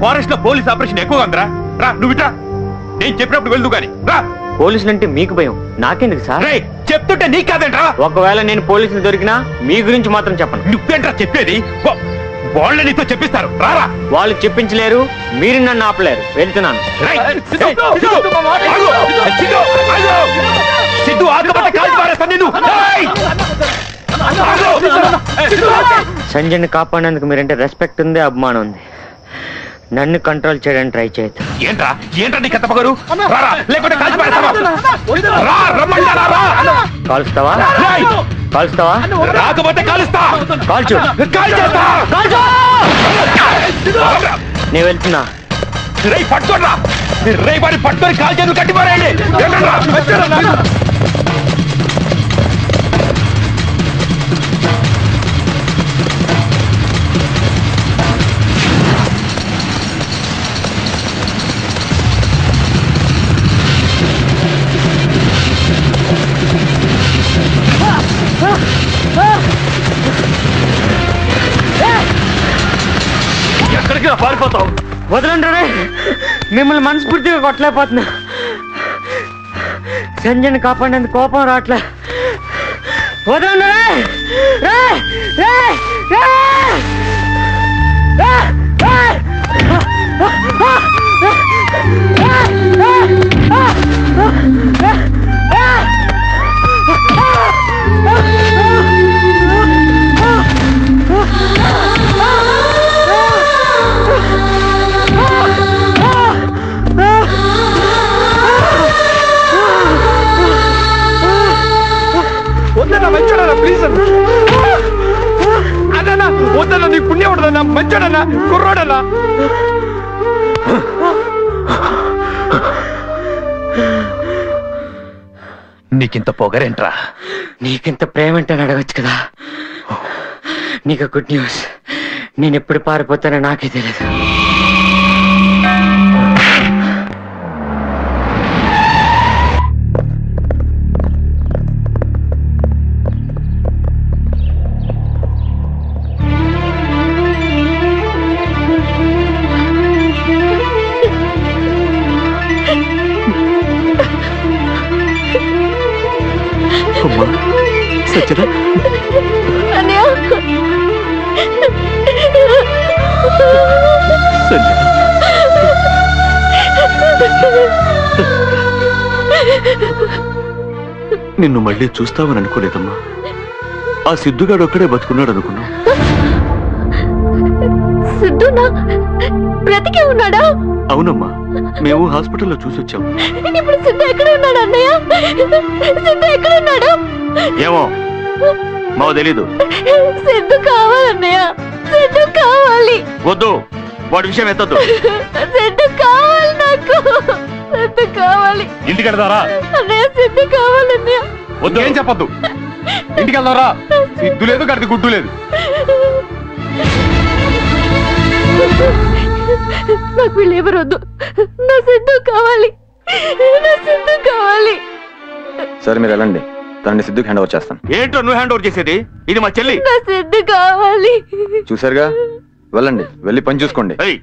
ఫారెస్ట్లో పోలీస్ ఆపరేషన్ ఎక్కువగా ఉందిరా. రా నువ్వు నేను చెప్పినప్పుడు వెళ్దు కానీ రా! పోలీసులంటే మీకు భయం నాకెందుకు సార్ చెప్తుంటే నీకు కాదేంట్రా ఒకవేళ నేను పోలీసులు దొరికినా మీ గురించి మాత్రం చెప్పను నువ్వేంట్రా చెప్పేది వా- వాళ్ళే నీతో చెప్పిస్తారు రారా వాళ్ళు చెప్పించలేరు మీరు నన్ను ఆపలేరు వెళ్తున్నాను రేయ్, సిద్ధు, సిద్ధు, ఆగు, సిద్ధు, ఆగు. సిద్ధు ఆగమంటే కాల్చి పారేస్తాను నిన్ను రేయ్! ఆగు. సిద్ధు, సంజయ్ని కాపాడేందుకు మీరంటే రెస్పెక్ట్ ఉంది అభిమానం ఉంది నన్ను కంట్రోల్ చేయడానికి ట్రై చేయొద్దు. ఏంట్రా? ఏంట్రా నీ కథ పగరు? రారా లేకుంటే కాల్చి పారేస్తావా రా రమ్మంటారా రా కాల్స్తావా! కాల్స్తావా? రాకపోతే కాలుస్తా. కాల్చు. కాల్చేస్తా. నేను వెళ్తున్నా. రేయ్ పట్టుకోరా రేయ్ వాడి పట్టుకొని కట్టిపారేయండి ఇలా పారిపోతావు. వదలంటారే మిమ్మల్ని మనస్ఫూర్తిగా కొట్టలేకపోతున్నా. సంజయ్ని కాపాడేందుకు కోపం రావట్లే. వదలండి రే. రే రే Ah! ప్లీజ్ అన్న. అన్న వద్దన్న నీకు పుణ్యం ఉండదన్న మంచోడన్నా కుర్రోడన్నా. నీకింత పొగరేంట్రా? నీకింత ప్రేమంటే అడగచ్చు కదా. నీకు గుడ్ న్యూస్. నేను ఎప్పుడు పారిపోతానో నాకే తెలియదు నిన్ను మళ్ళీ చూస్తావని అనుకోలేదమ్మా. ఆ సిద్ధుగాడు ఒక్కడే బతుకున్నాడు అనుకున్నా. బ్రతికే ఉన్నాడా? అవునమ్మా మేము హాస్పిటల్లో చూసొచ్చాం ఇప్పుడు సిద్ధు ఎక్కడ ఉన్నాడు అన్నయ్య? సిద్ధు ఎక్కడ ఉన్నాడు? ఏమో మాకు తెలీదు. సిద్ధు కావాలన్నయ్య సిద్ధు కావాలి. వద్దు వాడి విషయం ఎత్తద్దు. సిద్ధు కావాలి నాకు. సిద్ధు కావాలి. ఇంటికి వెళ్తారా అన్నయ్య సిద్ధు కావాలన్నయ్య వద్దు. ఏం చెప్పొద్దు. ఇంటికి వెళ్తారా సిగ్గు లేదు గడిది గుడ్డు లేదు. నాకు వీళ్ళెవరు వద్దు. నా సిద్ధు కావాలి. నా సిద్ధు కావాలి. సరే మీరు వెళ్ళండి. తనని సిద్ధుకి హ్యాండ్ ఓవర్ చేస్తాను. ఏంటో నువ్వు హ్యాండ్ ఓవర్ చేసేది? ఇది మా చెల్లి. నా సిద్ధు కావాలి. చూసారుగా వెళ్ళండి. వెళ్ళి పని చూసుకోండి. ఏయ్,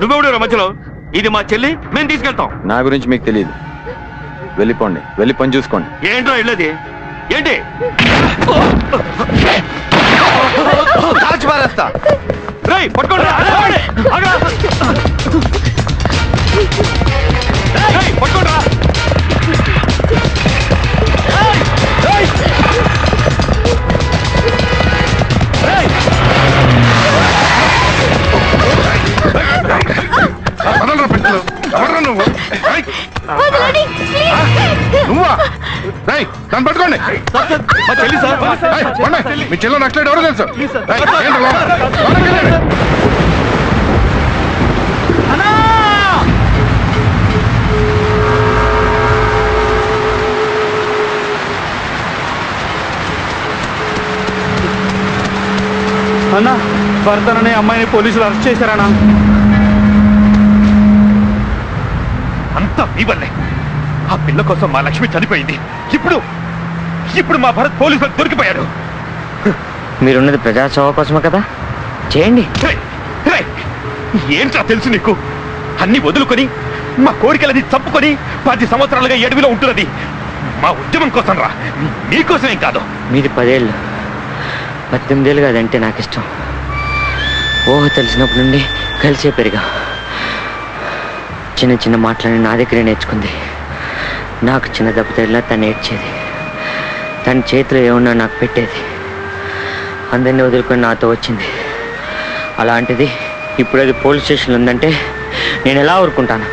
నువ్వెవడు మధ్యలో? ఇది మా చెల్లి మేము తీసుకెళ్తాం. నా గురించి మీకు తెలియదు వెళ్ళిపోండి వెళ్ళి పని చూసుకోండి. ఏంటో వెళ్ళేది ఏంటి? కాల్చి పారేస్తా. రేయ్ పట్టుకోండి పట్టుకోండి నువ్వు? దాన్ని పట్టుకోండి మా చెల్లెలు నక్సలైట్ ఎవరో తెలుసు. అన్నా భర్తననే అమ్మాయిని పోలీసులు అరెస్ట్ చేశారన్నా? అంతా మీ వల్లే. ఆ పిల్ల కోసం మా లక్ష్మి చనిపోయింది. ఇప్పుడు ఇప్పుడు మా భరత్ పోలీసులకు దొరికిపోయాడు మీరున్నది ప్రజాసేవ కోసమే కదా? చేయండి. ఏంట్రా తెలుసు నీకు? అన్ని వదులుకొని మా కోరికలని చంపుకొని పది సంవత్సరాలుగా ఎడవిలో ఉంటున్నది. మా ఉద్యమం కోసం రా మీకోసమేం కాదు. మీది పదేళ్ళు. పద్దెనిమిదేళ్ళు కాదంటే నాకు ఇష్టం ఊహ తెలిసినప్పటి నుండి కలిసే పెరిగా. చిన్న చిన్న మాటలని నా దగ్గరే నేర్చుకుంది. నాకు చిన్న దెబ్బ తగిలినా తను నేర్చేది తన చేతిలో ఏమన్నా నాకు పెట్టేది. అందరినీ వదులుకొని నాతో వచ్చింది. అలాంటిది ఇప్పుడు అది పోలీస్ స్టేషన్లో ఉందంటే నేను ఎలా ఊరుకుంటాను?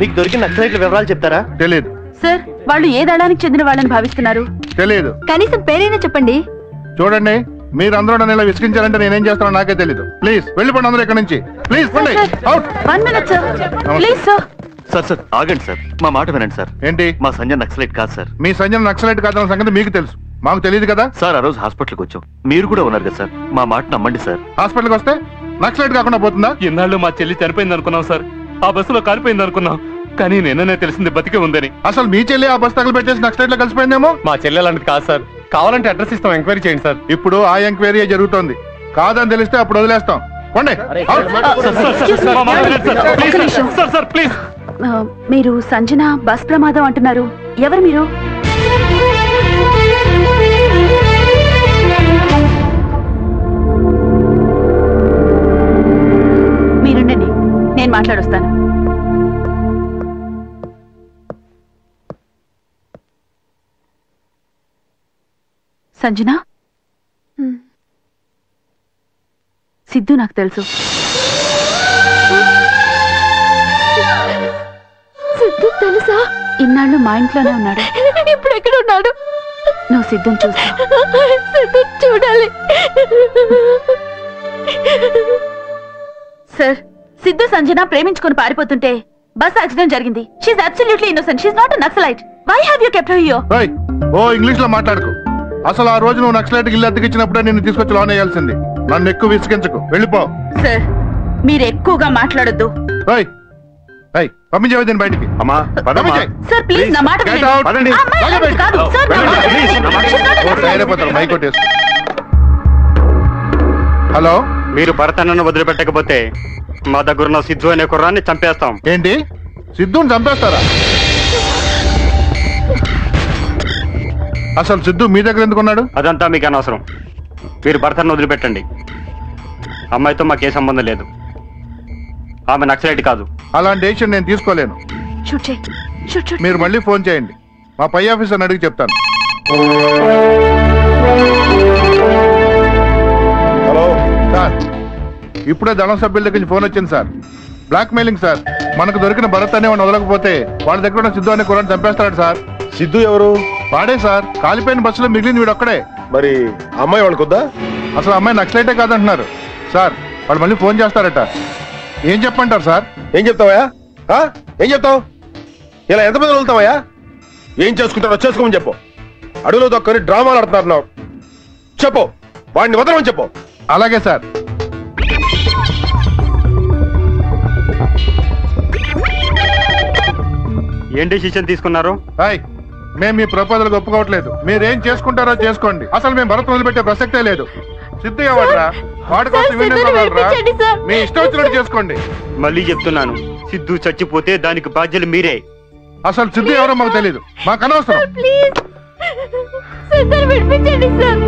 మీకు దొరికిన నక్సలైట్ల వివరాలు చెప్తారా? తెలియదు సార్ వాళ్ళు ఏ దళానికి చెందిన వాళ్ళని భావిస్తున్నారు? తెలియదు కనీసం పేరైనా చెప్పండి. చూడండి మీరు అందరూ నన్ను ఇలా విసిగించారంటే నేనేం చేస్తానో నాకే తెలీదు. ప్లీజ్ వెళ్ళిపోండి అందరూ ఇక్కడ నుంచి. ప్లీజ్ పండి out one minute sir. Please sir. Sir sir ఆగండి సార్. మా మాట వినండి సార్. ఏంటి? మా సంజయ్ నక్సలైట్ కాదు సార్. మీ సంజయ్ నక్సలైట్ కాదన్న సంగతి మీకు తెలుసు. మాకు తెలియదు కదా? సార్ ఆ రోజు హాస్పిటల్కి వచ్చాం. మీరు కూడా ఉన్నారు కదా సార్. మా మాట నమ్మండి సార్. హాస్పిటల్కి వస్తే నక్సలైట్ కాకుండా పోతుందా? ఇన్నాళ్ళు మా చెల్లి చనిపోయింది అనుకున్నాం సార్. ఆ బస్సులో కాలిపోయింది అనుకున్నాం. కానీ నిన్ననే తెలిసింది బతికే ఉందని. అసలు మీ చెల్లి ఆ బస్ తగలు పెట్టేసి నక్సలైట్లో కలిసిపోయిందేమో? మా చెల్లె అలాంటిది కాదు సార్. కావాలంటే అడ్రస్ ఇస్తాం ఎంక్వైరీ చేయండి సార్. ఇప్పుడు ఆ ఎంక్వైరీ జరుగుతోంది. కాదని తెలిస్తే అప్పుడు వదిలేస్తాం. పోండి. సార్ సార్ ప్లీజ్ మీరు సంజన బస్ ప్రమాదం అంటున్నారు. ఎవరు మీరు? నేను మాట్లాడొస్తాను. సంజన? సిద్ధు నాకు తెలుసు. సిద్ధు తెలుసా? ఇన్నాళ్ళు మా ఇంట్లోనే ఉన్నాడు. ఇప్పుడు ఎక్కడ ఉన్నాడు? నువ్వు సిద్ధు చూడాలి. సార్ సిద్ధు సంజన ప్రేమించుకొని పారిపోతుంటే బస్ యాక్సిడెంట్ జరిగింది. She's absolutely innocent she's not naxalite. Why have you kept here ఓయ్, ఓ ఇంగ్లీష్లో మాట్లాడుకో. అసలు ఆ రోజు నువ్వు నక్సలైట్ ఇల్లు అద్దెకిచ్చినప్పుడే నిన్ను తీసుకొచ్చి లోన్ వేయాల్సింది. నన్ను ఎక్కువ విసిగించకు. వెళ్ళిపో. సార్ మీరు ఎక్కువగా మాట్లాడొద్దు. ఓయ్ ఏయ్, పంపించేవే దీన్ని బయటికి. అమ్మా. సార్ ప్లీజ్ నా మాట వినండి. పదండి. హలో? మీరు భరతన్నను వదిలిపెట్టకపోతే మా దగ్గరున్న సిద్ధు అనే కుర్రాన్ని చంపేస్తాం. ఏంటి? సిద్ధుని చంపేస్తారా? అసలు సిద్ధు మీ దగ్గర ఎందుకున్నాడు అదంతా మీకు అనవసరం. మీరు భరతన్న వదిలిపెట్టండి. అమ్మాయితో మాకే సంబంధం లేదు. ఆమె నక్సలైట్ కాదు. అలాంటి డెసిషన్ నేను తీసుకోలేను. మీరు మళ్ళీ ఫోన్ చేయండి. మా పై ఆఫీసర్ని అడిగి చెప్తాను. హలో. సార్. ఇప్పుడే దళం సభ్యుల దగ్గర నుంచి ఫోన్ వచ్చింది సార్. Black mailing sir. మనకు దొరికిన భరత్ అనే వాడిని వదలకపోతే వాడి దగ్గర ఉన్న సిద్ధు అనే కురాన్ని చంపేస్తాడు సార్. సిద్ధు ఎవరు? వాడే సార్. కాలిపోయిన బస్సులో మిగిలింది వీడు ఒక్కడే. మరి అమ్మాయి వాళ్ళకి వద్దా? అసలు అమ్మాయి నక్సలైటే కాదంటున్నారు. సార్ వాళ్ళు మళ్ళీ ఫోన్ చేస్తారట. ఏం చెప్పంటారు సార్? ఏం చెప్తావా ఏం చెప్తావు? ఇలా ఎంతమంది వెళ్తావయ్యా ఏం చేసుకుంటారో చేసుకోమని చెప్పు. అడవిలో దొక్కని డ్రామాలు ఆడుతున్నారు. చెప్పు. వాడిని వదలమని చెప్పు. అలాగే సార్. ఏం డెసిషన్ తీసుకున్నారు? హాయ్ మేము మీ ప్రపోజల్ ఒప్పుకోవట్లేదు. మీరేం చేసుకుంటారో చేసుకోండి. అసలు మేము భరత్ వదిలిపెట్టే ప్రసక్తే లేదు. సిద్ధు ఎవడరా వాడి కోసం వీడిని వదలరా? మీ ఇష్టం వచ్చినట్టు చేసుకోండి. మళ్ళీ చెప్తున్నాను. సిద్ధు చచ్చిపోతే దానికి బాధ్యులు మీరే. అసలు సిద్ధు ఎవరో మాకు తెలియదు మాకు అనవసరం. ప్లీజ్. సిద్ధుని విడిపించండి సార్.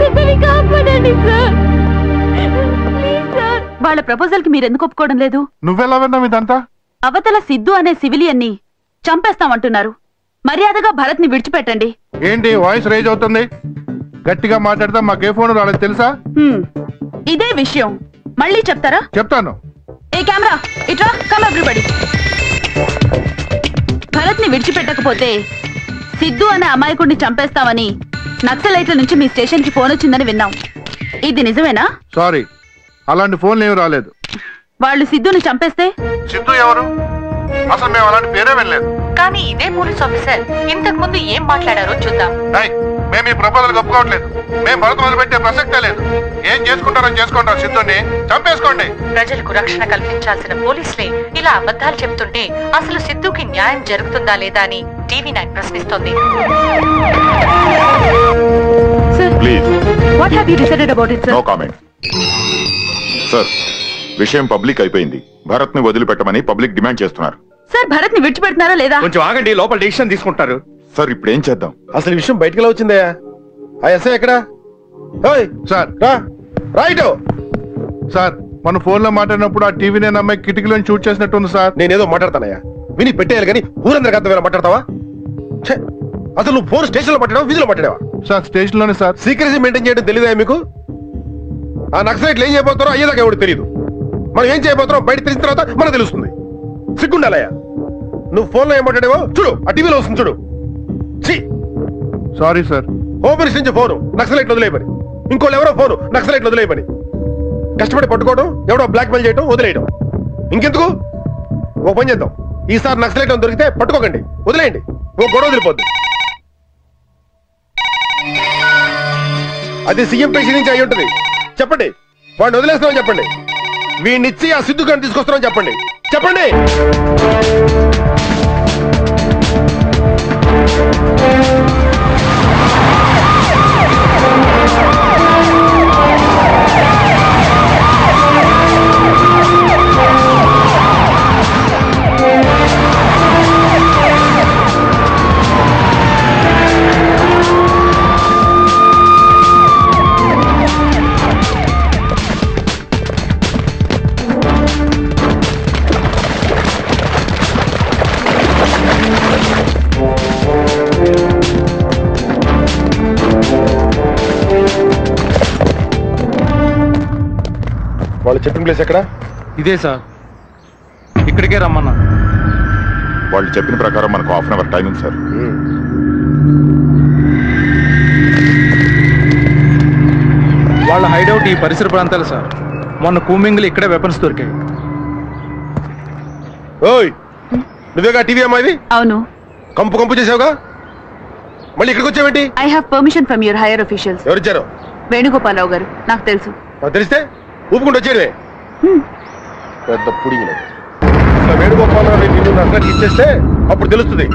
సిద్ధుని కాపాడండి సార్. Please sir. వాళ్ళ ప్రపోజల్కి మీరు ఎందుకు ఒప్పుకోవడం లేదు? నువ్వెలా విన్నావు ఇదంతా? అవతల సిద్ధు అనే సివిలియన్ని చంపేస్తామంటున్నారు. మర్యాదగా భరత్ని విడిచిపెట్టండి. ఏంటి వాయిస్ రేజ్ అవుతుంది? గట్టిగా మాట్లాడితే మాకే ఫోన్ రాలేదు తెలుసా? హ్మ్. ఇదే విషయం. మళ్ళీ చెప్తారా? చెప్తాను. ఏ కెమెరా? ఇట్రా కమ్ ఎవ్రీబడి భరత్ని విడిచిపెట్టకపోతే సిద్ధు అనే అమాయకుడిని చంపేస్తామని నక్సలైట్ల నుంచి మీ స్టేషన్కి ఫోన్ వచ్చిందని విన్నాం. ఇది నిజమేనా? సారీ అలాంటి ఫోన్లు ఏమి రాలేదు. వాళ్ళు సిద్ధుని చంపేస్తే? సిద్ధు ఎవరు? అసలు మేము అలాంటి పేరే వెళ్ళలేదు కానీ ఇదే పోలీస్ ఆఫీసర్. ఇంతకు ముందు ఏం మాట్లాడారో చూద్దాం. మేము ఈ ప్రపోజల్ ఒప్పుకోవట్లేదు మేము భరత్ మొదలుపెట్టే ప్రసక్తే లేదు. ఏం చేసుకుంటారో చేసుకుంటారు సిద్ధుని చంపేసుకోండి. ప్రజలకు రక్షణ కల్పించాల్సిన పోలీసులే ఇలా అబద్ధాలు చెప్తుంటే అసలు సిద్ధుకి న్యాయం జరుగుతుందా లేదా అని టీవీ నైన్ ప్రశ్నిస్తోంది. Please what have you decided about it no comment sir విషయం పబ్లిక్ అయిపోయింది. భరత్ని వదిలిపెట్టమని పబ్లిక్ డిమాండ్ చేస్తున్నారు. సార్ భరత్ని విడిచిపెడుతున్నారా లేదా? కొంచెం ఆగండి లోపల డెసిషన్ తీసుకుంటారు. సార్ ఇప్పుడు ఏం చేద్దాం? అసలు ఈ విషయం బయటికి ఎలా వచ్చిందయ్యా? ఆ ఎస్ఐ ఎక్కడ? ఓయ్ సార్. రా రైట్. సార్ మన ఫోన్లో మాట్లాడినప్పుడు ఆ టీవీ నేను అమ్మాయి కిటికీలో షూట్ చేసినట్టుంది సార్. నేనేదో మాట్లాడతానయ్యా. విని పెట్టేయాలి కానీ ఊరందరికి అర్థం మాట్లాడతావా? ఛే, అసలు నువ్వు ఫోన్ స్టేషన్లో మాట్లాడావా వీధిలో మాట్లాడావా? సార్ స్టేషన్లోనే సార్. సీక్రసీ మెయింటైన్ చేయడం తెలియదా మీకు? ఆ నక్సలైట్లు ఏం చేయబోతారో అయ్యేదాకా ఎవడు తెలియదు మనం ఏం చేయబోతున్నాం? బయట తెలిసిన తర్వాత మనకు తెలుస్తుంది. సిగ్గుండాలయ్యా. నువ్వు ఫోన్లో ఏం మాట్లాడావో చూడు ఆ టీవీలో వస్తుంది చూడు. ఛీ! Sorry sir. ఓపెన్ నుంచి ఫోను నక్సలైట్లు వదిలేయమని. ఇంకోళ్ళు ఎవరో ఫోను నక్సలైట్లు వదిలేయమని. కష్టపడి పట్టుకోవడం ఎవడో బ్లాక్ మెయిల్ చేయడం వదిలేయడం. ఇంకెందుకు? ఓ పని చేద్దాం. ఈసారి నక్సలైట్ దొరికితే పట్టుకోకండి వదిలేయండి. ఓ గొడవ వదిలిపోద్ది. అది సీఎం పేషి నుంచి అయి ఉంటుంది. చెప్పండి. వాడిని వదిలేస్తున్నాం చెప్పండి. వీడినిచ్చి ఆ సిద్ధు గారిని తీసుకొస్తున్నాం చెప్పండి. చెప్పండి. వాళ్ళు చెప్పిన ప్లేస్ ఎక్కడ? ఇదే సార్. ఇక్కడికే రమ్మన్నా. వాళ్ళు చెప్పిన ప్రకారం మనకు హాఫ్ అన్ అవర్ టైం ఉంది సార్. వాళ్ళ హైడౌట్ ఈ పరిసర ప్రాంతాలు సార్. మొన్న కూమింగ్లు ఇక్కడే వెపన్స్ దొరికాయి. ఓయ్ నువ్వేగా టీవీ అమ్మాయిది అవును. కంపు కంపు చేసావుగా? మళ్ళీ ఇక్కడికి వచ్చావేంటి? I have permission from your higher officials ఎవరిచ్చారు? వేణుగోపాలరావు గారు నాకు తెలుసు. తెలిస్తే? ఊపుకుంటూ వచ్చేయడమే. పెద్ద పుడిగిన అసలు వేణుగోపాలరావు నిన్ను నన్ను ఇచ్చేస్తే అప్పుడు తెలుస్తుంది.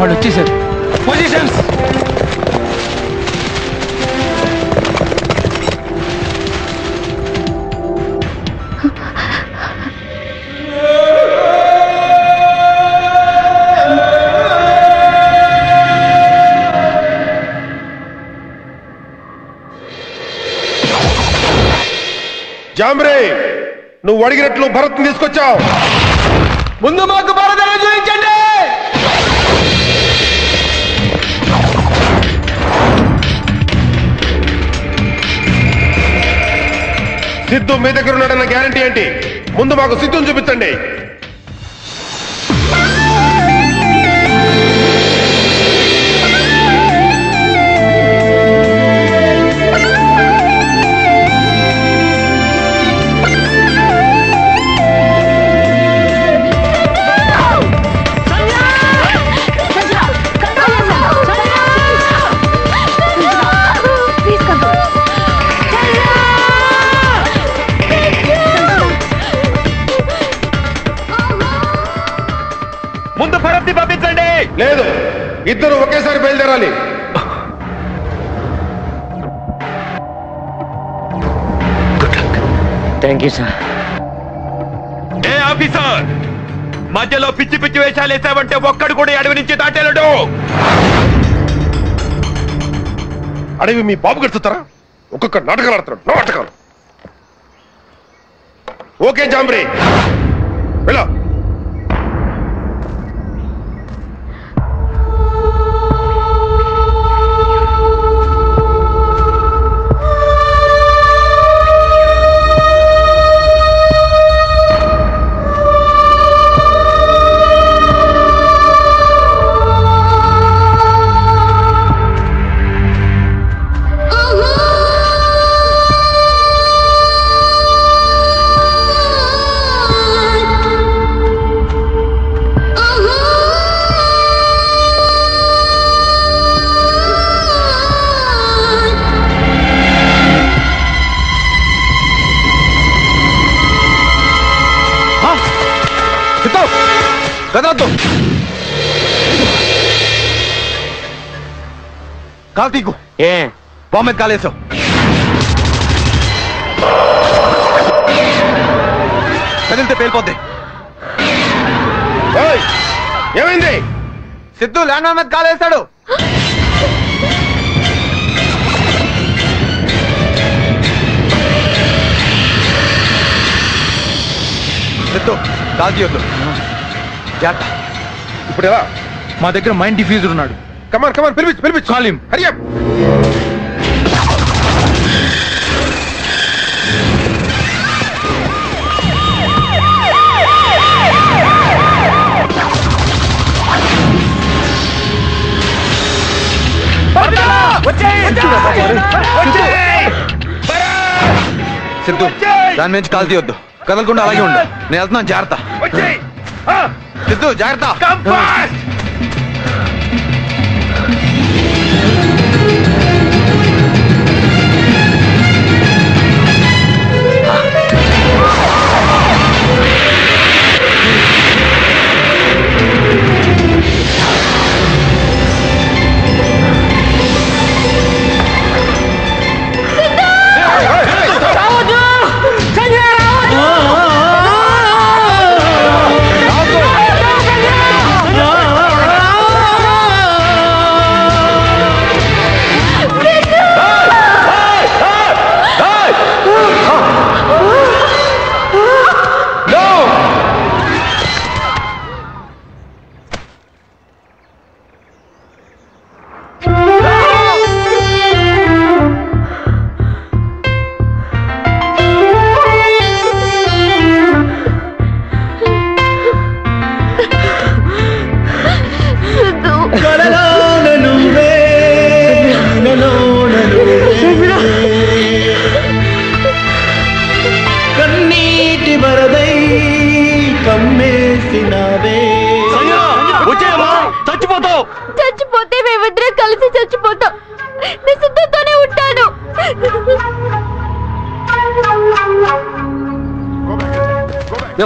వాళ్ళు వచ్చేసారు. పొజిషన్స్ జాంబ్రే నువ్వు అడిగినట్లు భరత్ తీసుకొచ్చావు. ముందు మాకు సిద్ధు మీ దగ్గర ఉన్నాడన్న గ్యారంటీ ఏంటి? ముందు మాకు సిద్ధుని చూపించండి. భరత్ని పంపించండి. లేదు. ఇద్దరు ఒకేసారి బయలుదేరాలి. థ్యాంక్ యూ సార్ ఏ ఆఫీసర్ మధ్యలో పిచ్చి పిచ్చి వేషాలు వేసావంటే ఒక్కడు కూడా అడవి నుంచి దాటేలడు. అడవి మీ బాబు గడుచుతారా ఒక్కొక్క నాటకాలు ఆడుతున్నాడు. నాటకాలు. ఓకే జాంబ్రీ. వెళ్ళా. కదలొద్దు కాలు తీకు ఏ? బాంబు మీద కాలేసావు కదిలితే పేలిపోద్ది ఏమైంది? సిద్ధు ల్యాండ్ మైన్ మీద కాలేస్తాడు సిద్ధు కాల్ తీయొద్దు జాగ్రత్త. ఇప్పుడు ఎలా? మా దగ్గర మైండ్ డిఫ్యూజర్ ఉన్నాడు. కమాన్ కమాన్ పిలిపించు పిలిపించు. కాలిం హరియా సిద్ధు దాని నుంచి కాల్ తీయొద్దు. కదలకుండా అలాగే ఉండు. నేను వెళ్తున్నాను జాగ్రత్త. సిద్ధు జాగ్రత్త.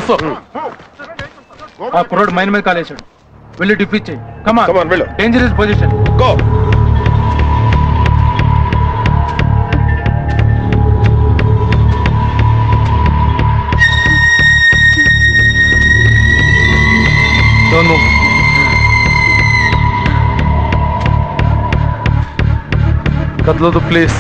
ఎస్ సార్ ఆ కుర్రోడు మైన్ మీద కాలేశాడు. వెళ్ళి డిఫీట్ చేయి. కమా వెళ్ళు. Dangerous position go Don't move. కదలదు ప్లీజ్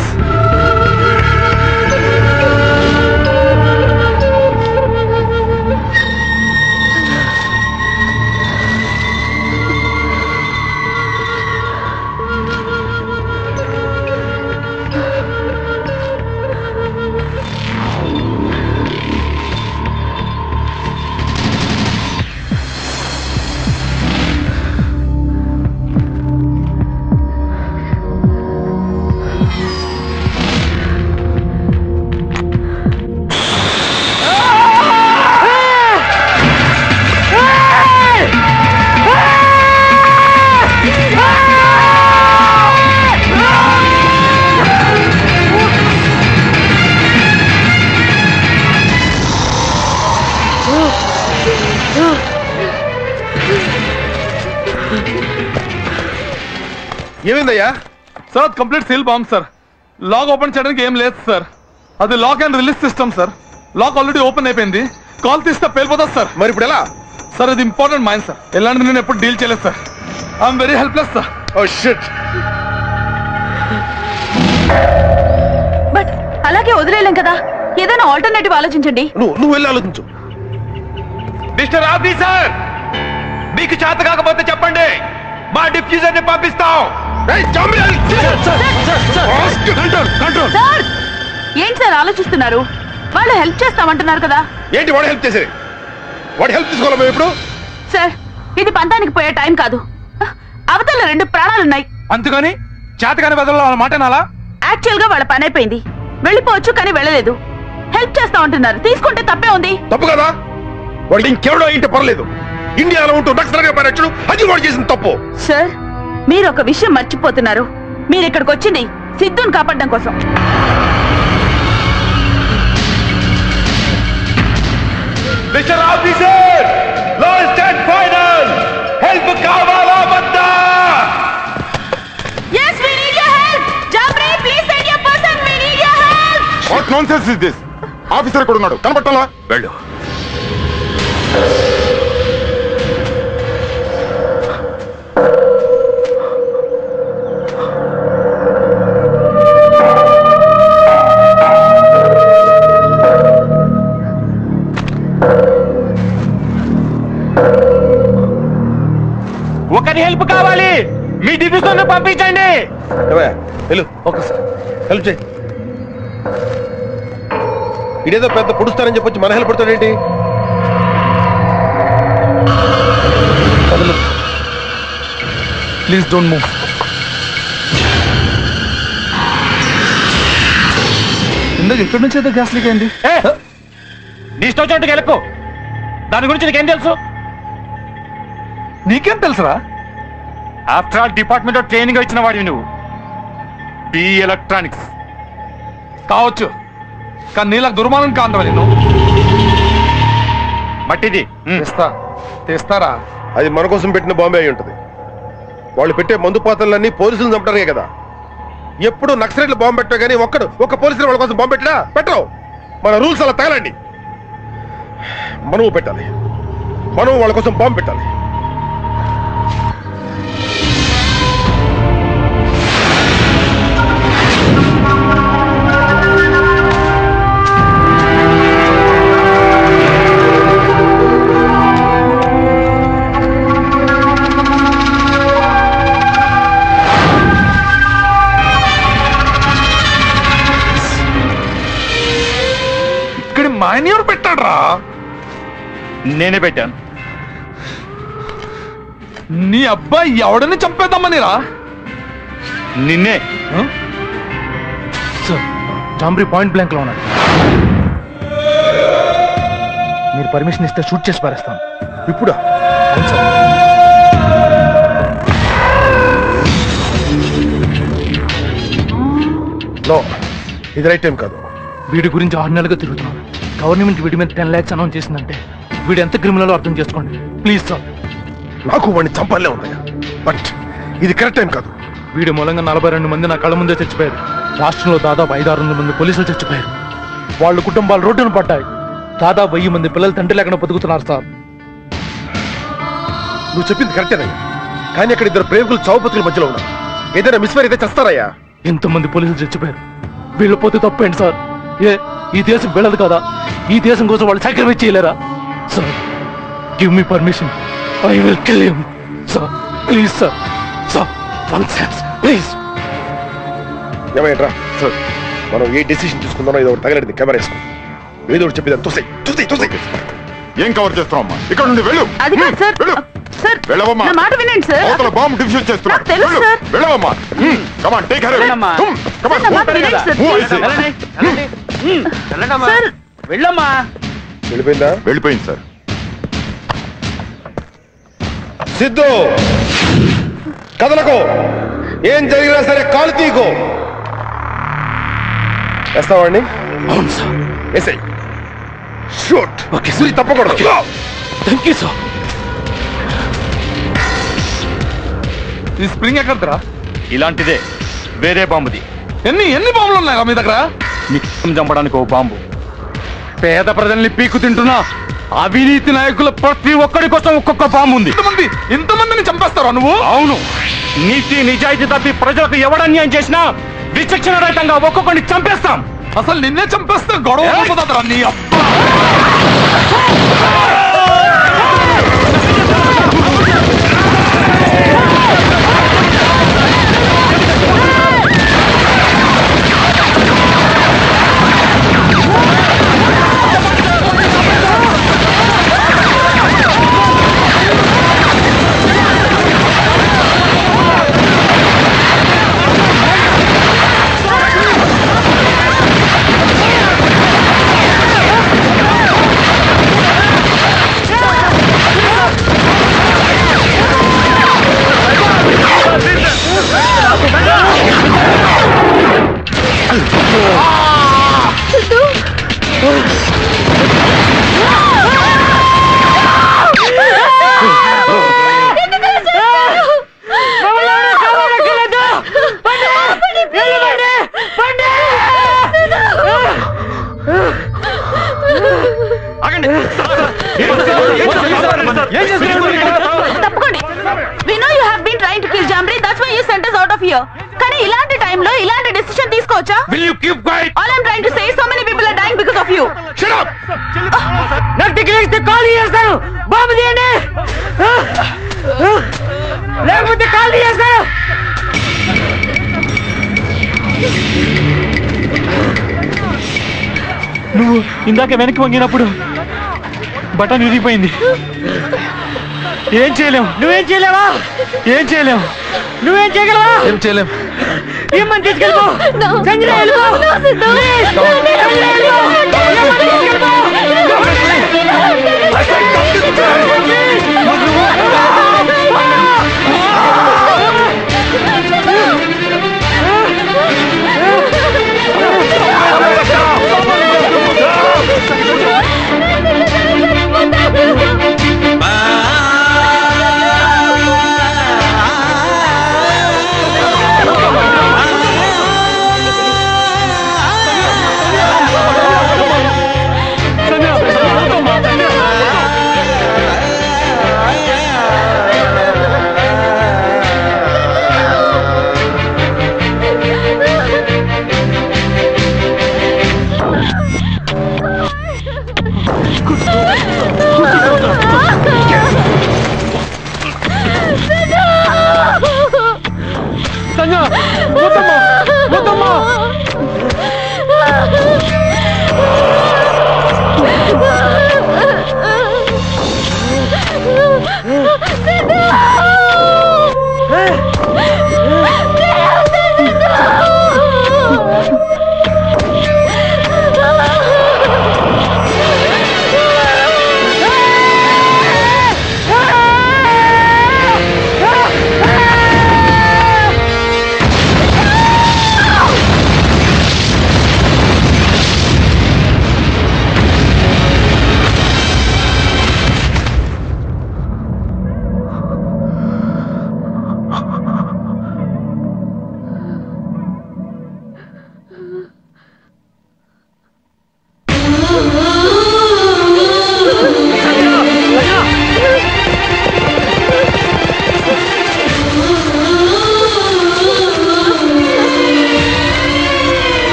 ఏమైందయ్యా? Sir complete seal bomb sir. Lock open చేయడానికి ఏం లేదు సార్. అది lock and release system sir. Lock already open అయిపోయింది. కాల్ తీస్తే పేలిపోతుంది సార్. మరి ఇప్పుడు ఎలా? సార్ ఇది ఇంపార్టెంట్ మైండ్ సార్. ఎలాంటి నేను ఎప్పుడు డీల్ చేయలేదు sir. I'm very helpless sir. Oh shit but అలాగే వదిలేయలేం కదా. ఏదైనా ఆల్టర్నేటివ్ ఆలోచించండి. నువ్వు నువ్వు వెళ్ళి ఆలోచించు. మిస్టర్ ఆఫీసర్ మీకు చేత కాకపోతే చెప్పండి. మా డిఫ్యూజర్ని పంపిస్తాం. సార్ ఏంటి సార్ ఆలోచిస్తున్నారు? వాళ్ళు హెల్ప్ చేస్తామంటున్నారు కదా? ఏంటి వాడు హెల్ప్ చేసేది? వాడు హెల్ప్ తీసుకోవాలి మేము ఇప్పుడు? సార్ ఇది పంతానికి పోయే టైం కాదు. అవతల రెండు ప్రాణాలున్నాయి. అందుకని చేతకాని బదులు వాళ్ళ మాట నాలా? యాక్చువల్గా వాళ్ళ పని అయిపోయింది. వెళ్ళిపోవచ్చు కానీ వెళ్ళలేదు. హెల్ప్ చేస్తా ఉంటున్నారు తీసుకుంటే తప్పే ఉంది. తప్పు కదా? వాడు ఇంకెవడో ఇంటి పర్లేదు. ఇండియాలో ఉంటూ నక్సలగా పరీక్షలు అది వాడు చేసిన తప్పు. సార్ మీరు ఒక విషయం మర్చిపోతున్నారు. మీరు ఇక్కడికి వచ్చింది సిద్ధుని కాపాడడం కోసం. Mister officer last and final help కావాలా వద్దా? Yes, we need your help. Jabri, please send your person. We need your help. What nonsense is this officer ఇక్కడ ఉన్నాడు కనపట్టాలా వెళ్ళు. ఒకరి హెల్ప్ కావాలి? మీ డిఫ్యూజర్ని పంపించండి హెల్ప్ చేయి. ఇదేదో పెద్ద పుడుస్తానని చెప్పొచ్చి మన హెల్ప్ పడతాడేంటి ప్లీజ్ డోంట్ మూవ్ ఇందాక ఎక్కడి నుంచి అయితే గ్యాస్ లీక్ అయింది? నీ ఇష్టం గెలకు దాని గురించి నీకేం తెలుసు? నీకేం తెలుసురా? ఆఫ్టర్ ఆల్ డిపార్ట్మెంట్లో ట్రైనింగ్ ఇచ్చిన వాడివి నువ్వు. బి ఎలక్ట్రానిక్స్ కావచ్చు. కానీ నీలా దుర్మానం కాంటవా నేను మట్టిది. తెస్తా. తెస్తారా? అది మన కోసం పెట్టిన బాంబే అయి ఉంటది. వాళ్ళు పెట్టే మందు పాత్రలన్నీ పోలీసులు చంపడానికే కదా. ఎప్పుడు నక్సలైట్లు బాంబు పెట్టా కానీ ఒక్కడు ఒక్క పోలీసులు వాళ్ళ కోసం బాంబు పెట్టినా? పెట్టరు. మన రూల్స్ అలా తగలండి. మనము పెట్టాలి. మనం వాళ్ళ కోసం బాంబు పెట్టాలి. ఇక్కడ మాన్యూర్ పెట్టాడ్రా? నేనే పెట్టాను. నీ అబ్బాయి ఎవడని చంపేద్దామని రా? నిన్నే. జాంబ్రీ పాయింట్ బ్లాంక్లో ఉన్నాడు. మీరు పర్మిషన్ ఇస్తే షూట్ చేసి పారేస్తాను. ఇప్పుడా? ఇది రైట్ టైం కాదు. వీడి గురించి ఆరు నెలలుగా తిరుగుతున్నాను. గవర్నమెంట్ వీడి మీద టెన్ ల్యాక్స్ అనౌన్స్ చేసిందంటే వీడు ఎంత క్రిమినల్ అర్థం చేసుకోండి. ప్లీజ్ సార్ నాకు వాడిని చంపాలే ఉందయ్యా. బట్ ఇది కరెక్ట్ టైం కాదు. వీడి మూలంగా నలభై రెండు మంది నా కళ్ళ ముందే చచ్చిపోయారు. రాష్ట్రంలో దాదాపు ఐదు ఆరు వందల మంది పోలీసులు చచ్చిపోయారు. వాళ్ళ కుటుంబాలు రోడ్డున పడ్డాయి. దాదాపు వెయ్యి మంది పిల్లలు తండ్రి లేకుండా బతుకుతున్నారు సార్ నువ్వు చెప్పింది కరెక్టేనయ్యా కానీ అక్కడ ఇద్దరు ప్రేమికులు చావు బతుకుల మధ్యలో ఉన్నారు. ఏదైనా మిస్ఫైర్ అయితే చేస్తారయ్యా? ఎంతమంది పోలీసులు చచ్చిపోయారు? వీళ్ళు పోతే తప్పేంటి సార్ ఏ? ఈ దేశం వెళ్ళదు కదా? ఈ దేశం కోసం వాళ్ళు సాక్రిఫైస్ చేయలేరా? Sir give me permission I will kill him sir please sir sir one sense please ఏమైంట్రా sir మనం ఏ డెసిషన్ తీసుకుందామో ఇది ఒకటి తగలడింది కెమెరా వేసుకో. ఏదో ఒకటి చెప్పేది చూసాయి చూసాయి చూసాయి ఏం కవర్ చేస్తున్నావు అమ్మా? ఇక్కడ నుండి వెళ్ళు. అది కాదు సార్ సార్ వెళ్ళవమ్మా. నా మాట వినండి సార్ అవతల బాంబు డిఫ్యూజ్ చేస్తున్నా నాకు తెలుసు, వెళ్ళు, సార్. వెళ్ళవమ్మా. కమాన్ టేక్ హెర్ వెళ్ళమ్మా. సార్, నా మాట వినండి, సార్, సార్. వెళ్ళమ్మా. వెళ్ళిపోయిందా? వెళ్ళిపోయింది సార్. సిద్ధు! కదలకు! ఏం జరిగినా సరే కాలు తీకో వేస్తావాడిని? అవును సార్. వేసాయి. Shoot! Okay Suri. తప్పకూడదు. Thank you sir. ఈ స్ప్రింగ్ ఎక్కడరా ఇలాంటిదే వేరే బాంబుది. ఎన్ని ఎన్ని బాంబులు ఉన్నాయి మీ దగ్గర? నిత్యం చంపడానికి ఓ బాంబు. పేద ప్రజల్ని పీకు తింటున్నా అవినీతి నాయకుల ప్రతి ఒక్కడి కోసం ఒక్కొక్క బాంబు ఉంది. ఇంతమంది ఇంతమందిని చంపేస్తారా నువ్వు? అవును. నీతి నిజాయితీ తప్పి ప్రజలకు ఎవడన్యాయం చేసినా విచక్షణ రహితంగా ఒక్కొక్కడిని చంపేస్తాం. అసలు నిన్నే చంపేస్తే గొడవ నీ అబ్బా. ఇందాక వెనక్కి వంగినప్పుడు బటన్ విరిగిపోయింది ఏం చేయలేం నువ్వేం చేయలేవా ఏం చేయలేం నువ్వేం చేయగలవా ఏం చేయలేం ఏమని తీసుకెళ్ళిపో సంజయ్ వెళ్ళిపో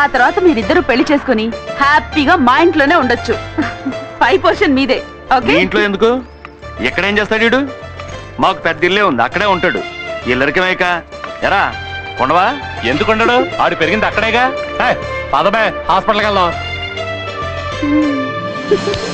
ఆ తర్వాత మీరిద్దరూ పెళ్ళి చేసుకుని హ్యాపీగా మా ఇంట్లోనే ఉండొచ్చు. ఫైవ్ పర్సెంట్ మీదే ఓకే? ఇంట్లో ఎందుకు? ఎక్కడేం చేస్తాడు వీడు? మాకు పెద్ద ఇల్లే ఉంది అక్కడే ఉంటాడు. ఇల్లరికమేక ఎరా ఉండవా? ఎందుకు ఉండడు? ఆడు పెరిగింది అక్కడేగా? పదబే హాస్పిటల్కి వెళ్దాం. *laughs*